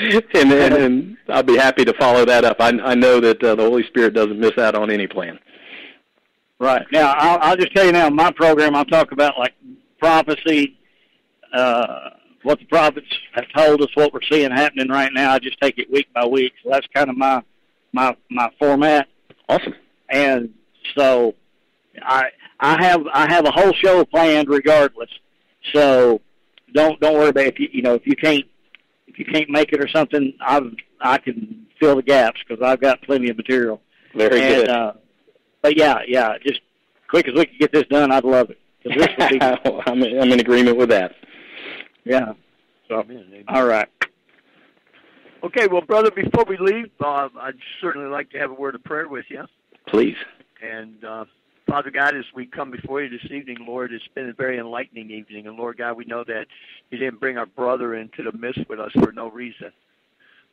(laughs) and, and and I'll be happy to follow that up. I I know that uh, the Holy Spirit doesn't miss out on any plan. Right now, I'll, I'll just tell you now. My program, I'll talk about like prophecy, uh, what the prophets have told us, what we're seeing happening right now. I just take it week by week. So that's kind of my my my format. Awesome. And so, I I have I have a whole show planned regardless. So don't don't worry about if you you know if you can't if you can't make it or something. I I can fill the gaps because I've got plenty of material. Very and, good. Uh, but yeah, yeah, just quick as we can get this done, I'd love it. This would be, (laughs) I'm, in- I'm in agreement with that. yeah. So, Amen, amen. all right. Okay, well, brother, before we leave, uh, I'd certainly like to have a word of prayer with you. Please. And uh, Father God, as we come before you this evening, Lord, it's been a very enlightening evening. And Lord God, we know that you didn't bring our brother into the midst with us for no reason.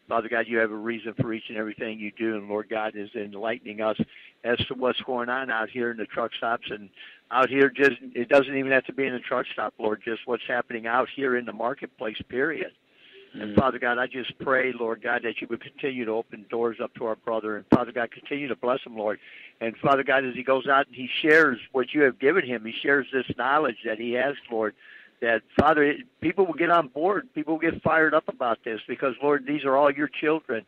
Father God, you have a reason for each and everything you do, and Lord God is enlightening us as to what's going on out here in the truck stops and out here. Just it doesn't even have to be in the truck stop, Lord. Just what's happening out here in the marketplace. Period. And mm. Father God, I just pray, Lord God, that you would continue to open doors up to our brother. And Father God, continue to bless him, Lord. And Father God, as he goes out and he shares what you have given him, he shares this knowledge that he has, Lord, that Father, people will get on board. People will get fired up about this because, Lord, these are all your children.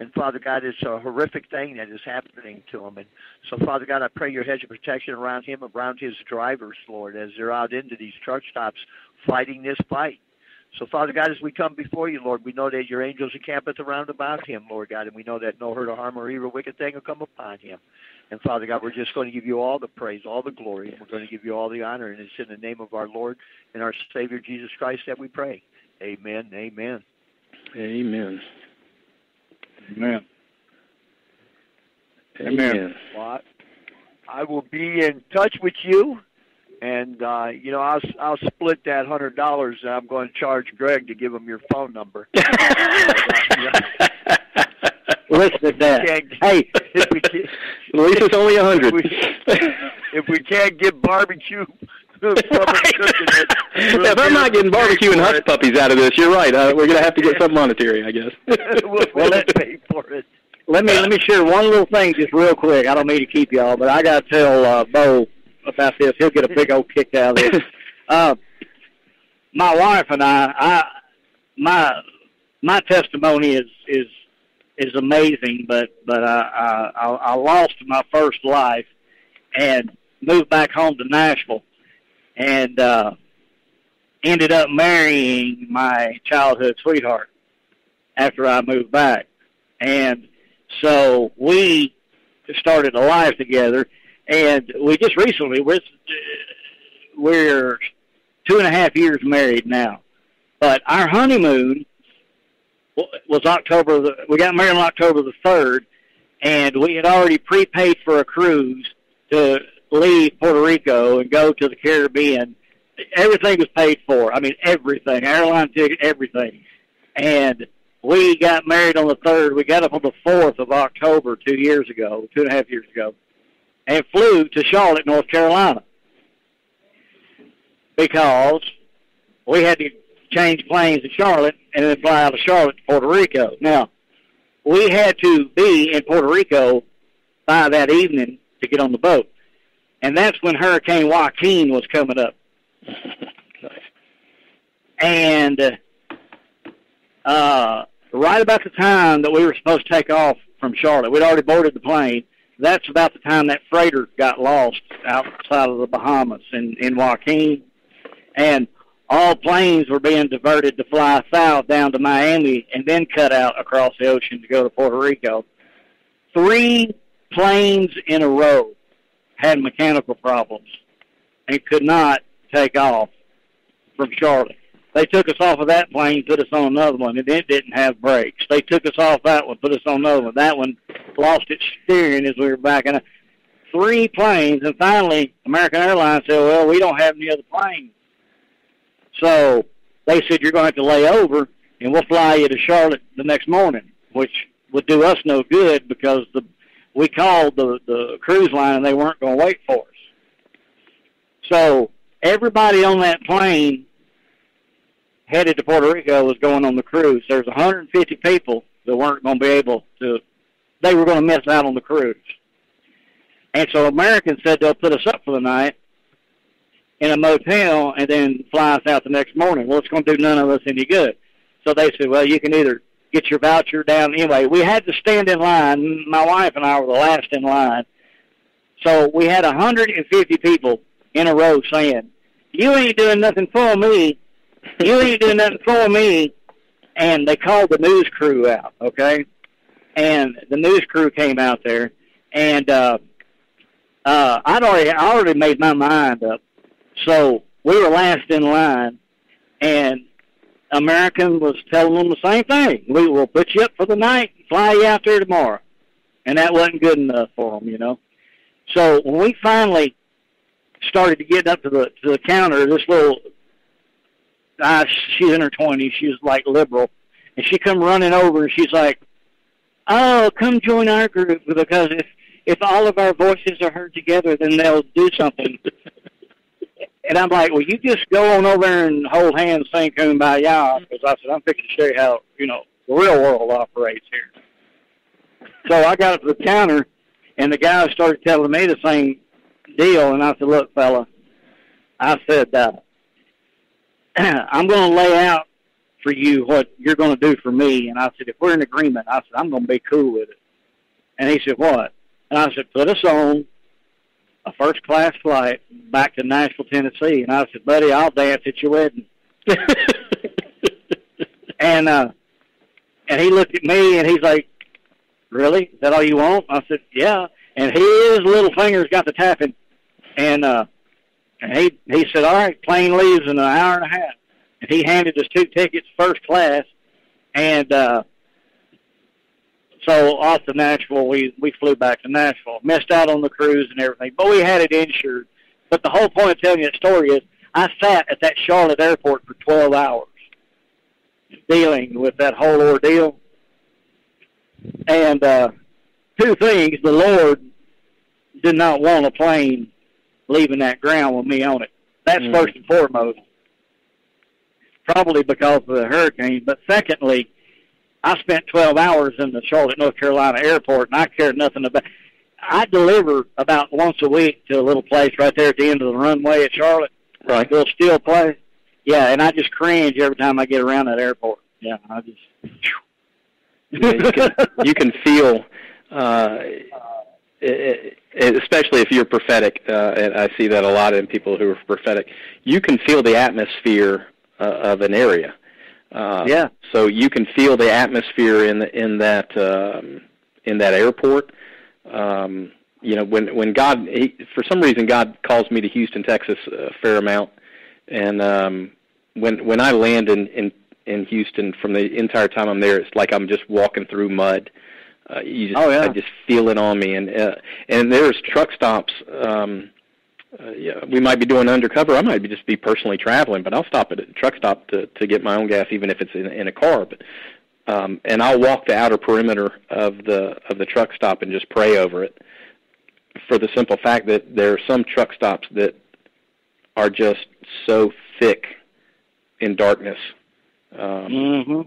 And Father God, it's a horrific thing that is happening to him. And so, Father God, I pray your hedge of protection around him, around his drivers, Lord, as they're out into these truck stops fighting this fight. So, Father God, as we come before you, Lord, we know that your angels encampeth around about him, Lord God, and we know that no hurt or harm or evil wicked thing will come upon him. And Father God, we're just going to give you all the praise, all the glory, and we're going to give you all the honor. And it's in the name of our Lord and our Savior Jesus Christ that we pray. Amen. Amen. Amen. Amen. Amen. Well, I I will be in touch with you, and uh, you know I'll I'll split that hundred dollars that I'm going to charge Greg to give him your phone number. (laughs) Listen to that. Hey, if we can, (laughs) At least it's only a hundred. If if we can't get barbecue (laughs) from it, if I'm not getting barbecue and for hush puppies out of this, you're right. Uh, we're gonna have to get some monetary, I guess. we'll, Well, we'll let- pay for it. let me let me share one little thing just real quick. I don't mean to keep y'all, but I got to tell uh, Bo about this. He'll get a big old kick out of this. (laughs) Uh, my wife and I, I my my testimony is is is amazing, but but I I, I lost my first life and moved back home to Nashville, and uh, ended up marrying my childhood sweetheart after I moved back, and so we started a life together, and we just recently we're we're two and a half years married now, but our honeymoon was October. The, we got married on October the third, and we had already prepaid for a cruise to leave Puerto Rico and go to the Caribbean. Everything was paid for. I mean, everything, airline ticket, everything. And we got married on the third. We got up on the fourth of October two years ago, two and a half years ago, and flew to Charlotte, North Carolina, because we had to change planes in Charlotte and then fly out of Charlotte to Puerto Rico. Now, we had to be in Puerto Rico by that evening to get on the boat. And that's when Hurricane Joaquin was coming up. And uh, right about the time that we were supposed to take off from Charlotte, we'd already boarded the plane. That's about the time that freighter got lost outside of the Bahamas in, in Joaquin. And all planes were being diverted to fly south down to Miami and then cut out across the ocean to go to Puerto Rico. Three planes in a row had mechanical problems and could not take off from Charlotte. They took us off of that plane, put us on another one, and it didn't have brakes. They took us off that one, put us on another one. That one lost its steering as we were backing up. Three planes, and finally, American Airlines said, "Well, we don't have any other planes." So they said, "You're going to have to lay over, and we'll fly you to Charlotte the next morning," which would do us no good because the we called the the cruise line and they weren't going to wait for us. So everybody on that plane headed to Puerto Rico was going on the cruise. There's 150 people that weren't going to be able to. They were going to miss out on the cruise. And so Americans said they'll put us up for the night in a motel and then fly us out the next morning. Well, it's going to do none of us any good. So they said, well, you can either get your voucher down. Anyway, we had to stand in line. My wife and I were the last in line. So we had 150 people in a row saying, you ain't doing nothing for me. You ain't doing nothing for me. And they called the news crew out, okay? And the news crew came out there, and uh, uh, I'd already I already made my mind up. So we were last in line, and American was telling them the same thing. We will put you up for the night, fly you out there tomorrow, and that wasn't good enough for them, you know. So when we finally started to get up to the to the counter, this little uh, she's in her twenties, she was like liberal, and she come running over and she's like, "Oh, come join our group because if if all of our voices are heard together, then they'll do something." (laughs) and I'm like, "Well, you just go on over there and hold hands, sing kumbaya," because I said, "I'm fixing to show you how you know the real world operates here." So I got up to the counter, and the guy started telling me the same deal, and I said, "Look, fella," I said, uh, (clears throat) "I'm going to lay out for you what you're going to do for me." And I said, "If we're in agreement, I said I'm going to be cool with it." And he said, "What?" And I said, "Put us on a first class flight back to Nashville, Tennessee." And I said, "Buddy, I'll dance at your wedding." (laughs) and uh, and he looked at me and he's like, "Really? Is that all you want?" I said, "Yeah." And his little fingers got to tapping, and uh, and he he said, "All right, plane leaves in an hour and a half." And he handed us two tickets, first class, and uh, so off to Nashville, we we flew back to Nashville. Missed out on the cruise and everything, but we had it insured. But the whole point of telling you that story is, I sat at that Charlotte airport for 12 hours dealing with that whole ordeal. And uh, two things: the Lord did not want a plane leaving that ground with me on it. That's Mm. first and foremost. Probably because of the hurricane, but secondly, I spent 12 hours in the Charlotte, North Carolina airport, and I cared nothing about. I deliver about once a week to a little place right there at the end of the runway at Charlotte, Right. little steel place. Yeah, and I just cringe every time I get around that airport. Yeah, I just. Yeah, you can you can feel, uh, especially if you're prophetic, uh, and I see that a lot in people who are prophetic. You can feel the atmosphere uh, of an area. Uh, Yeah. So you can feel the atmosphere in the, in that um, in that airport. Um, you know, when when God, he, for some reason, God calls me to Houston, Texas, a fair amount, and um, when when I land in in in Houston, from the entire time I'm there, it's like I'm just walking through mud. Uh, you just, Oh, yeah. I just feel it on me, and uh, and there's truck stops. Um, uh, yeah, we might be doing undercover. I might be just be personally traveling, but I'll stop at a truck stop to to get my own gas, even if it's in, in a car. But um, and I'll walk the outer perimeter of the of the truck stop and just pray over it, for the simple fact that there are some truck stops that are just so thick in darkness. Um, hmm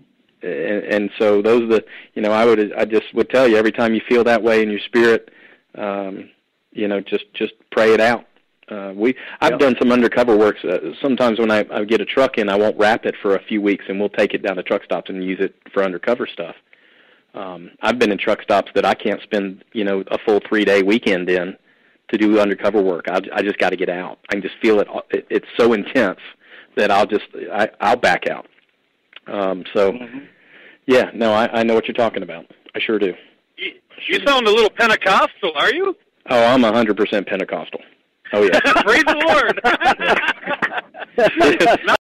and, and so those are the you know I would I just would tell you every time you feel that way in your spirit, um, you know just just pray it out. Uh, we I've Yeah. done some undercover works. Uh, sometimes when I, I get a truck in, I won't wrap it for a few weeks, and we'll take it down to truck stops and use it for undercover stuff. Um, I've been in truck stops that I can't spend you know a full three day weekend in to do undercover work. I, I just got to get out. I can just feel it, it. It's so intense that I'll just I, I'll back out. Um, so. Yeah, no, I, I know what you're talking about. I sure do. You, you sound a little Pentecostal, are you? Oh, I'm a 100% Pentecostal. Oh, yeah. (laughs) Praise the Lord. (laughs) (laughs)